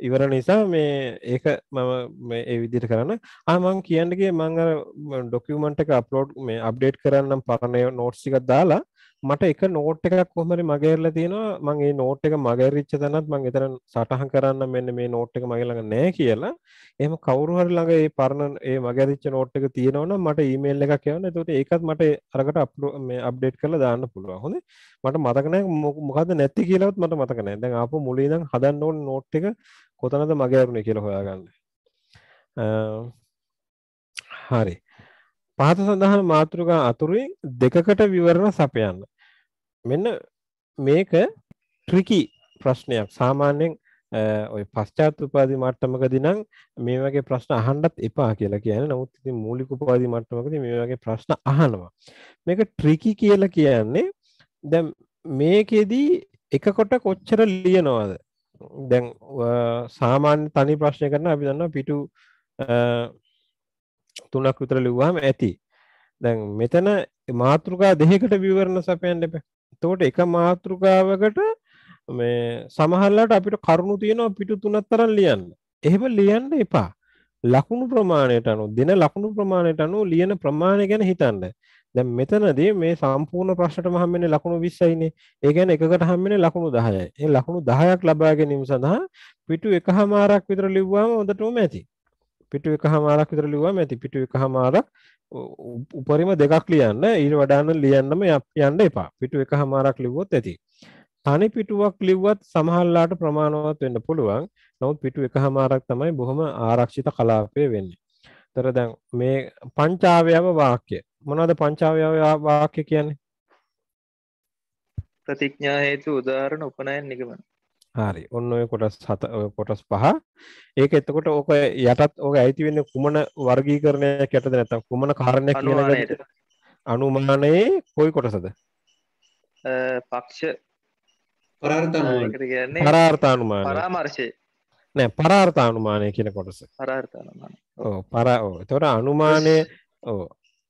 Speaker 1: ඉවර නිසා මේ ඒක මම මේ ඒ විදිහට කරන්න. ආ මම කියන්න ගියේ මම අර ડોකියුමන්ට් එක අප්ලෝඩ් මේ අප්ඩේට් කරන්නම් පරණ නෝට්ස් ටිකක් දාලා මට එක නෝට් එකක් කොහොම හරි මගේ ඇරලා තියෙනවා. මම ඒ නෝට් එක මගේ ඇරිච්ච තැනත් මම එතන සටහන් කරන්න මෙන්න මේ නෝට් එක මගේ ළඟ නැහැ කියලා. එහෙම කවුරු හරි ළඟ ඒ පරණ ඒ මගේ ඇරිච්ච නෝට් එක තියෙනවනම් මට ඊමේල් එකක් යවන්න එතකොට ඒකත් මට අරකට අප්ලෝඩ් මේ අප්ඩේට් කරලා දාන්න පුළුවන්. හොඳේ? මට මතක නැහැ මොක- මොකද්ද නැති කියලාවත් මට මතක නැහැ. දැන් ආපහු මුලින් ඉඳන් හදන්න ඕන නෝට් එක කොතනද මගේ ඇරුනේ කියලා හොයාගන්න. අ, හරි. පහත සඳහන් මාතෘකා අතුරින් දෙකකට විවරණ සපයන්න. මෙන්න මේක ට්‍රිකි ප්‍රශ්නයක්. සාමාන්‍යයෙන් අ, ඔය පශ්චාත් උපාධි මට්ටමකදී නම් මේ වගේ ප්‍රශ්න අහන්නත් එපා කියලා කියන්නේ. නමුත් ඉතින් මූලික උපාධි මට්ටමකදී මේ වගේ ප්‍රශ්න අහනවා. මේක ට්‍රිකි කියලා කියන්නේ දැන් මේකෙදී එකකොට කොච්චර ලියනවද? දැන් අ, සාමාන්‍ය තනි ප්‍රශ්න කරන අපි දන්නවා පිටු අ, තුනක් විතර ලිව්වහම ඇති. දැන් මෙතන මාතෘකා දෙකකට විවරණ සපයන්න එපා. එතකොට එක මාතෘකාවකට මේ සමහරලාට අපිට කරුණු තියෙනවා පිටු තුනක් තරම් ලියන්න එහෙම ලියන්න එපා ලකුණු ප්‍රමාණයට අනුව දෙන ලකුණු ප්‍රමාණයට අනුව ලියන ප්‍රමාණය ගැන හිතන්න දැන් මෙතනදී මේ සම්පූර්ණ ප්‍රශ්නටම හම්බෙන්නේ ලකුණු 20යිනේ. ඒ කියන්නේ එකකට හම්බෙන්නේ ලකුණු 10යි. ඒ ලකුණු 10ක් ලබා ගැනීම සඳහා පිටු එකහමාරක් විතර ලිව්වම හොඳටම ඇති. පිටු එකහමාරක් විතර ලිව්වම ඇති. පිටු එකහමාරක් උ- උ- උපරිම දෙකක් ලියන්න. ඊට වඩා නම් ලියන්නම ය- යන්න එපා. පිටු එකහමාරක් ලිව්වොත් ඇති. තනි පිටුවක් ලිව්වත් සමහරලාට ප්‍රමාණවත් වෙන්න පුළුවන්. නමුත් පිටු එකහමාරක් තමයි බොහොම ආරක්ෂිත කලාපය වෙන්නේ. තර දැන් මේ පංචාවයව වාක්‍ය මොනවද පංචාවයව වාක්‍ය කියන්නේ
Speaker 4: ප්‍රතිඥා හේතු උදාහරණ උපනයන නිගමන
Speaker 1: හරි. ඔන්න ඔය කොටස් හත ඔය කොටස් පහ. ඒක එතකොට ඕක යටත් ඕක ඇයිති වෙන්නේ කුමන වර්ගීකරණයක් යටද නැත්නම් කුමන කාරණයක් කියන? අනුමානයේ කොයි කොටසද?
Speaker 4: අ, පක්ෂ.
Speaker 5: පරාර්ථනුව
Speaker 4: ඒකට කියන්නේ
Speaker 1: පරාර්ථානුමානය.
Speaker 4: පරාමර්ශය.
Speaker 1: නෑ පරාර්ථානුමානය කියන කොටස.
Speaker 4: පරාර්ථනමාන
Speaker 1: ඔව් පරා ඔව්. එතකොට අනුමානය ඔව්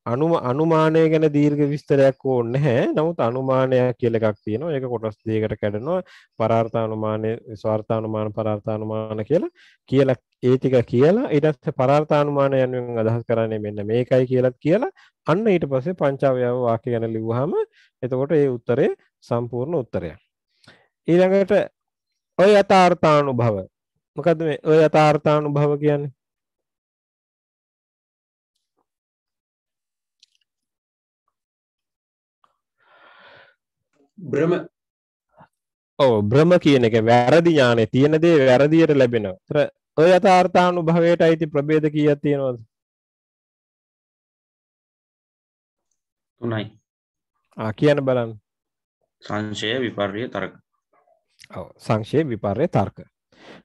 Speaker 1: අනුම අනුමානය ගැන දීර්ඝ විස්තරයක් ඕනේ නැහැ. නමුත් අනුමානයක් කියලා එකක් තියෙනවා. ඒක කොටස් දෙකකට කැඩෙනවා. පරාර්ථානුමානය, ස්වාර්ථානුමාන, පරාර්ථානුමාන කියලා කියලා ඒ ටික කියලා ඊට පස්සේ පරාර්ථානුමාන යනුවෙන් අදහස් කරන්නේ මෙන්න මේකයි කියලාත් කියලා අන්න ඊට පස්සේ පංචාවයව වාක්‍ය ගැන ලිව්වහම එතකොට ඒ උත්තරේ සම්පූර්ණ උත්තරයක්. ඊළඟට ඔය යථාර්ථානුභව. මොකද්ද මේ ඔය යථාර්ථානුභව කියන්නේ?
Speaker 5: බ්‍රම
Speaker 1: ඔව් බ්‍රම කියන එක වැරදි ඥානෙ තියෙන දේ වැරදියට ලැබෙනවා. ඒතර ඔය යථාර්ථානුභවයට අයිති ප්‍රභේද කීයක් තියෙනවද?
Speaker 2: තුනයි
Speaker 1: ආ කියන්න බලන්න.
Speaker 2: සංශය විපර්ය තරක
Speaker 1: ඔව් සංක්ෂේප විපර්ය තර්ක.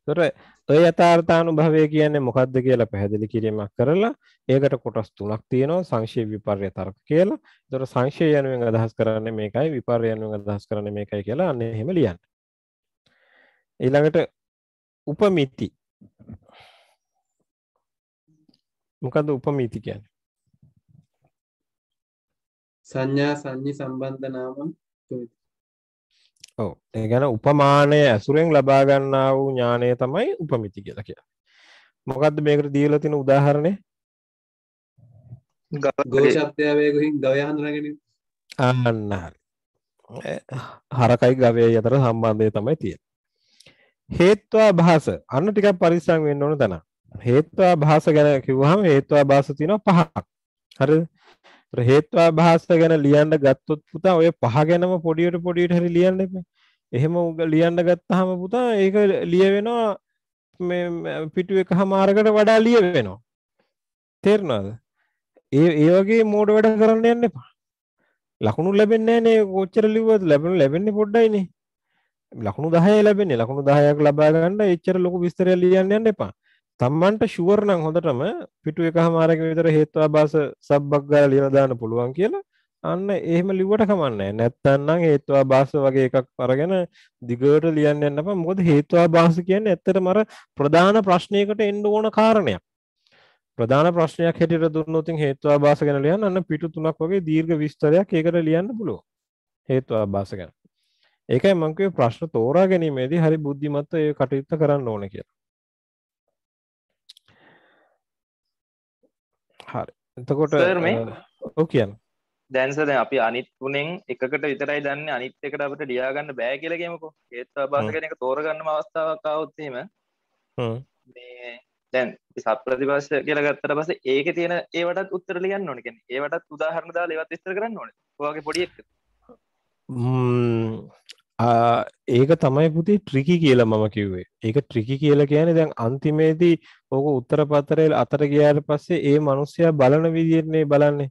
Speaker 1: ඒතර ඔය යථාර්ථානුභවය කියන්නේ මොකක්ද කියලා පැහැදිලි කිරීමක් කරලා ඒකට කොටස් තුනක් තියෙනවා සංක්ෂේප විපර්ය තර්ක කියලා. ඒතර සංක්ෂේප යනුවෙන් අදහස් කරන්නේ මේකයි විපර්ය යනුවෙන් අදහස් කරන්නේ මේකයි කියලා අන්න එහෙම ලියන්න. ඊළඟට උපමිති. මොකද්ද උපමිති කියන්නේ?
Speaker 5: සංඥා සංඥි සම්බන්ධ නාමම්
Speaker 1: ඔව් ඒ ගැන උපමානය ඇසුරෙන් ලබා ගන්නා වූ ඥානය තමයි උපමිති කියලා කියන්නේ. මොකද්ද මේකට දීලා තියෙන උදාහරණය?
Speaker 5: ගෝෂත්‍යවයකුහින් ගවය හඳුනගෙන
Speaker 1: අන්න හරි. හරකයි ගවයයි අතර සම්බන්ධය තමයි තියෙන්නේ. හේත්වා භාස අන්න ටිකක් පරිස්සම් වෙන්න ඕන තැන. හේත්වා භාස ගැන කිව්වහම හේත්වා භාස තියෙනවා පහක්. හරිද? ඒතර හේත්වා භාස ගැන ලියන්න ගත්තොත් පුතා ඔය පහ ගැනම පොඩියට පොඩියට හරි ලියන්න එපා. එහෙම උග ලියන්න ගත්තාම පුතා ඒක ලියවෙනවා මේ පිටු එක හමාරකට වඩා ලියවෙනවා. තේරුණාද? ඒ ඒ වගේ මෝඩ වැඩ කරන්න යන්න එපා. ලකුණු ලැබෙන්නේ නැහැ නේ කොච්චර ලිව්වද ලැබෙන ලැබෙන්නේ පොඩ්ඩයිනේ. ලකුණු 10 ලැබෙන්නේ. ලකුණු 10ක් ලබා ගන්න එච්චර ලොකු විස්තරයක් ලියන්න යන්න එපා. තමන්ට ෂුවර් නම් හොඳටම පිටු එකහමාරක විතර හේතුවාභාස සබ්බක් ගාලා ලියලා දාන්න පුළුවන් කියලා. අන්න එහෙම ලිව්වට කමන්නේ නැත්තම් නම් හේතුවාභාස වගේ එකක් අරගෙන දිගට ලියන්න යන්න එපා. මොකද හේතුවාභාස කියන්නේ ඇත්තටම අර ප්‍රධාන ප්‍රශ්නයකට එන්න ඕන කාරණයක්. ප්‍රධාන ප්‍රශ්නයක් හැටියට දුන්නොත් හේතුවාභාස ගැන ලියන්න අන්න පිටු තුනක් වගේ දීර්ඝ විස්තරයක් ඒකට ලියන්න පුළුවන්. හේතුවාභාස ගැන. ඒකයි මං කිව්වේ ප්‍රශ්න තෝරා ගැනීමේදී හරි බුද්ධිමත්ව ඒ කටයුත්ත කරන්න ඕනේ කියලා. හරි. එතකොට? ඔව් කියන්න.
Speaker 4: දැන්සද අපි අනිත් තුනෙන් එකකට විතරයි දන්න. අනිත් එකට අපට ලියාගන්න බෑ කියලගේමකෝ ඒත් බාස
Speaker 1: හ්ම්.
Speaker 4: කෙන එක තෝරගන්න අවස්ථාවක් අවුත්සීම
Speaker 1: හ්ම්.
Speaker 4: මේ දැන් සත් ප්‍රතිපස්ස කියලා ගත්තට පස ඒක තියෙන ඒවටත් උත්තර ලියන්න ඕනකෙන ඒවටත් උදාහරණ දා ලෙවත් ස්තර කරන්න ඕන. ඔගේ පොඩියක්
Speaker 1: ඒක තමයි පුතේ ට්‍රිකි කියලා මම කිව්වේ. ඒක ට්‍රිකි කියලා කියන්නේ දැන් අන්තිමේදී ඕක උත්තර පත්තරේ අතර ගියාට පස්සේ ඒ මිනිස්සයා බලන විදිහටනේ බලන්නේ.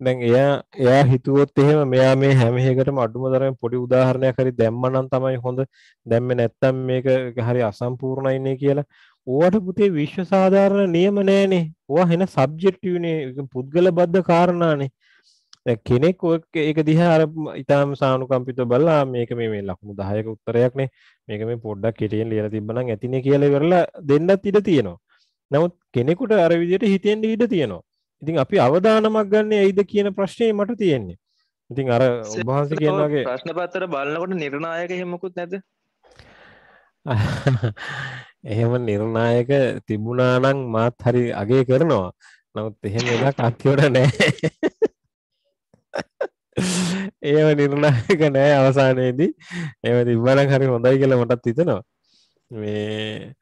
Speaker 1: දැන් එයා එයා හිතුවොත් එහෙම මෙයා මේ හැම එකකටම අඩුම තරමේ පොඩි උදාහරණයක් හරි දැම්මනම් තමයි හොඳ. දැම්මේ නැත්තම් මේක හරි අසම්පූර්ණයිනේ කියලා. ඕවට පුතේ විශ්ව සාධාරණ නියම නෑනේ. ඕවා වෙන සබ්ජෙක්ටිව්නේ ඒක පුද්ගල බද්ධ කාරණානේ. දැන් කෙනෙක් ඒක දිහා අර ඊටාම සානුකම්පිතව බලලා මේක මේ මේ ලකුණු 10ක උත්තරයක්නේ මේක මේ පොඩ්ඩක් කෙටියෙන් ලියලා තිබ්බනම් ඇතිනේ කියලා ඉවරලා දෙන්නත් ඉඩ තියෙනවා. නමුත් කෙනෙකුට අර විදිහට හිතෙන්න ඉඩ තියෙනවා. ඉතින් අපි අවදානමක් ගන්න ඇයිද කියන ප්‍රශ්නේ මට තියෙන්නේ. ඉතින් අර ඔබ වහන්සේ කියන වගේ
Speaker 4: ප්‍රශ්න පත්තර බලන්නකොට නිර්ණායක හෙමකුත් නැද
Speaker 1: එහෙම නිර්ණායක තිබුණා නම් මාත් හරි අගය කරනවා. නමුත් එහෙම එකක් අත්‍යවර නැහැ. ඒව නිර්ණායක නෑ අවසානයේදී ඒව තිබ්බනම් හරි හොඳයි කියලා මටත් හිතෙනවා. මේ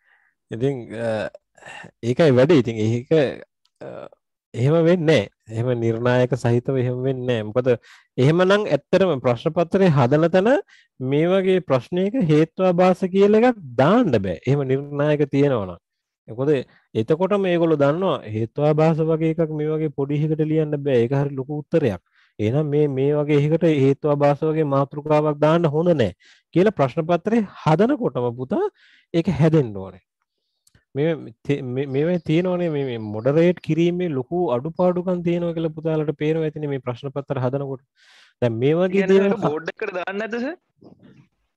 Speaker 1: ඉතින් අ, ඒකයි වැඩේ. ඉතින් ඒක අ, එහෙම වෙන්නේ නැහැ. එහෙම නිර්ණායක සහිතව එහෙම වෙන්නේ නැහැ. මොකද එහෙමනම් ඇත්තටම ප්‍රශ්න පත්‍රයේ හදන තැන මේ වගේ ප්‍රශ්නයක හේත්වාභාස කියලා එකක් දාන්න බෑ. එහෙම නිර්ණායක තියෙනවා නම්. මොකද එතකොට මේගොල්ලෝ දන්නවා හේත්වාභාස වගේ එකක් මේ වගේ පොඩි එකකට ලියන්න බෑ. ඒක හරි ලොකු උත්තරයක්. එහෙනම් මේ මේ වගේ එකකට හේත්වාභාස වගේ මාතෘකාවක් දාන්න හොඳ නැහැ කියලා ප්‍රශ්න පත්‍රයේ හදනකොටම පුතා ඒක හැදෙන්න ඕනේ. මේ මේ තියෙනවනේ මේ මොඩරේට් කිරීමේ ලොකු අඩුපාඩුකම් තියෙනවා කියලා පුතාලට පේනවා ඇතිනේ මේ ප්‍රශ්න පත්‍ර හදනකොට. දැන් මේ වගේ දේවල්
Speaker 4: බෝඩ් එකට දාන්න ඇතස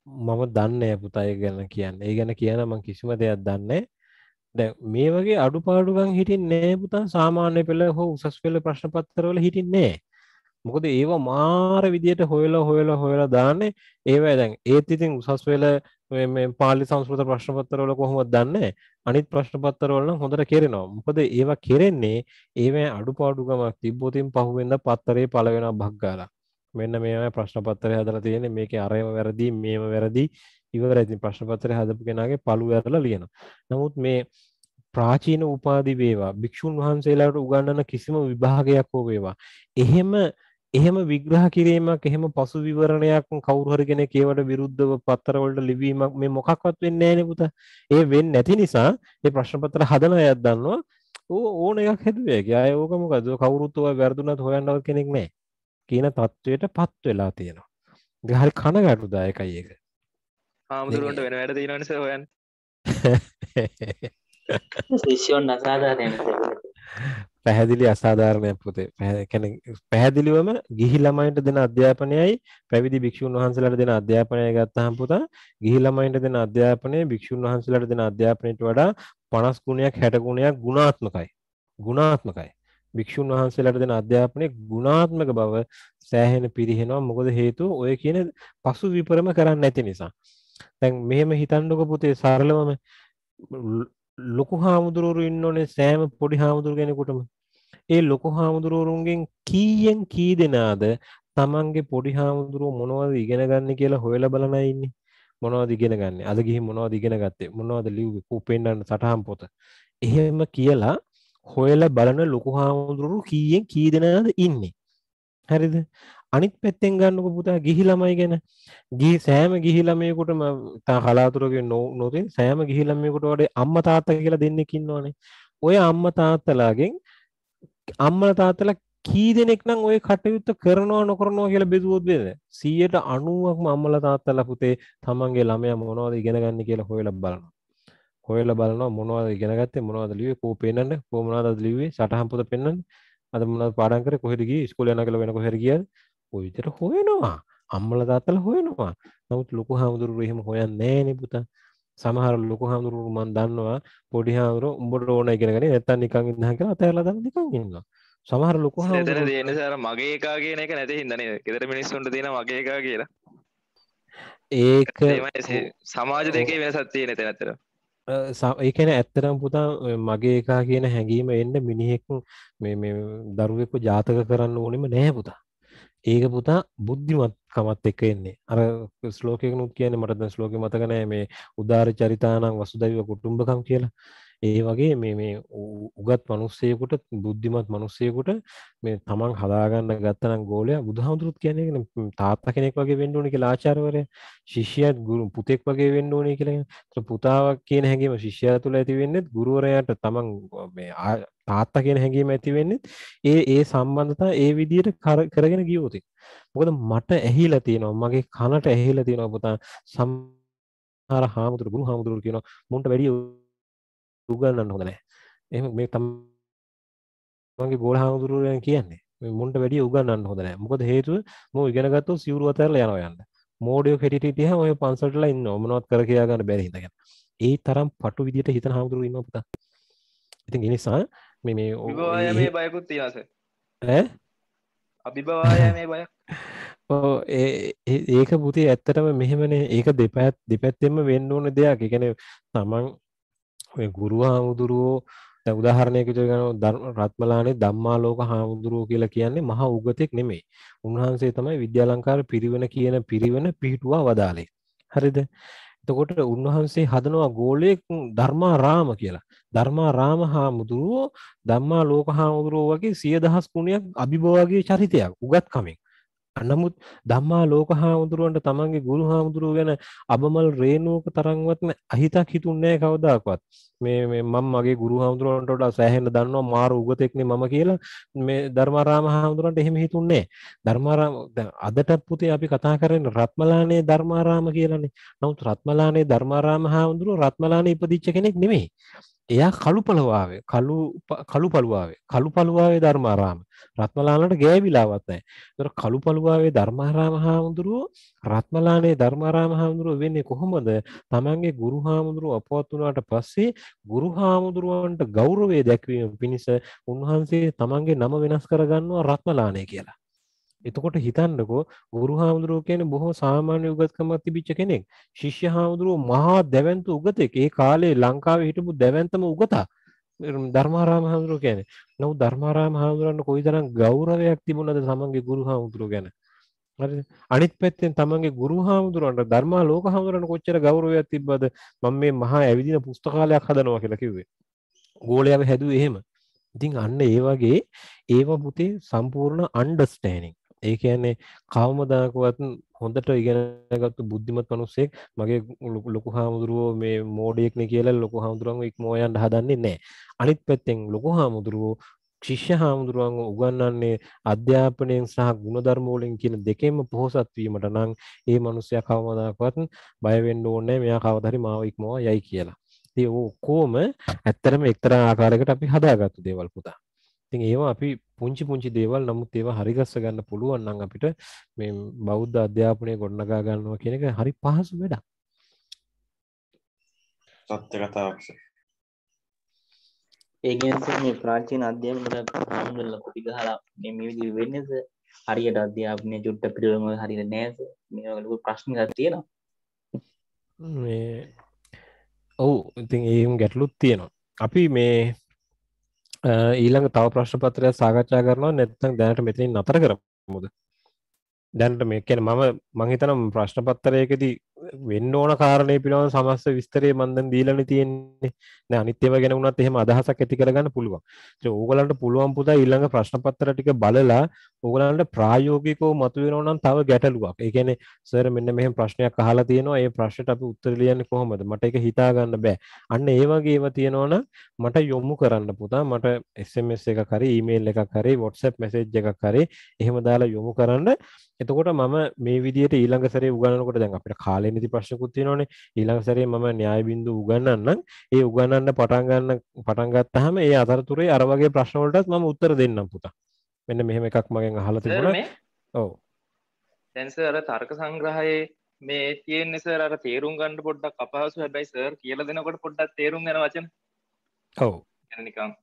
Speaker 1: මම දන්නේ පුතා ඒ ගැන කියන්න. ඒ ගැන කියන මම කිසිම දෙයක් දන්නේ. දැන් මේ වගේ අඩුපාඩුකම් හිටින්නේ නැහැ පුතා සාමාන්‍ය පෙළ හෝ උසස් පෙළ ප්‍රශ්න පත්‍රවල හිටින්නේ නැහැ. මොකද ඒවා මාර විදියට හොයලා හොයලා හොයලා දාන්නේ ඒවා දැන් ඒත් ඉතින් උසස් පෙළ මේ මේ පාලි සංස්කෘත ප්‍රශ්න පත්‍රවල කොහොමද දන්නේ අනිත් ප්‍රශ්න පත්‍රවල නම් හොඳට කෙරෙනවා. මොකද ඒවා කෙරෙන්නේ ඒවැ අඩුපාඩුකමක් තිබ්බොතින් පහුවෙන්ද පත්තරේ පළ වෙනවා බග් ගාලා. මෙන්න මේවා ප්‍රශ්න පත්‍රය හදලා තියෙන්නේ මේකේ අරයම වැරදි මේව වැරදි ඉවරයි ඉතින් ප්‍රශ්න පත්‍රය හදපු කෙනාගේ පළු වැරලා ලියනවා. නමුත් මේ ප්‍රාචීන උපාධි වේවා භික්ෂුන් වහන්සේලාට උගන්වන කිසිම විභාගයක් හෝ වේවා එහෙම එහෙම විග්‍රහ කිරීමක් එහෙම පසු විවරණයක් කවුරු හරි කෙනෙක් ඒවට විරුද්ධව පත්තරවලට ලිවීමක් මේ මොකක්වත් වෙන්නේ නැහැ නේ පුතා. ඒ වෙන්නේ නැති නිසා මේ ප්‍රශ්න පත්‍ර හදන අයත් දන්නවා ඕ ඕන එකක් හැදුවේ. ඒ අය ඕක මොකද කවුරුත් ඔය වැරදුනත් හොයන්නවත් කෙනෙක් නැහැ. කියන තත්වයට පත් වෙලා තියෙනවා. ඒක හරි කනගාටුදායකයි ඒක.
Speaker 4: හාමුදුරුවන්ට වෙන වැඩ තියෙනවනිස හොයන්
Speaker 6: ශිෂ්‍යෝන් අසාධාරණ
Speaker 1: පැහැදිලි අසාධාරණයක් පුතේ. පැහැ- කියන්නේ පැහැදිලිවම ගිහි ළමයින්ට දෙන අධ්‍යාපනයයි පැවිදි භික්ෂුන් වහන්සේලාට දෙන අධ්‍යාපනය ගත්තාම පුතා ගිහි ළමයින්ට දෙන අධ්‍යාපනය භික්ෂුන් වහන්සේලාට දෙන අධ්‍යාපනයට වඩා 50 ගුණයක් 60 ගුණයක් ගුණාත්මකයි. ගුණාත්මකයි. භික්ෂුන් වහන්සේලාට දෙන අධ්‍යාපනයේ ගුණාත්මක බව සෑහෙන පිරිහෙනවා. මොකද හේතුව ඔය කියන පසු විපරම කරන්නේ නැති නිසා. දැන් මෙහෙම හිතන්නකො පුතේ සරලවම ලො- ලොකු හාමුදුරුවරු ඉන්නෝනේ සෑම පොඩි හාමුදුරු කෙනෙකුටම. ඒ ලොකු හාමුදුරුවරුන්ගෙන් කීයෙන් කී දෙනාද තමන්ගේ පොඩි හාමුදුරුව මොනවද ඉගෙන ගන්න කියලා හොයලා බලන අය ඉන්නේ. මොනවද ඉගෙන ගන්න? අද ගිහින් මොනවද ඉගෙන ගත්තේ? මොනවද ලිව්වේ? කූපෙන්නන්න සටහන් පොත. එහෙම කියලා හොයලා බලන ලොකු හාමුදුරුවරු කීයෙන් කී දෙනාද ඉන්නේ. හරිද? අනිත් පැත්තෙන් ගන්නකො පුතා ගිහි ළමයි ගැන. ගිහි සෑම ගිහි ළමයෙකුටම තා කලාතුරකින් නොතින් සෑම ගිහි ළමයෙකුට වඩා අම්මා තාත්තා කියලා දෙන්නෙක් ඉන්නවනේ. ඔය අම්මා තාත්තලාගෙන් අම්මලා තාත්තලා කී දෙනෙක් නම් ඔය කටයුත්ත කරනවා නොකරනවා කියලා බෙදුවොත් වේද 190ක්ම අම්මලා තාත්තලා පුතේ තමන්ගේ ළමයා මොනවද ඉගෙන ගන්න කියලා හොයලා බලනවා. හොයලා බලනවා මොනවද ඉගෙන ගත්තේ මොනවද ලිව්වේ කෝ පෙන්නන්න කෝ මොනවද ලිව්වේ සටහන් පොත පෙන්නන්න අද මොනවද පාඩම් කරේ කොහෙද ගියේ ඉස්කෝලේ යනවා කියලා වෙන කොහෙද ගියද? විදිහට හොයනවා අම්මලා තාත්තලා හොයනවා නමුත් ලොකු හාමුදුරුවෝ එහෙම හොයන්නේ නෑනේ පුතා සමහර ලොකු හාමුදුරුවෝ මම දන්නවා පොඩි හාමුදුරුවෝ උඹට ඕන ඉගෙන ගන්නේ නැත්තම් නිකන් ඉඳහන් කියලා අතහැරලා දාලා නිකන් ඉන්නවා සමහර ලොකු හාමුදුරුවෝ
Speaker 4: තියෙන සර මගේ එකා කියන එක නැති හින්දා නේද? ගෙදර මිනිස්සුන්ට තියෙන මගේ එකා කියලා.
Speaker 1: ඒක
Speaker 4: සමාජ දෙකේ වෙනසක් තියෙන එතන ඇත්තට.
Speaker 1: ඒකන ඇත්තරම් පුතා මගේ එකා කියන හැඟීම එන්න මිනිහෙක් මේ මේ දරුවෙක්ව ජාතක කරන්න ඕනෙම නැහැ පුතා ඒක පුතා බුද්ධිමත්කමත් එක්ක එන්නේ. අර ස්ලෝකයකනුත් කියන්නේ මට දැන් ශ්ලෝකෙ මතක නැහැ මේ උදාර චරිතානම් වසුදෛව කුටුම්බකම් කියලා. ඒ වගේ මේ මේ උගත් මිනිස්සෙකුට බුද්ධිමත් මිනිස්සෙකුට මේ තමන් හදාගන්න ගත්තනම් ගෝලයා බුදුහාමුදුරුත් කියන්නේ ඒකනේ තාත්තා කෙනෙක් වගේ වෙන්න ඕනේ කියලා ආචාර්යවරයා ශිෂ්‍යයාත් ගුරු පුතෙක් වගේ වෙන්න ඕනේ කියලා. ඒතර පුතාවක් කියන හැඟීම ශිෂ්‍යයා තුළ ඇති වෙන්නේ ගුරුවරයාට තමන් මේ තාත්තා කියන හැඟීම ඇති වෙන්නේ ඒ ඒ සම්බන්ධතා ඒ විදිහට කරගෙන ගියොත්. මොකද මට ඇහිලා තියෙනවා මගේ කනට ඇහිලා තියෙනවා පුතා සමහර හාමුදුරු ගුරු හාමුදුරු කියනවා මුන්ට වැඩි උගන්නන්න හොඳ නෑ. එහම මේ තමන්ගේ ගෝල හාමුදුරුවයන් කියන්නේ. මුන්ට වැඩිය උගන්නන්න හොඳ නෑ. මොකද හේතුව මෝ ඉගෙනගත්තෝ සිවුරු අතරල යනවා යන්න. මෝඩියෝ කෙටිටිය ඔය පන්සල්ටල ඉන්න ඔමනොත් කර කියයාගන්න බැරි හිතගෙන ඒ තරම් පටු විදිට හිතන හාමුදුරුව ඉන්න පුතා. ඉතින් එනිසා මේ මේ
Speaker 4: මේ බයකුත් තියාස
Speaker 1: ඈ?
Speaker 4: අභිභවාය මේ බය
Speaker 1: ඒක පුතේ ඇත්තටම මෙහෙමනේ. ඒක දෙපැත් දෙපැත්තෙම වෙන්න ඕන දෙයක්. එකන තමන් ඔය ගුරු හාමුදුරුවෝ දැන් උදාහරණයක් විදිහට ගන්න රත්මලානේ ධම්මාලෝක හාමුදුරුවෝ කියලා කියන්නේ මහා උගතෙක් නෙමෙයි. උන්වහන්සේ තමයි විද්‍යාලංකාර පිරිවෙන කියන පිරිවෙන පිහිටුවා වදාලේ. හරිද? එතකොට උන්වහන්සේ හදනවා ගෝලයක් ධර්මාරාම කියලා. ධර්මාරාම හාමුදුරුවෝ ධම්මා ලෝක හාමුදුරුවෝ වගේ සිය දහස් ගුණයක් අභිභවගේ චරිතයක් උගත්කමින්. නමුත් ධම්මා ලෝක හාමුදුරුවන්ට තමන්ගේ ගුරු හාමුදුරුව ගැන අබමල් රේනුවක තරංවත්ම අහිතක් හිතුන්නේ කවදාකවත්. මේ මම මගේ ගුරු හාමුදුරුවන්ට සෑහෙන්න දන්නවා මාර උගතෙක්නේ මම කියලා. මේ ධර්මාරාම හාමුදුරන්ට එහෙම හිතුන්නේ ධර්මාරාම අදට පුතේ අපි කතා කරන්නේ රත්මලානේ ධර්මාරාම කියලානේ. නමුත් රත්මලානේ ධර්මාරාම හාමුදුරුව රත්මලානේ ඉපදිච්ච කෙනෙක් නෙමෙයි. එයා කළු පළුවාවේ කළු කළු පළුවාවේ කළු පළුවාවේ ධර්මාරාම රත්මලාලට ගෑවිලාවත් නැහැ. ඒතර කළු පළුවාවේ ධර්මාරාම හාමුදුරුවෝ රත්මලානේ ධර්මාරාම හාමුදුරුවෝ වෙන්නේ කොහොමද? තමන්ගේ ගුරු හාමුදුරුවෝ අපවත් වුණාට පස්සේ ගුරු හාමුදුරුවන්ට ගෞරවය දැක්වීම පිණිස උන්වහන්සේ තමන්ගේ නම වෙනස් කරගන්නවා රත්මලානේ කියලා. එතකොට හිතන්නකෝ ගුරු හාමුදුරුවෝ කියන්නේ බොහෝ සාමාන්‍ය උගත්කමක් තිබිච්ච කෙනෙක්. ශිෂ්‍ය හාමුදුරුවෝ මහා දැවැන්ත උගතෙක්. ඒ කාලේ ලංකාවේ හිටපු දැවැන්තම උගතා. ධර්මාරාම හාමුදුරුවෝ කියන්නේ. නමුත් ධර්මාරාම හාමුදුරන්ට කොයිතරම් ගෞරවයක් තිබුණද තමන්ගේ ගුරු හාමුදුරුවෝ ගැන. හරිද? අනිත් පැත්තෙන් තමන්ගේ ගුරු හාමුදුරන්ට ධර්මා ලෝක හාමුදුරන්ට කොච්චර ගෞරවයක් තිබ්බද? මම මේ මහා ඇවිදින පුස්තකාලයක් හදනවා කියලා කිව්වේ. ගෝලයාව හැදුවේ එහෙම. ඉතින් අන්න ඒ වගේ ඒව පුතේ සම්පූර්ණ අන්ඩර්ස්ටෑනින් ඒ කියන්නේ කවමදාකවත් හොඳට ඉගෙනගත්තු බුද්ධිමත් මිනිස්සෙක් මගේ ලොකු හාමුදුරුවෝ මේ මෝඩයෙක්නේ කියලා ලොකු හාමුදුරුවන්ව ඉක්මව යන්න හදන්නේ නැහැ. අනිත් පැත්තෙන් ලොකු හාමුදුරුවෝ ශිෂ්‍ය හාමුදුරුවන්ව උගන්වන්නේ අධ්‍යාපනයෙන් සහ ගුණධර්ම වලින් කියන දෙකෙන්ම පොහොසත් වීමට නම් ඒ මිනිස්සයා කවමදාකවත් බය වෙන්න ඕනේ මෙයා කවදා හරි මාව ඉක්මව යයි කියලා. ඉතින් ඔක්කොම ඇත්තටම එක්තරා ආකාරයකට අපි හදාගත්තු දේවල් පුතා. ඉතින් ඒවා අපි පුංචි පුංචි දේවල් නමුත් ඒවා හරිගස්ස ගන්න පුළුවන් නම් අපිට මේ බෞද්ධ අධ්‍යාපනය ගොඩනගා ගන්නවා කියන එක හරි පහසු වැඩක්.
Speaker 2: සත්‍ය කතාවක්.
Speaker 6: ඒ කියන්නේ මේ ප්‍රාචීන අධ්‍යාපනයට හාමුදුරුවෝ කොටි ගහලා මේ මේ විදිහට වෙන්නේද හරියට අධ්‍යාපනය චුට්ට පිළිවෙලම හරියට නෑද මේ වගේ ලොකු ප්‍රශ්න එකක් තියෙනවා.
Speaker 1: මේ ඔව් ඉතින් ඒම් ගැටලුත් තියෙනවා. අපි මේ ඊළඟ තව ප්‍රශ්න පත්‍රයක් සාකච්ඡා කරනවා නැත්නම් දැනට මෙතනින් නතර කරමුද? දැනට මේ කියන්නේ මම මං හිතනවා ප්‍රශ්න පත්‍රයකදී වෙන්න ඕන කාරණය පිළිබඳ සමස්ත විස්තරය මම දැන් දීලානේ තියෙන්නේ. දැන් අනිත් ඒවා ගැන වුණත් එහෙම අදහසක් ඇති කරගන්න පුළුවන්. ඉතින් ඕගලන්ට පුළුවන් පුතා ඊළඟ ප්‍රශ්න පත්‍ර ටික බලලා ඕගලන්ට ප්‍රායෝගිකව මතුවෙනවා නම් තව ගැටලුවක්. ඒ කියන්නේ සර් මෙන්න මෙහෙම ප්‍රශ්නයක් අහලා තියෙනවා. ඒ ප්‍රශ්නට අපි උත්තර ලියන්නේ කොහොමද? මට ඒක හිතා ගන්න බෑ. අන්න ඒ වගේ ඒවා තියෙනවා නම් මට යොමු කරන්න පුතා. මට SMS එකක් හරි ඊමේල් එකක් හරි WhatsApp message එකක් හරි එහෙම දාලා යොමු කරන්න. එතකොට මම මේ විදිහට ඊළඟ සැරේ උගන්වනකොට දැන් අපිට කාලේ ගණිති ප්‍රශ්නකුත් තියෙනවනේ. ඊළඟ සැරේ මම න්‍යාය බින්දු උගන්වන්නම්. ඒ උගන්වන්න පටන් ගන්න පටන් ගත්තාම ඒ අතරතුරේ අර වගේ ප්‍රශ්න වලටත් මම උත්තර දෙන්නම් පුතා. මෙන්න මෙහෙම එකක් මගෙන් අහලා තිබුණා. ඔව්.
Speaker 4: දැන් සර් තර්ක සංග්‍රහයේ මේ තියෙන්නේ සර් අර තේරුම් ගන්න පොඩ්ඩක් අපහසු හැබැයි සර් කියලා දෙනකොට පොඩ්ඩක් තේරුම් යන වචන.
Speaker 1: ඔව්.
Speaker 4: නිකන්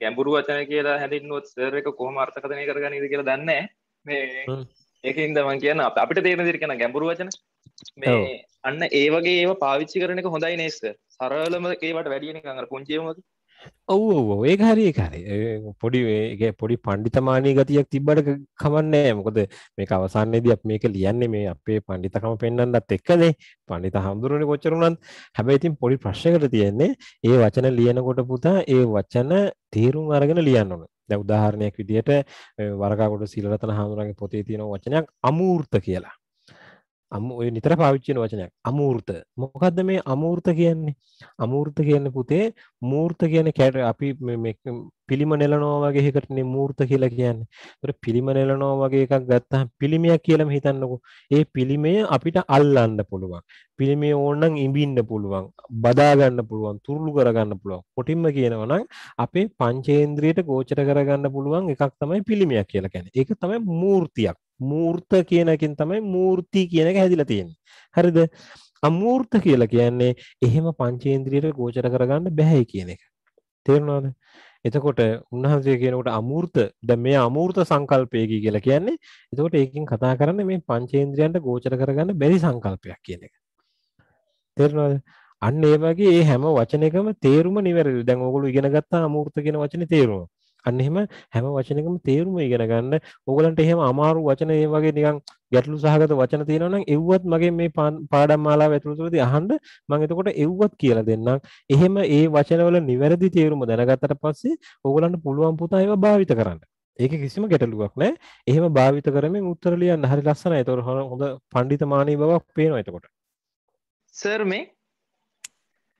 Speaker 4: ගැඹුරු වචන කියලා හැඳින්නුවොත් සර් එක කොහොම අර්ථකථනය කරගන්නේද කියලා දන්නේ මේ ඒකින්ද මං කියන අපිට තේරෙන විදිහට කියන ගැඹුරු වචන. මේ අන්න ඒ වගේ ඒවා පාවිච්චි කරන එක හොඳයි නේ සර්. සරලම ඒවට වැඩිය නිකන් අර පුංචි ඒවා වගේ.
Speaker 1: ඔව් ඔව්. ඒක හරි හරි. ඒ පොඩි ඒ පොඩි පණ්ඩිතමානී ගතියක් තිබ්බට කමන්නේ මොකද මේක අවසානයේදී අපි මේක ලියන්නේ මේ අපේ පණ්ඩිතකම පෙන්වන්නත් එක්කනේ. පණ්ඩිත හඳුරන්නේ කොච්චර වුණත්. හැබැයි ඉතින් පොඩි ප්‍රශ්නයකට තියෙන්නේ ඒ වචන ලියනකොට පුතා ඒ වචන තේරුම් අරගෙන ලියන්න ඕන. දැන් උදාහරණයක් විදිහට ඒ වරකාකොට සිලරතන හඳුරන්නේ පොතේ තියෙන වචනයක් අමූර්ත කියලා අමු ඔය නිතර පාවිච්චි වෙන වචනයක්. අමූර්ත. මොකද්ද මේ අමූර්ත කියන්නේ? අමූර්ත කියන්නේ පුතේ මූර්ත කියන්නේ කැට අපි මේ- මේ පිළිම නෙලනවා වගේ එකටනේ මූර්ත කියලා කියන්නේ. ඒතර පිළිම නෙලනවා වගේ එකක් ගත්තාම පිළිමයක් කියලාම හිතන්නකෝ. ඒ පිළිමය අපිට අල්ලන්න පුළුවන්. පිළිමය ඕනනම් ඉඹින්න පුළුවන්. බදා ගන්න පුළුවන්. තුරුළු කරගන්න පුළුවන්. කොටින්ම කියනවා නම් අපේ පංචේන්ද්‍රියට ගෝචර කරගන්න පුළුවන් එකක් තමයි පිළිමයක් කියලා කියන්නේ. ඒක තමයි මූර්තියක්. මූර්ත කියන එකෙන් තමයි මූර්ති කියන එක හැදිලා තියෙන්නේ. හරිද? අමූර්ත කියලා කියන්නේ එහෙම පංචේන්ද්‍රියට ගෝචර කරගන්න බැහැ කියන එක. තේරුණාද? එතකොට උන්වහන්සේ කියනකොට අමූර්ත දැන් මේ අමූර්ත සංකල්පයකි කියලා කියන්නේ එතකොට ඒකෙන් කතා කරන්නේ මේ පංචේන්ද්‍රයන්ට ගෝචර කරගන්න බැරි සංකල්පයක් කියන එක. තේරුණාද? අන්න ඒ වගේ ඒ හැම වචනයකම තේරුම නිවැරදිද? දැන් ඕගොල්ලෝ ඉගෙන ගත්තා අමූර්ත කියන වචනේ තේරුම. අන්න එහෙම හැම වචනයකම තේරුම ඉගෙන ගන්න. ඕගලන්ට එහෙම අමාරු වචන ඒ වගේ නිකන් ගැටලු සහගත වචන තියෙනවා නම් එව්වත් මගේ මේ පාඩම් මාලාව ඇතුළතදී අහන්න මම එතකොට එව්වත් කියලා දෙන්නම්. එහෙම ඒ වචනවල නිවැරදි තේරුම දැනගත්තට පස්සේ ඕගලන්ට පුළුවන් පුතා ඒවා භාවිත කරන්න. ඒක කිසිම ගැටලුවක් නැහැ. එහෙම භාවිත කරමින් උත්තර ලියන්න හරි ලස්සනයි. ඒතකොට හොඳ පඬිතමානී බවක් පේනවා එතකොට.
Speaker 4: සර් මේ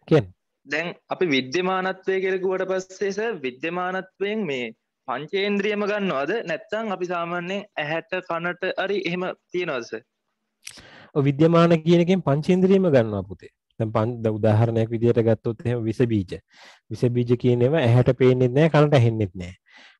Speaker 1: කියන්නේ
Speaker 4: දැන් අපි විද්‍යමානත්වය කෙරකුවට පස්සේ සර් විද්‍යමානත්වයෙන් මේ පංචේන්ද්‍රියම ගන්නවාද නැත්තම් අපි සාමාන්‍යයෙන් ඇහැට කනට හරි එහෙම තියනවද සර්
Speaker 1: ඔය විද්‍යමාන කියන එකෙන් පංචේන්ද්‍රියම ගන්නවා පුතේ. දැන් පං දැන් උදාහරණයක් විදිහට ගත්තොත් එහෙම විස බීජ. විස බීජ කියන ඒවා ඇහැට පේන්නේ නැහැ කනට ඇහෙන්නේ නැහැ.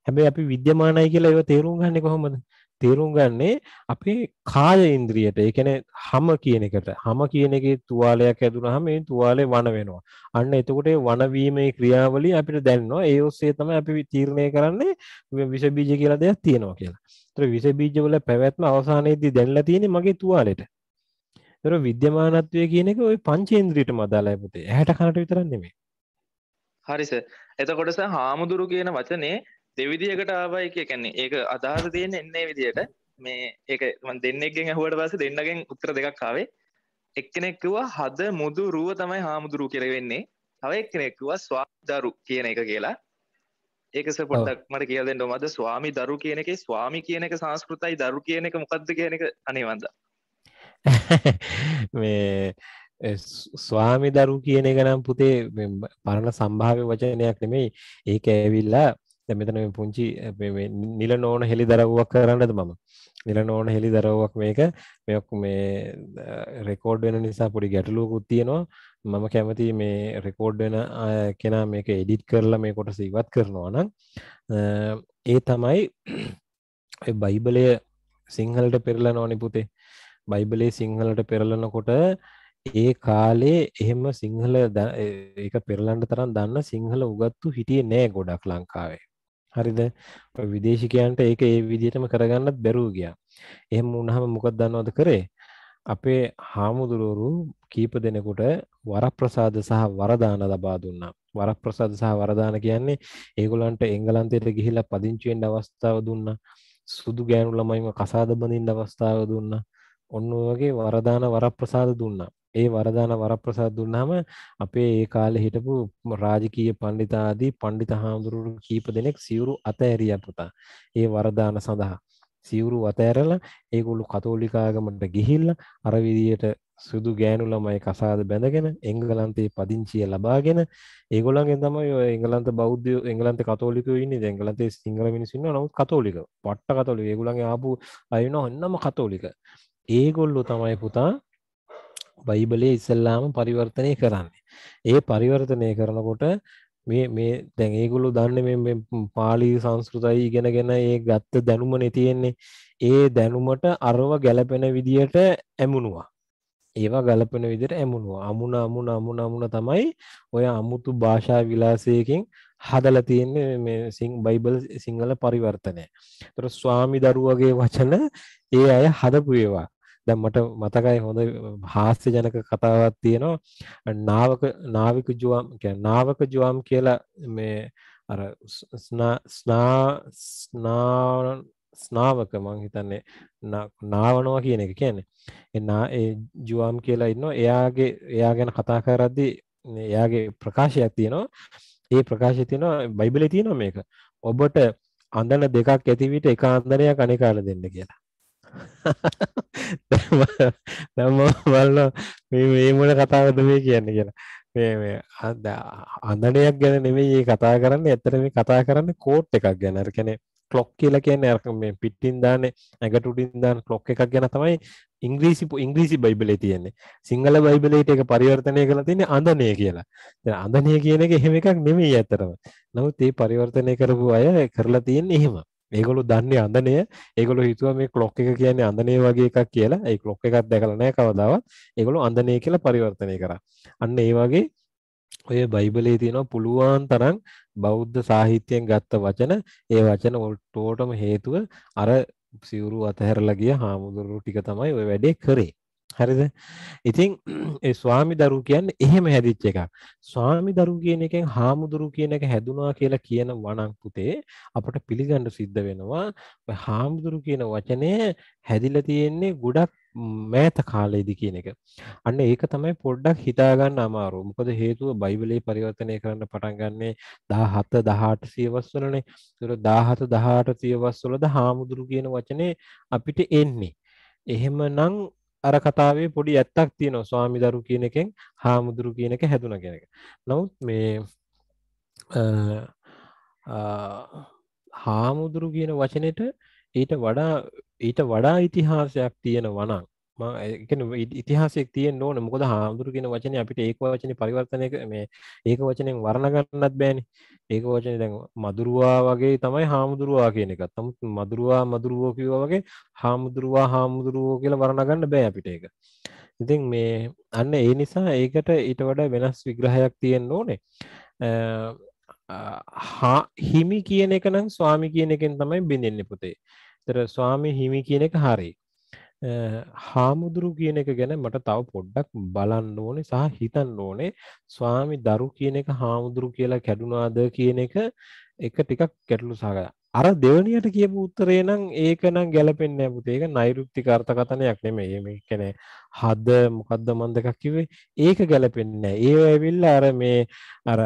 Speaker 1: හැබැයි අපි විද්‍යමානයි කියලා ඒවා තේරුම් ගන්නේ කොහොමද? තේරුම් ගන්නේ අපේ කාය ඉන්ද්‍රියට. ඒ කියන්නේ හම කියන එකට. හම කියන එකේ තුවාලයක් ඇදුනහම ඒ තුවාලේ වන වෙනවා. අන්න එතකොට ඒ වන වීමේ ක්‍රියාවලිය අපිට දැනෙනවා. ඒ ඔස්සේ තමයි අපි තීරණය කරන්නේ විස බීජ කියලා දෙයක් තියෙනවා කියලා. ඒතර විස බීජ වල පැවැත්ම අවසානයේදී දැනලා තියෙන්නේ මගේ තුවාලෙට. ඒතර විද්‍යමානත්වය කියන එක ওই පංචේන්ද්‍රියටම අදාළයි පුතේ. ඇහැට කනට විතරක් නෙමෙයි.
Speaker 4: හරිස එතකොට සර් හාමුදුරු කියන වචනේ දෙවිදියකට ආවයි කිය කියන්නේ ඒක අදහස තියෙන එන්නේ විදියට මේ ඒක මම දෙන්නෙක්ගෙන් ඇහුවට පස්සේ දෙන්නගෙන් උත්තර දෙකක් ආවේ. එක්කෙනෙක් කිව්වා හද මුදු රුව තමයි හාමුදුරු කියලා වෙන්නේ. තව එක්කෙනෙක් කිව්වා ස්වාමිදරු කියන එක කියලා. ඒක සර් පොඩ්ඩක් මට කියලා දෙන්න ඕමද? ස්වාමි දරු කියන එකේ ස්වාමි කියන එක සංස්කෘතයි දරු කියන එක මොකද්ද කියන එක අනේ වන්දා
Speaker 1: මේ ස්වාමි දරු කියන එක නම් පුතේ පරණ සම්භාව්‍ය වචනයක් නෙමෙයි. ඒක ඇවිල්ලා මෙතන මේ පුංචි අ, මේ මේ නිල නෝන හෙලි දරව්වක් කරන්නද මම. නිල නෝන හෙලි දරව්වක් මේක මේ ඔක්කො- මේ රෙකෝඩ් වෙන නිසා පොඩි ගැටලුවකුත් තියෙනවා. මම කැමති මේ රෙකෝඩ් වෙන අය කෙනා මේක එඩිට් කරලා මේ කොටස ඉවත් කරනවා නම් අ, ඒ තමයි ඔය බයිබලය සිංහලට පෙරලනවනේ පුතේ. බයිබලේ සිංහලට පෙරලනකොට ඒ කාලේ එහෙම සිංහල ද- ඒ- ඒක පෙරලන්න තරම් දන්න සිංහල උගත්තු හිටියේ නෑ ගොඩක් ලංකාවේ. හරිද? ඔය විදේශිකයන්ට ඒක ඒ විදිහටම කරගන්නත් බැරුව ගියා. එහෙම වුණාම මොකද දන්නවද කරේ? අපේ හාමුදුරුවරු කීප දෙනෙකුට වරප්‍රසාද සහ වරදාන ලබා දුන්නා. වරප්‍රසාද සහ වරදාන කියන්නේ ඒගොල්ලන්ට එංගලන්තයට ගිහිල්ලා පදිංචි වෙන්න අවස්ථාව දුන්නා. සුදු ගෑනු ළමයින්ව කසාද බඳින්න අවස්ථාව දුන්නා. ඔන්න ඔය වගේ වරදාන වරප්‍රසාද දුන්නා. ඒ වරදාන වරප්‍රසාද දුන්නාම අපේ ඒ කාලේ හිටපු රාජකීය පණ්ඩිතාදී පණ්ඩිත හාමුදුරුවෝ කීප දෙනෙක් සිවුරු අතෑරියා පුතා. ඒ වරදාන සඳහා සිවුරු අතෑරලා ඒගොල්ලෝ කතෝලික ආගමට ගිහිල්ලා අර විදියට සුදු ගෑනු ළමයි කසාද බැඳගෙන එංගලන්තයේ පදිංචිය ලබාගෙන ඒගොල්ලන්ගෙන් තමයි ඔය එංගලන්ත බෞද්ධයෝ එංගලන්ත කතෝලිකයෝ ඉන්නේ. දැන් එංගලන්තයේ සිංහල මිනිස්සු ඉන්නවා. නමුත් කතෝලික පට්ට කතෝලික. ඒගොල්ලන්ගේ ආපු අය වෙනවා ඔන්නම කතෝලික. ඒගොල්ලෝ තමයි පුතා බයිබලයේ ඉස්සල්ලාම පරිවර්තනය කරන්නේ ඒ පරිවර්තනය කරනකොට මේ මේ දැන් ඒගොල්ලෝ දන්නේ මේ පාලි සංස්කෘතයි ඉගෙනගෙන ඒ ගත්ත දැනුමනේ තියෙන්නේ ඒ දැනුමට අරව ගැලපෙන විදියට ඇමුණුවා ඒවා ගලපෙන විදිහට ඇමුණුවා. අමුණ අමුණ අමුණ අමුණ තමයි ඔය අමුතු භාෂා විලාසයකින් හදලා තියෙන්නේ මේ සිං බයිබල් සිංහල පරිවර්තනය. ඒතර ස්වාමි දරුවගේ වචන ඒ අය හදපු ඒවා. දැන් මට මතකයි හොඳ හාස්‍යජනක කතාවක් තියෙනවා. නාවක නාවික ජුවම් කියන්නේ නාවක ජුවම් කියලා මේ අර ස්නා ස්නා ස්නාවක මං හිතන්නේ නාවනවා කියන එක කියන්නේ. එනා ඒ ජුවම් කියලා ඉන්නවා. එයාගේ එයා ගැන කතා කරද්දී එයාගේ ප්‍රකාශයක් තියෙනවා. ඒ ප්‍රකාශය තියෙනවා බයිබලේ තියෙනවා මේක. ඔබට අඳන දෙකක් ඇති විට එක අන්දනයක් අනිකාට දෙන්න කියලා. දැන් මම බලනවා මේ මේ මොන කතාවද මේ කියන්නේ කියලා මේ මේ අඳනයක් ගැන නෙමෙයි මේ කතා කරන්නේ ඇත්තට මේ කතා කරන්නේ කෝට් එකක් ගැන. අර කියන්නේ ක්ලොක් කියලා කියන්නේ අර මේ පිටින් දාන්නේ ඇඟට උඩින් දාන ක්ලොක් එකක් ගැන තමයි ඉංග්‍රීසි ඉංග්‍රීසි බයිබලේ තියෙන්නේ. සිංහල බයිබලේට ඒක පරිවර්තනය කරලා තියෙන්නේ අඳනය කියලා. දැන් අඳනය කියන එක එහෙම එකක් නෙමෙයි ඇත්තටම. නමුත් මේ පරිවර්තනය කරපු අය කරලා තියෙන්නේ එහෙම. ඒගොල්ලෝ දන්නේ අඳනය. ඒගොල්ලෝ හිතුවා මේ ක්ලොක් එක කියන්නේ අඳනය වගේ එකක් කියලා. ඒ ක්ලොක් එකක් දැකලා නැහැ කවදාවත්. ඒගොල්ලෝ අඳනය කියලා පරිවර්තනය කරා. අන්න ඒ වගේ ඔය බයිබලේ තියෙනවා පුළුවන් තරම් බෞද්ධ සාහිත්‍යයෙන් ගත්ත වචන ඒ වචන ඔට්ටෝටම හේතුව අර සිවුරු අතහැරලා ගිය හාමුදුරුවෝ ටික තමයි ওই වැඩේ කරේ. හරිද? ඉතින් ඒ ස්වාමි දරු කියන්නේ එහෙම හැදිච්ච එකක්. ස්වාමි දරු කියන එකෙන් හාමුදුරු කියන එක හැදුනා කියලා කියන වණන් පුතේ අපට පිළිගන්න සිද්ධ වෙනවා. ඔය හාමුදුරු කියන වචනය හැදිලා තියෙන්නේ ගොඩක් මෑත කාලයේදී කියන එක. අන්න ඒක තමයි පොඩ්ඩක් හිතා ගන්න අමාරු. මොකද හේතුව බයිබලයේ පරිවර්තනය කරන්න පටන් ගන්නේ 17 18 සියවස් වලනේ. ඒතර 17 18 සියවස් වලද හාමුදුරු කියන වචනේ අපිට එන්නේ. එහෙමනම් අර කතාවේ පොඩි ඇත්තක් තියෙනවා ස්වාමිදරු කියන එකෙන් හාමුදුරු කියන එක හැදුන කියන එක. නමුත් මේ හාමුදුරු කියන වචනෙට ඊට වඩා ඊට වඩා ඉතිහාසයක් තියෙනවා නම් මම ඉතිහාසයක් තියෙන්න ඕන. මොකද හාමුදුරු කියන වචනේ අපිට ඒක වචනේ පරිවර්තනය මේ ඒක වචනෙන් වර්ණ ගන්නත් බෑනේ. ඒක වචනේ දැන් මදුරුවා වගේ තමයි හාමුදුරුවා කියන එකත් නමුත් මදුරුවා මදුරුවෝ කිව්වා වගේ හාමුදුරුවා හාමුදුරුවෝ කියලා වර්ණ ගන්න බෑ අපිට ඒක. ඉතින් මේ අන්න ඒ නිසා ඒකට ඊට වඩා වෙනස් විග්‍රහයක් තියෙන්න ඕනේ. හිමි කියන එක නම් ස්වාමි කියන එකෙන් තමයි බිඳෙන්නේ පුතේ. ඒතර ස්වාමි හිමි කියන එක හරි. හාමුදුරු කියන එක ගැන මට තව පොඩ්ඩක් බලන්න ඕනේ සහ හිතන්න ඕනේ ස්වාමි දරු කියන එක හාමුදුරු කියලා කැඩුනාද කියන එක එක ටිකක් ගැටලු සහගත. අර දෙවනියට කියපු උත්තරේ නම් ඒක නම් ගැලපෙන්නේ නැහැ පුතේ. ඒක නෛරුක්තික අර්ථකථනයක් නෙමෙයි. මේ කියන්නේ හද මොකද්ද මන් දෙකක් කිව්වේ? ඒක ගැලපෙන්නේ නැහැ. ඒව ඇවිල්ලා අර මේ අර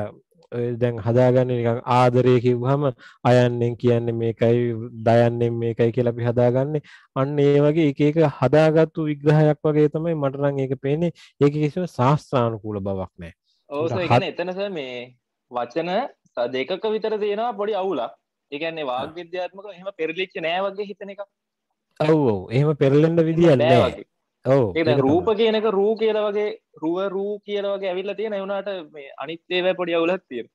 Speaker 1: දැන් හදාගන්න නිකන් ආදරය කිව්වහම අයන්නෙන් කියන්නේ මේකයි දයන්නෙන් මේකයි කියලා අපි හදාගන්නේ අන්න ඒ වගේ එක එක හදාගත්තු විග්‍රහයක් වගේ තමයි මට නම් ඒක පේන්නේ ඒක කිසිම ශාස්ත්‍රානුකූල බවක් නැහැ.
Speaker 4: ඔව් සර් ඒ එතන සර් මේ වචන දෙකක විතර තියෙනවා පොඩි අවුලක්. ඒ කියන්නේ වාග් විද්‍යාත්මකව එහෙම පෙරලිච්ච නෑ වගේ හිතන එක.
Speaker 1: ඔව් එහෙම පෙරලෙන්න විදියක් නෑ. ඔව්
Speaker 4: ඒ රූප කියනක රූ කියල වගේ රුව රූ කියල වගේ ඇවිල්ල තියෙන එවුණට මේ අනිත්තේව පොඩි අවුලක් තියෙන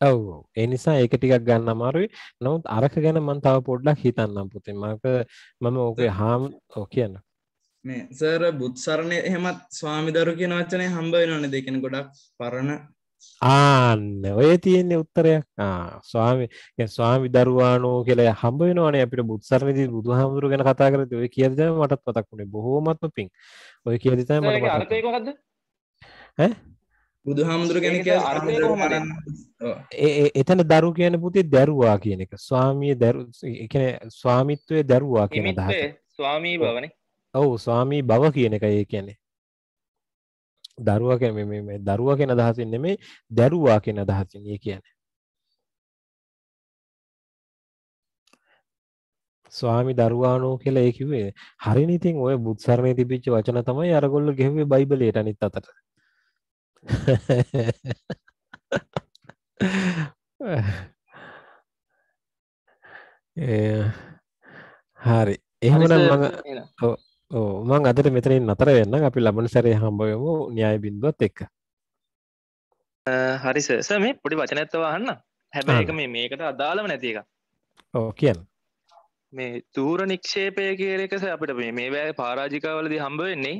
Speaker 1: ඔව් එනිසා ඒක ටිකක් ගන්න අමාරුයි. නමුත් අරක ගැන මන් තව පොඩ්ඩක් හිතන්නම් පුතේ. මක මම ඕකේ හාම් ඕ කියන්න.
Speaker 8: මේ සර් බුත්සරණය එහෙමත් ස්වාමිදරු කියන වචනය හම්බ වෙනවනේ දෙකෙන ගොඩක් පරණ
Speaker 1: ආන්න. ඔය තියෙන්නේ උත්තරයක්. ස්වාමි ස්වාමි දරුවානෝ කියලා හම්බ වෙනවානේ අපිට බුත්සරණේදී බුදුහාමුදුරු ගැන කතා කරද්දී ඔය කියද තමයි මටත් මතක් වුණේ බොහෝමත්ම පිං. ඔය කියද තමයි මට මතක්
Speaker 4: අර්ථය කොහොමද?
Speaker 1: ඈ?
Speaker 8: බුදුහාමුදුරු ගැන කිය
Speaker 4: අර්ථය කොහොමද?
Speaker 1: එතන දරු කියන පුතේ දරුවා කියන එක. ස්වාමිය දරු ඒ කියන්නේ ස්වාමිත්වයේ දරුවා කියන අදහස
Speaker 4: ස්වාමී බවනේ
Speaker 1: ඔව්. ස්වාමී බව කියන එක ඒ කියන්නේ දරුවා කියන මේ දරුවා කියන අදහසින් නෙමෙයි දැරුවා කියන අදහසින් ඒ කියන්නේ. ස්වාමි දරුවානෝ කියලා ඒ කිව්වේ හරිනේ ඉතින් ඔය බුත්සරණේ තිබිච්ච වචන තමයි අරගොල්ලෝ ගෙහුවේ බයිබලයට අනිත් අතට. හරි එහෙමනම් මම මං අදට මෙතනින් නතර වෙන්නම් අපි ලබන සැරේ හම්බ වෙමු න්‍යාය බින්දුවත් එක්ක.
Speaker 4: හරි සර් මේ පොඩි වචනත්ව අහන්න හැබැයි එක. මේ මේකට අදාළම නැති එක
Speaker 1: ඔව් කියන්න.
Speaker 4: මේ තූර නික්ෂේපය කියල එක සර් අපිට මේ වැෑ පාරාජිකාවලදී හම්බ වෙන්නේ.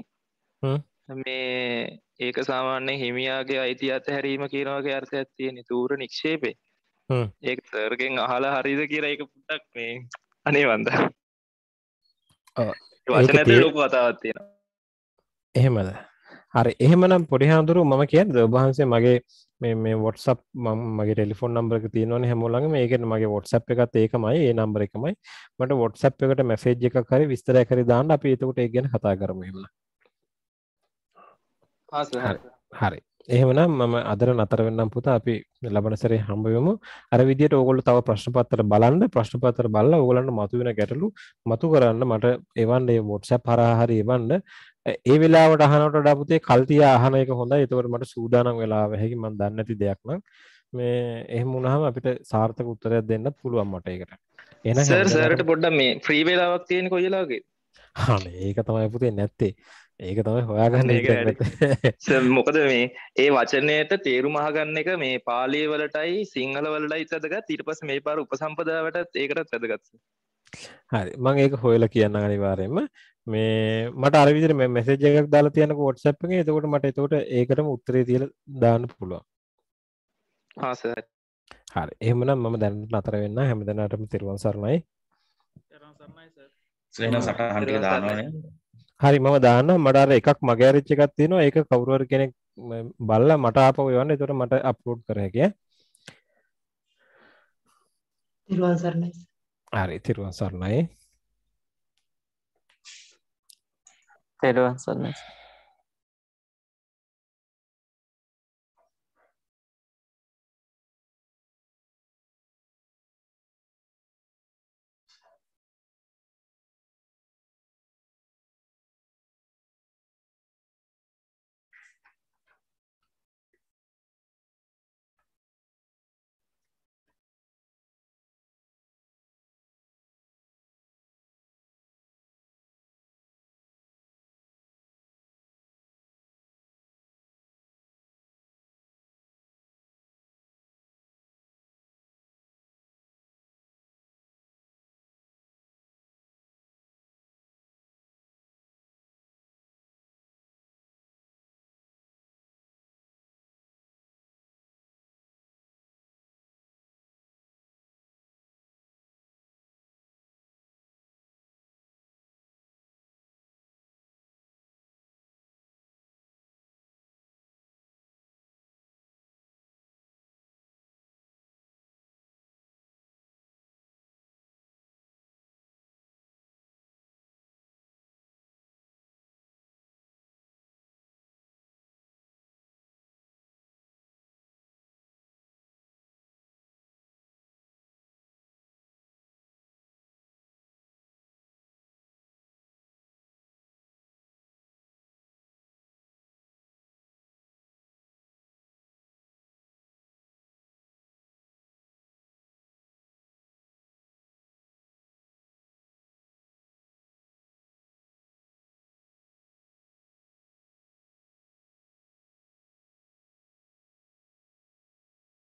Speaker 4: මේ ඒක සාමාන්‍ය හිමියාගේ අයිති අත හැරීම කියනවගේ අර්ථයක් තියෙන තූර නික්ෂේපේ. ඒක සර්ගෙන් අහලා හරිද කියලා එක පුටක් මේ අනේ වන්ද. වචන ලොකු කතාවක් තියෙනවා.
Speaker 1: එහෙමද? හරි. එහෙමනම් පොඩි හාමුදුරුව මම කියන්නද ඔබහන්සේ මගේ මේ මේ වොට්සප් මගේ ටෙලිෆෝන් නම්බර එක තියෙනවනේ හැමෝලඟම ඒකෙන් මගේ වොට්සප් එකත් ඒකමයි ඒ නම්බර එකමයි. මට වොට්සප් එකට මැසේජ් එකක් හරි විස්තරයක් හරි දාන්න අපි එතකොට ඒක ගැන කතා කරමු
Speaker 4: සර්
Speaker 1: හරි. හරි එහෙමනම් මම අදර නතර වෙන්නම් පුතා. අපි ලබන සැරේ හම්බ වෙමු. අර විදිහට ඕගොල්ලෝ තව ප්‍රශ්න පත්‍ර බලන්න. ප්‍රශ්න පත්‍ර බලලා ඕගොල්ලන්ට මතුවෙන ගැටලු මතු කරන්න. මට එවන්න ඒ WhatsApp හරහා හරි එවන්න. ඒ වෙලාවට අහනවට වඩා පුතේ කල් තියා අහන එක හොඳයි. එතකොට මට සූදානම් වෙලා වෙහැකි මම දන්නේ නැති දෙයක් නම් මේ එහෙම වුණාම අපිට සාර්ථක උත්තරයක් දෙන්න පුළුවන් මට ඒකට. එහෙනම්
Speaker 4: සර් සර්ට පොඩ්ඩක් මේ ෆ්‍රී වේලාවක් තියෙන කොයිලාගේ
Speaker 1: අනේ ඒක තමයි පුතේ නැත්තේ ඒක තමයි හොයාගන්න
Speaker 4: ඒක මොකද මේ ඒ වචනයට තේරුම් අහගන්න එක මේ පාලිය වලටයි සිංහල වලටයි වැදගත් ඊට පස්සේ මේ පාර උපසම්පදාවටත් ඒකටත් වැදගත් සර්.
Speaker 1: හරි. මං ඒක හොයලා කියන්න අනිවාර්යයෙන්ම. මේ මට අර විදිහට මේ මැසේජ් එකක් දාලා තියන්නකෝ WhatsApp එකේ. එතකොට මට එතකොට ඒකටම උත්තරේ තියලා දාන්න පුළුවන්.
Speaker 4: සර්.
Speaker 1: හරි. එහෙමනම් මම දැන් නතර වෙන්න. හැමදෙනාටම තෙරුවන් සරණයි.
Speaker 2: සේන සටහන් ටික දානවනේ
Speaker 1: හරි මම දාන්න මට අර එකක් මගේ අරිච්ච එකක් තියෙනවා. ඒක කවුරු හරි කෙනෙක් බලලා මට ආපහු එවන්න. එතකොට මට අප්ලෝඩ් කර හැකියි.
Speaker 7: තිරුවන් සරණයි.
Speaker 1: හරි තෙරුවන් සරණයි.
Speaker 6: තෙරුවන් සරණයි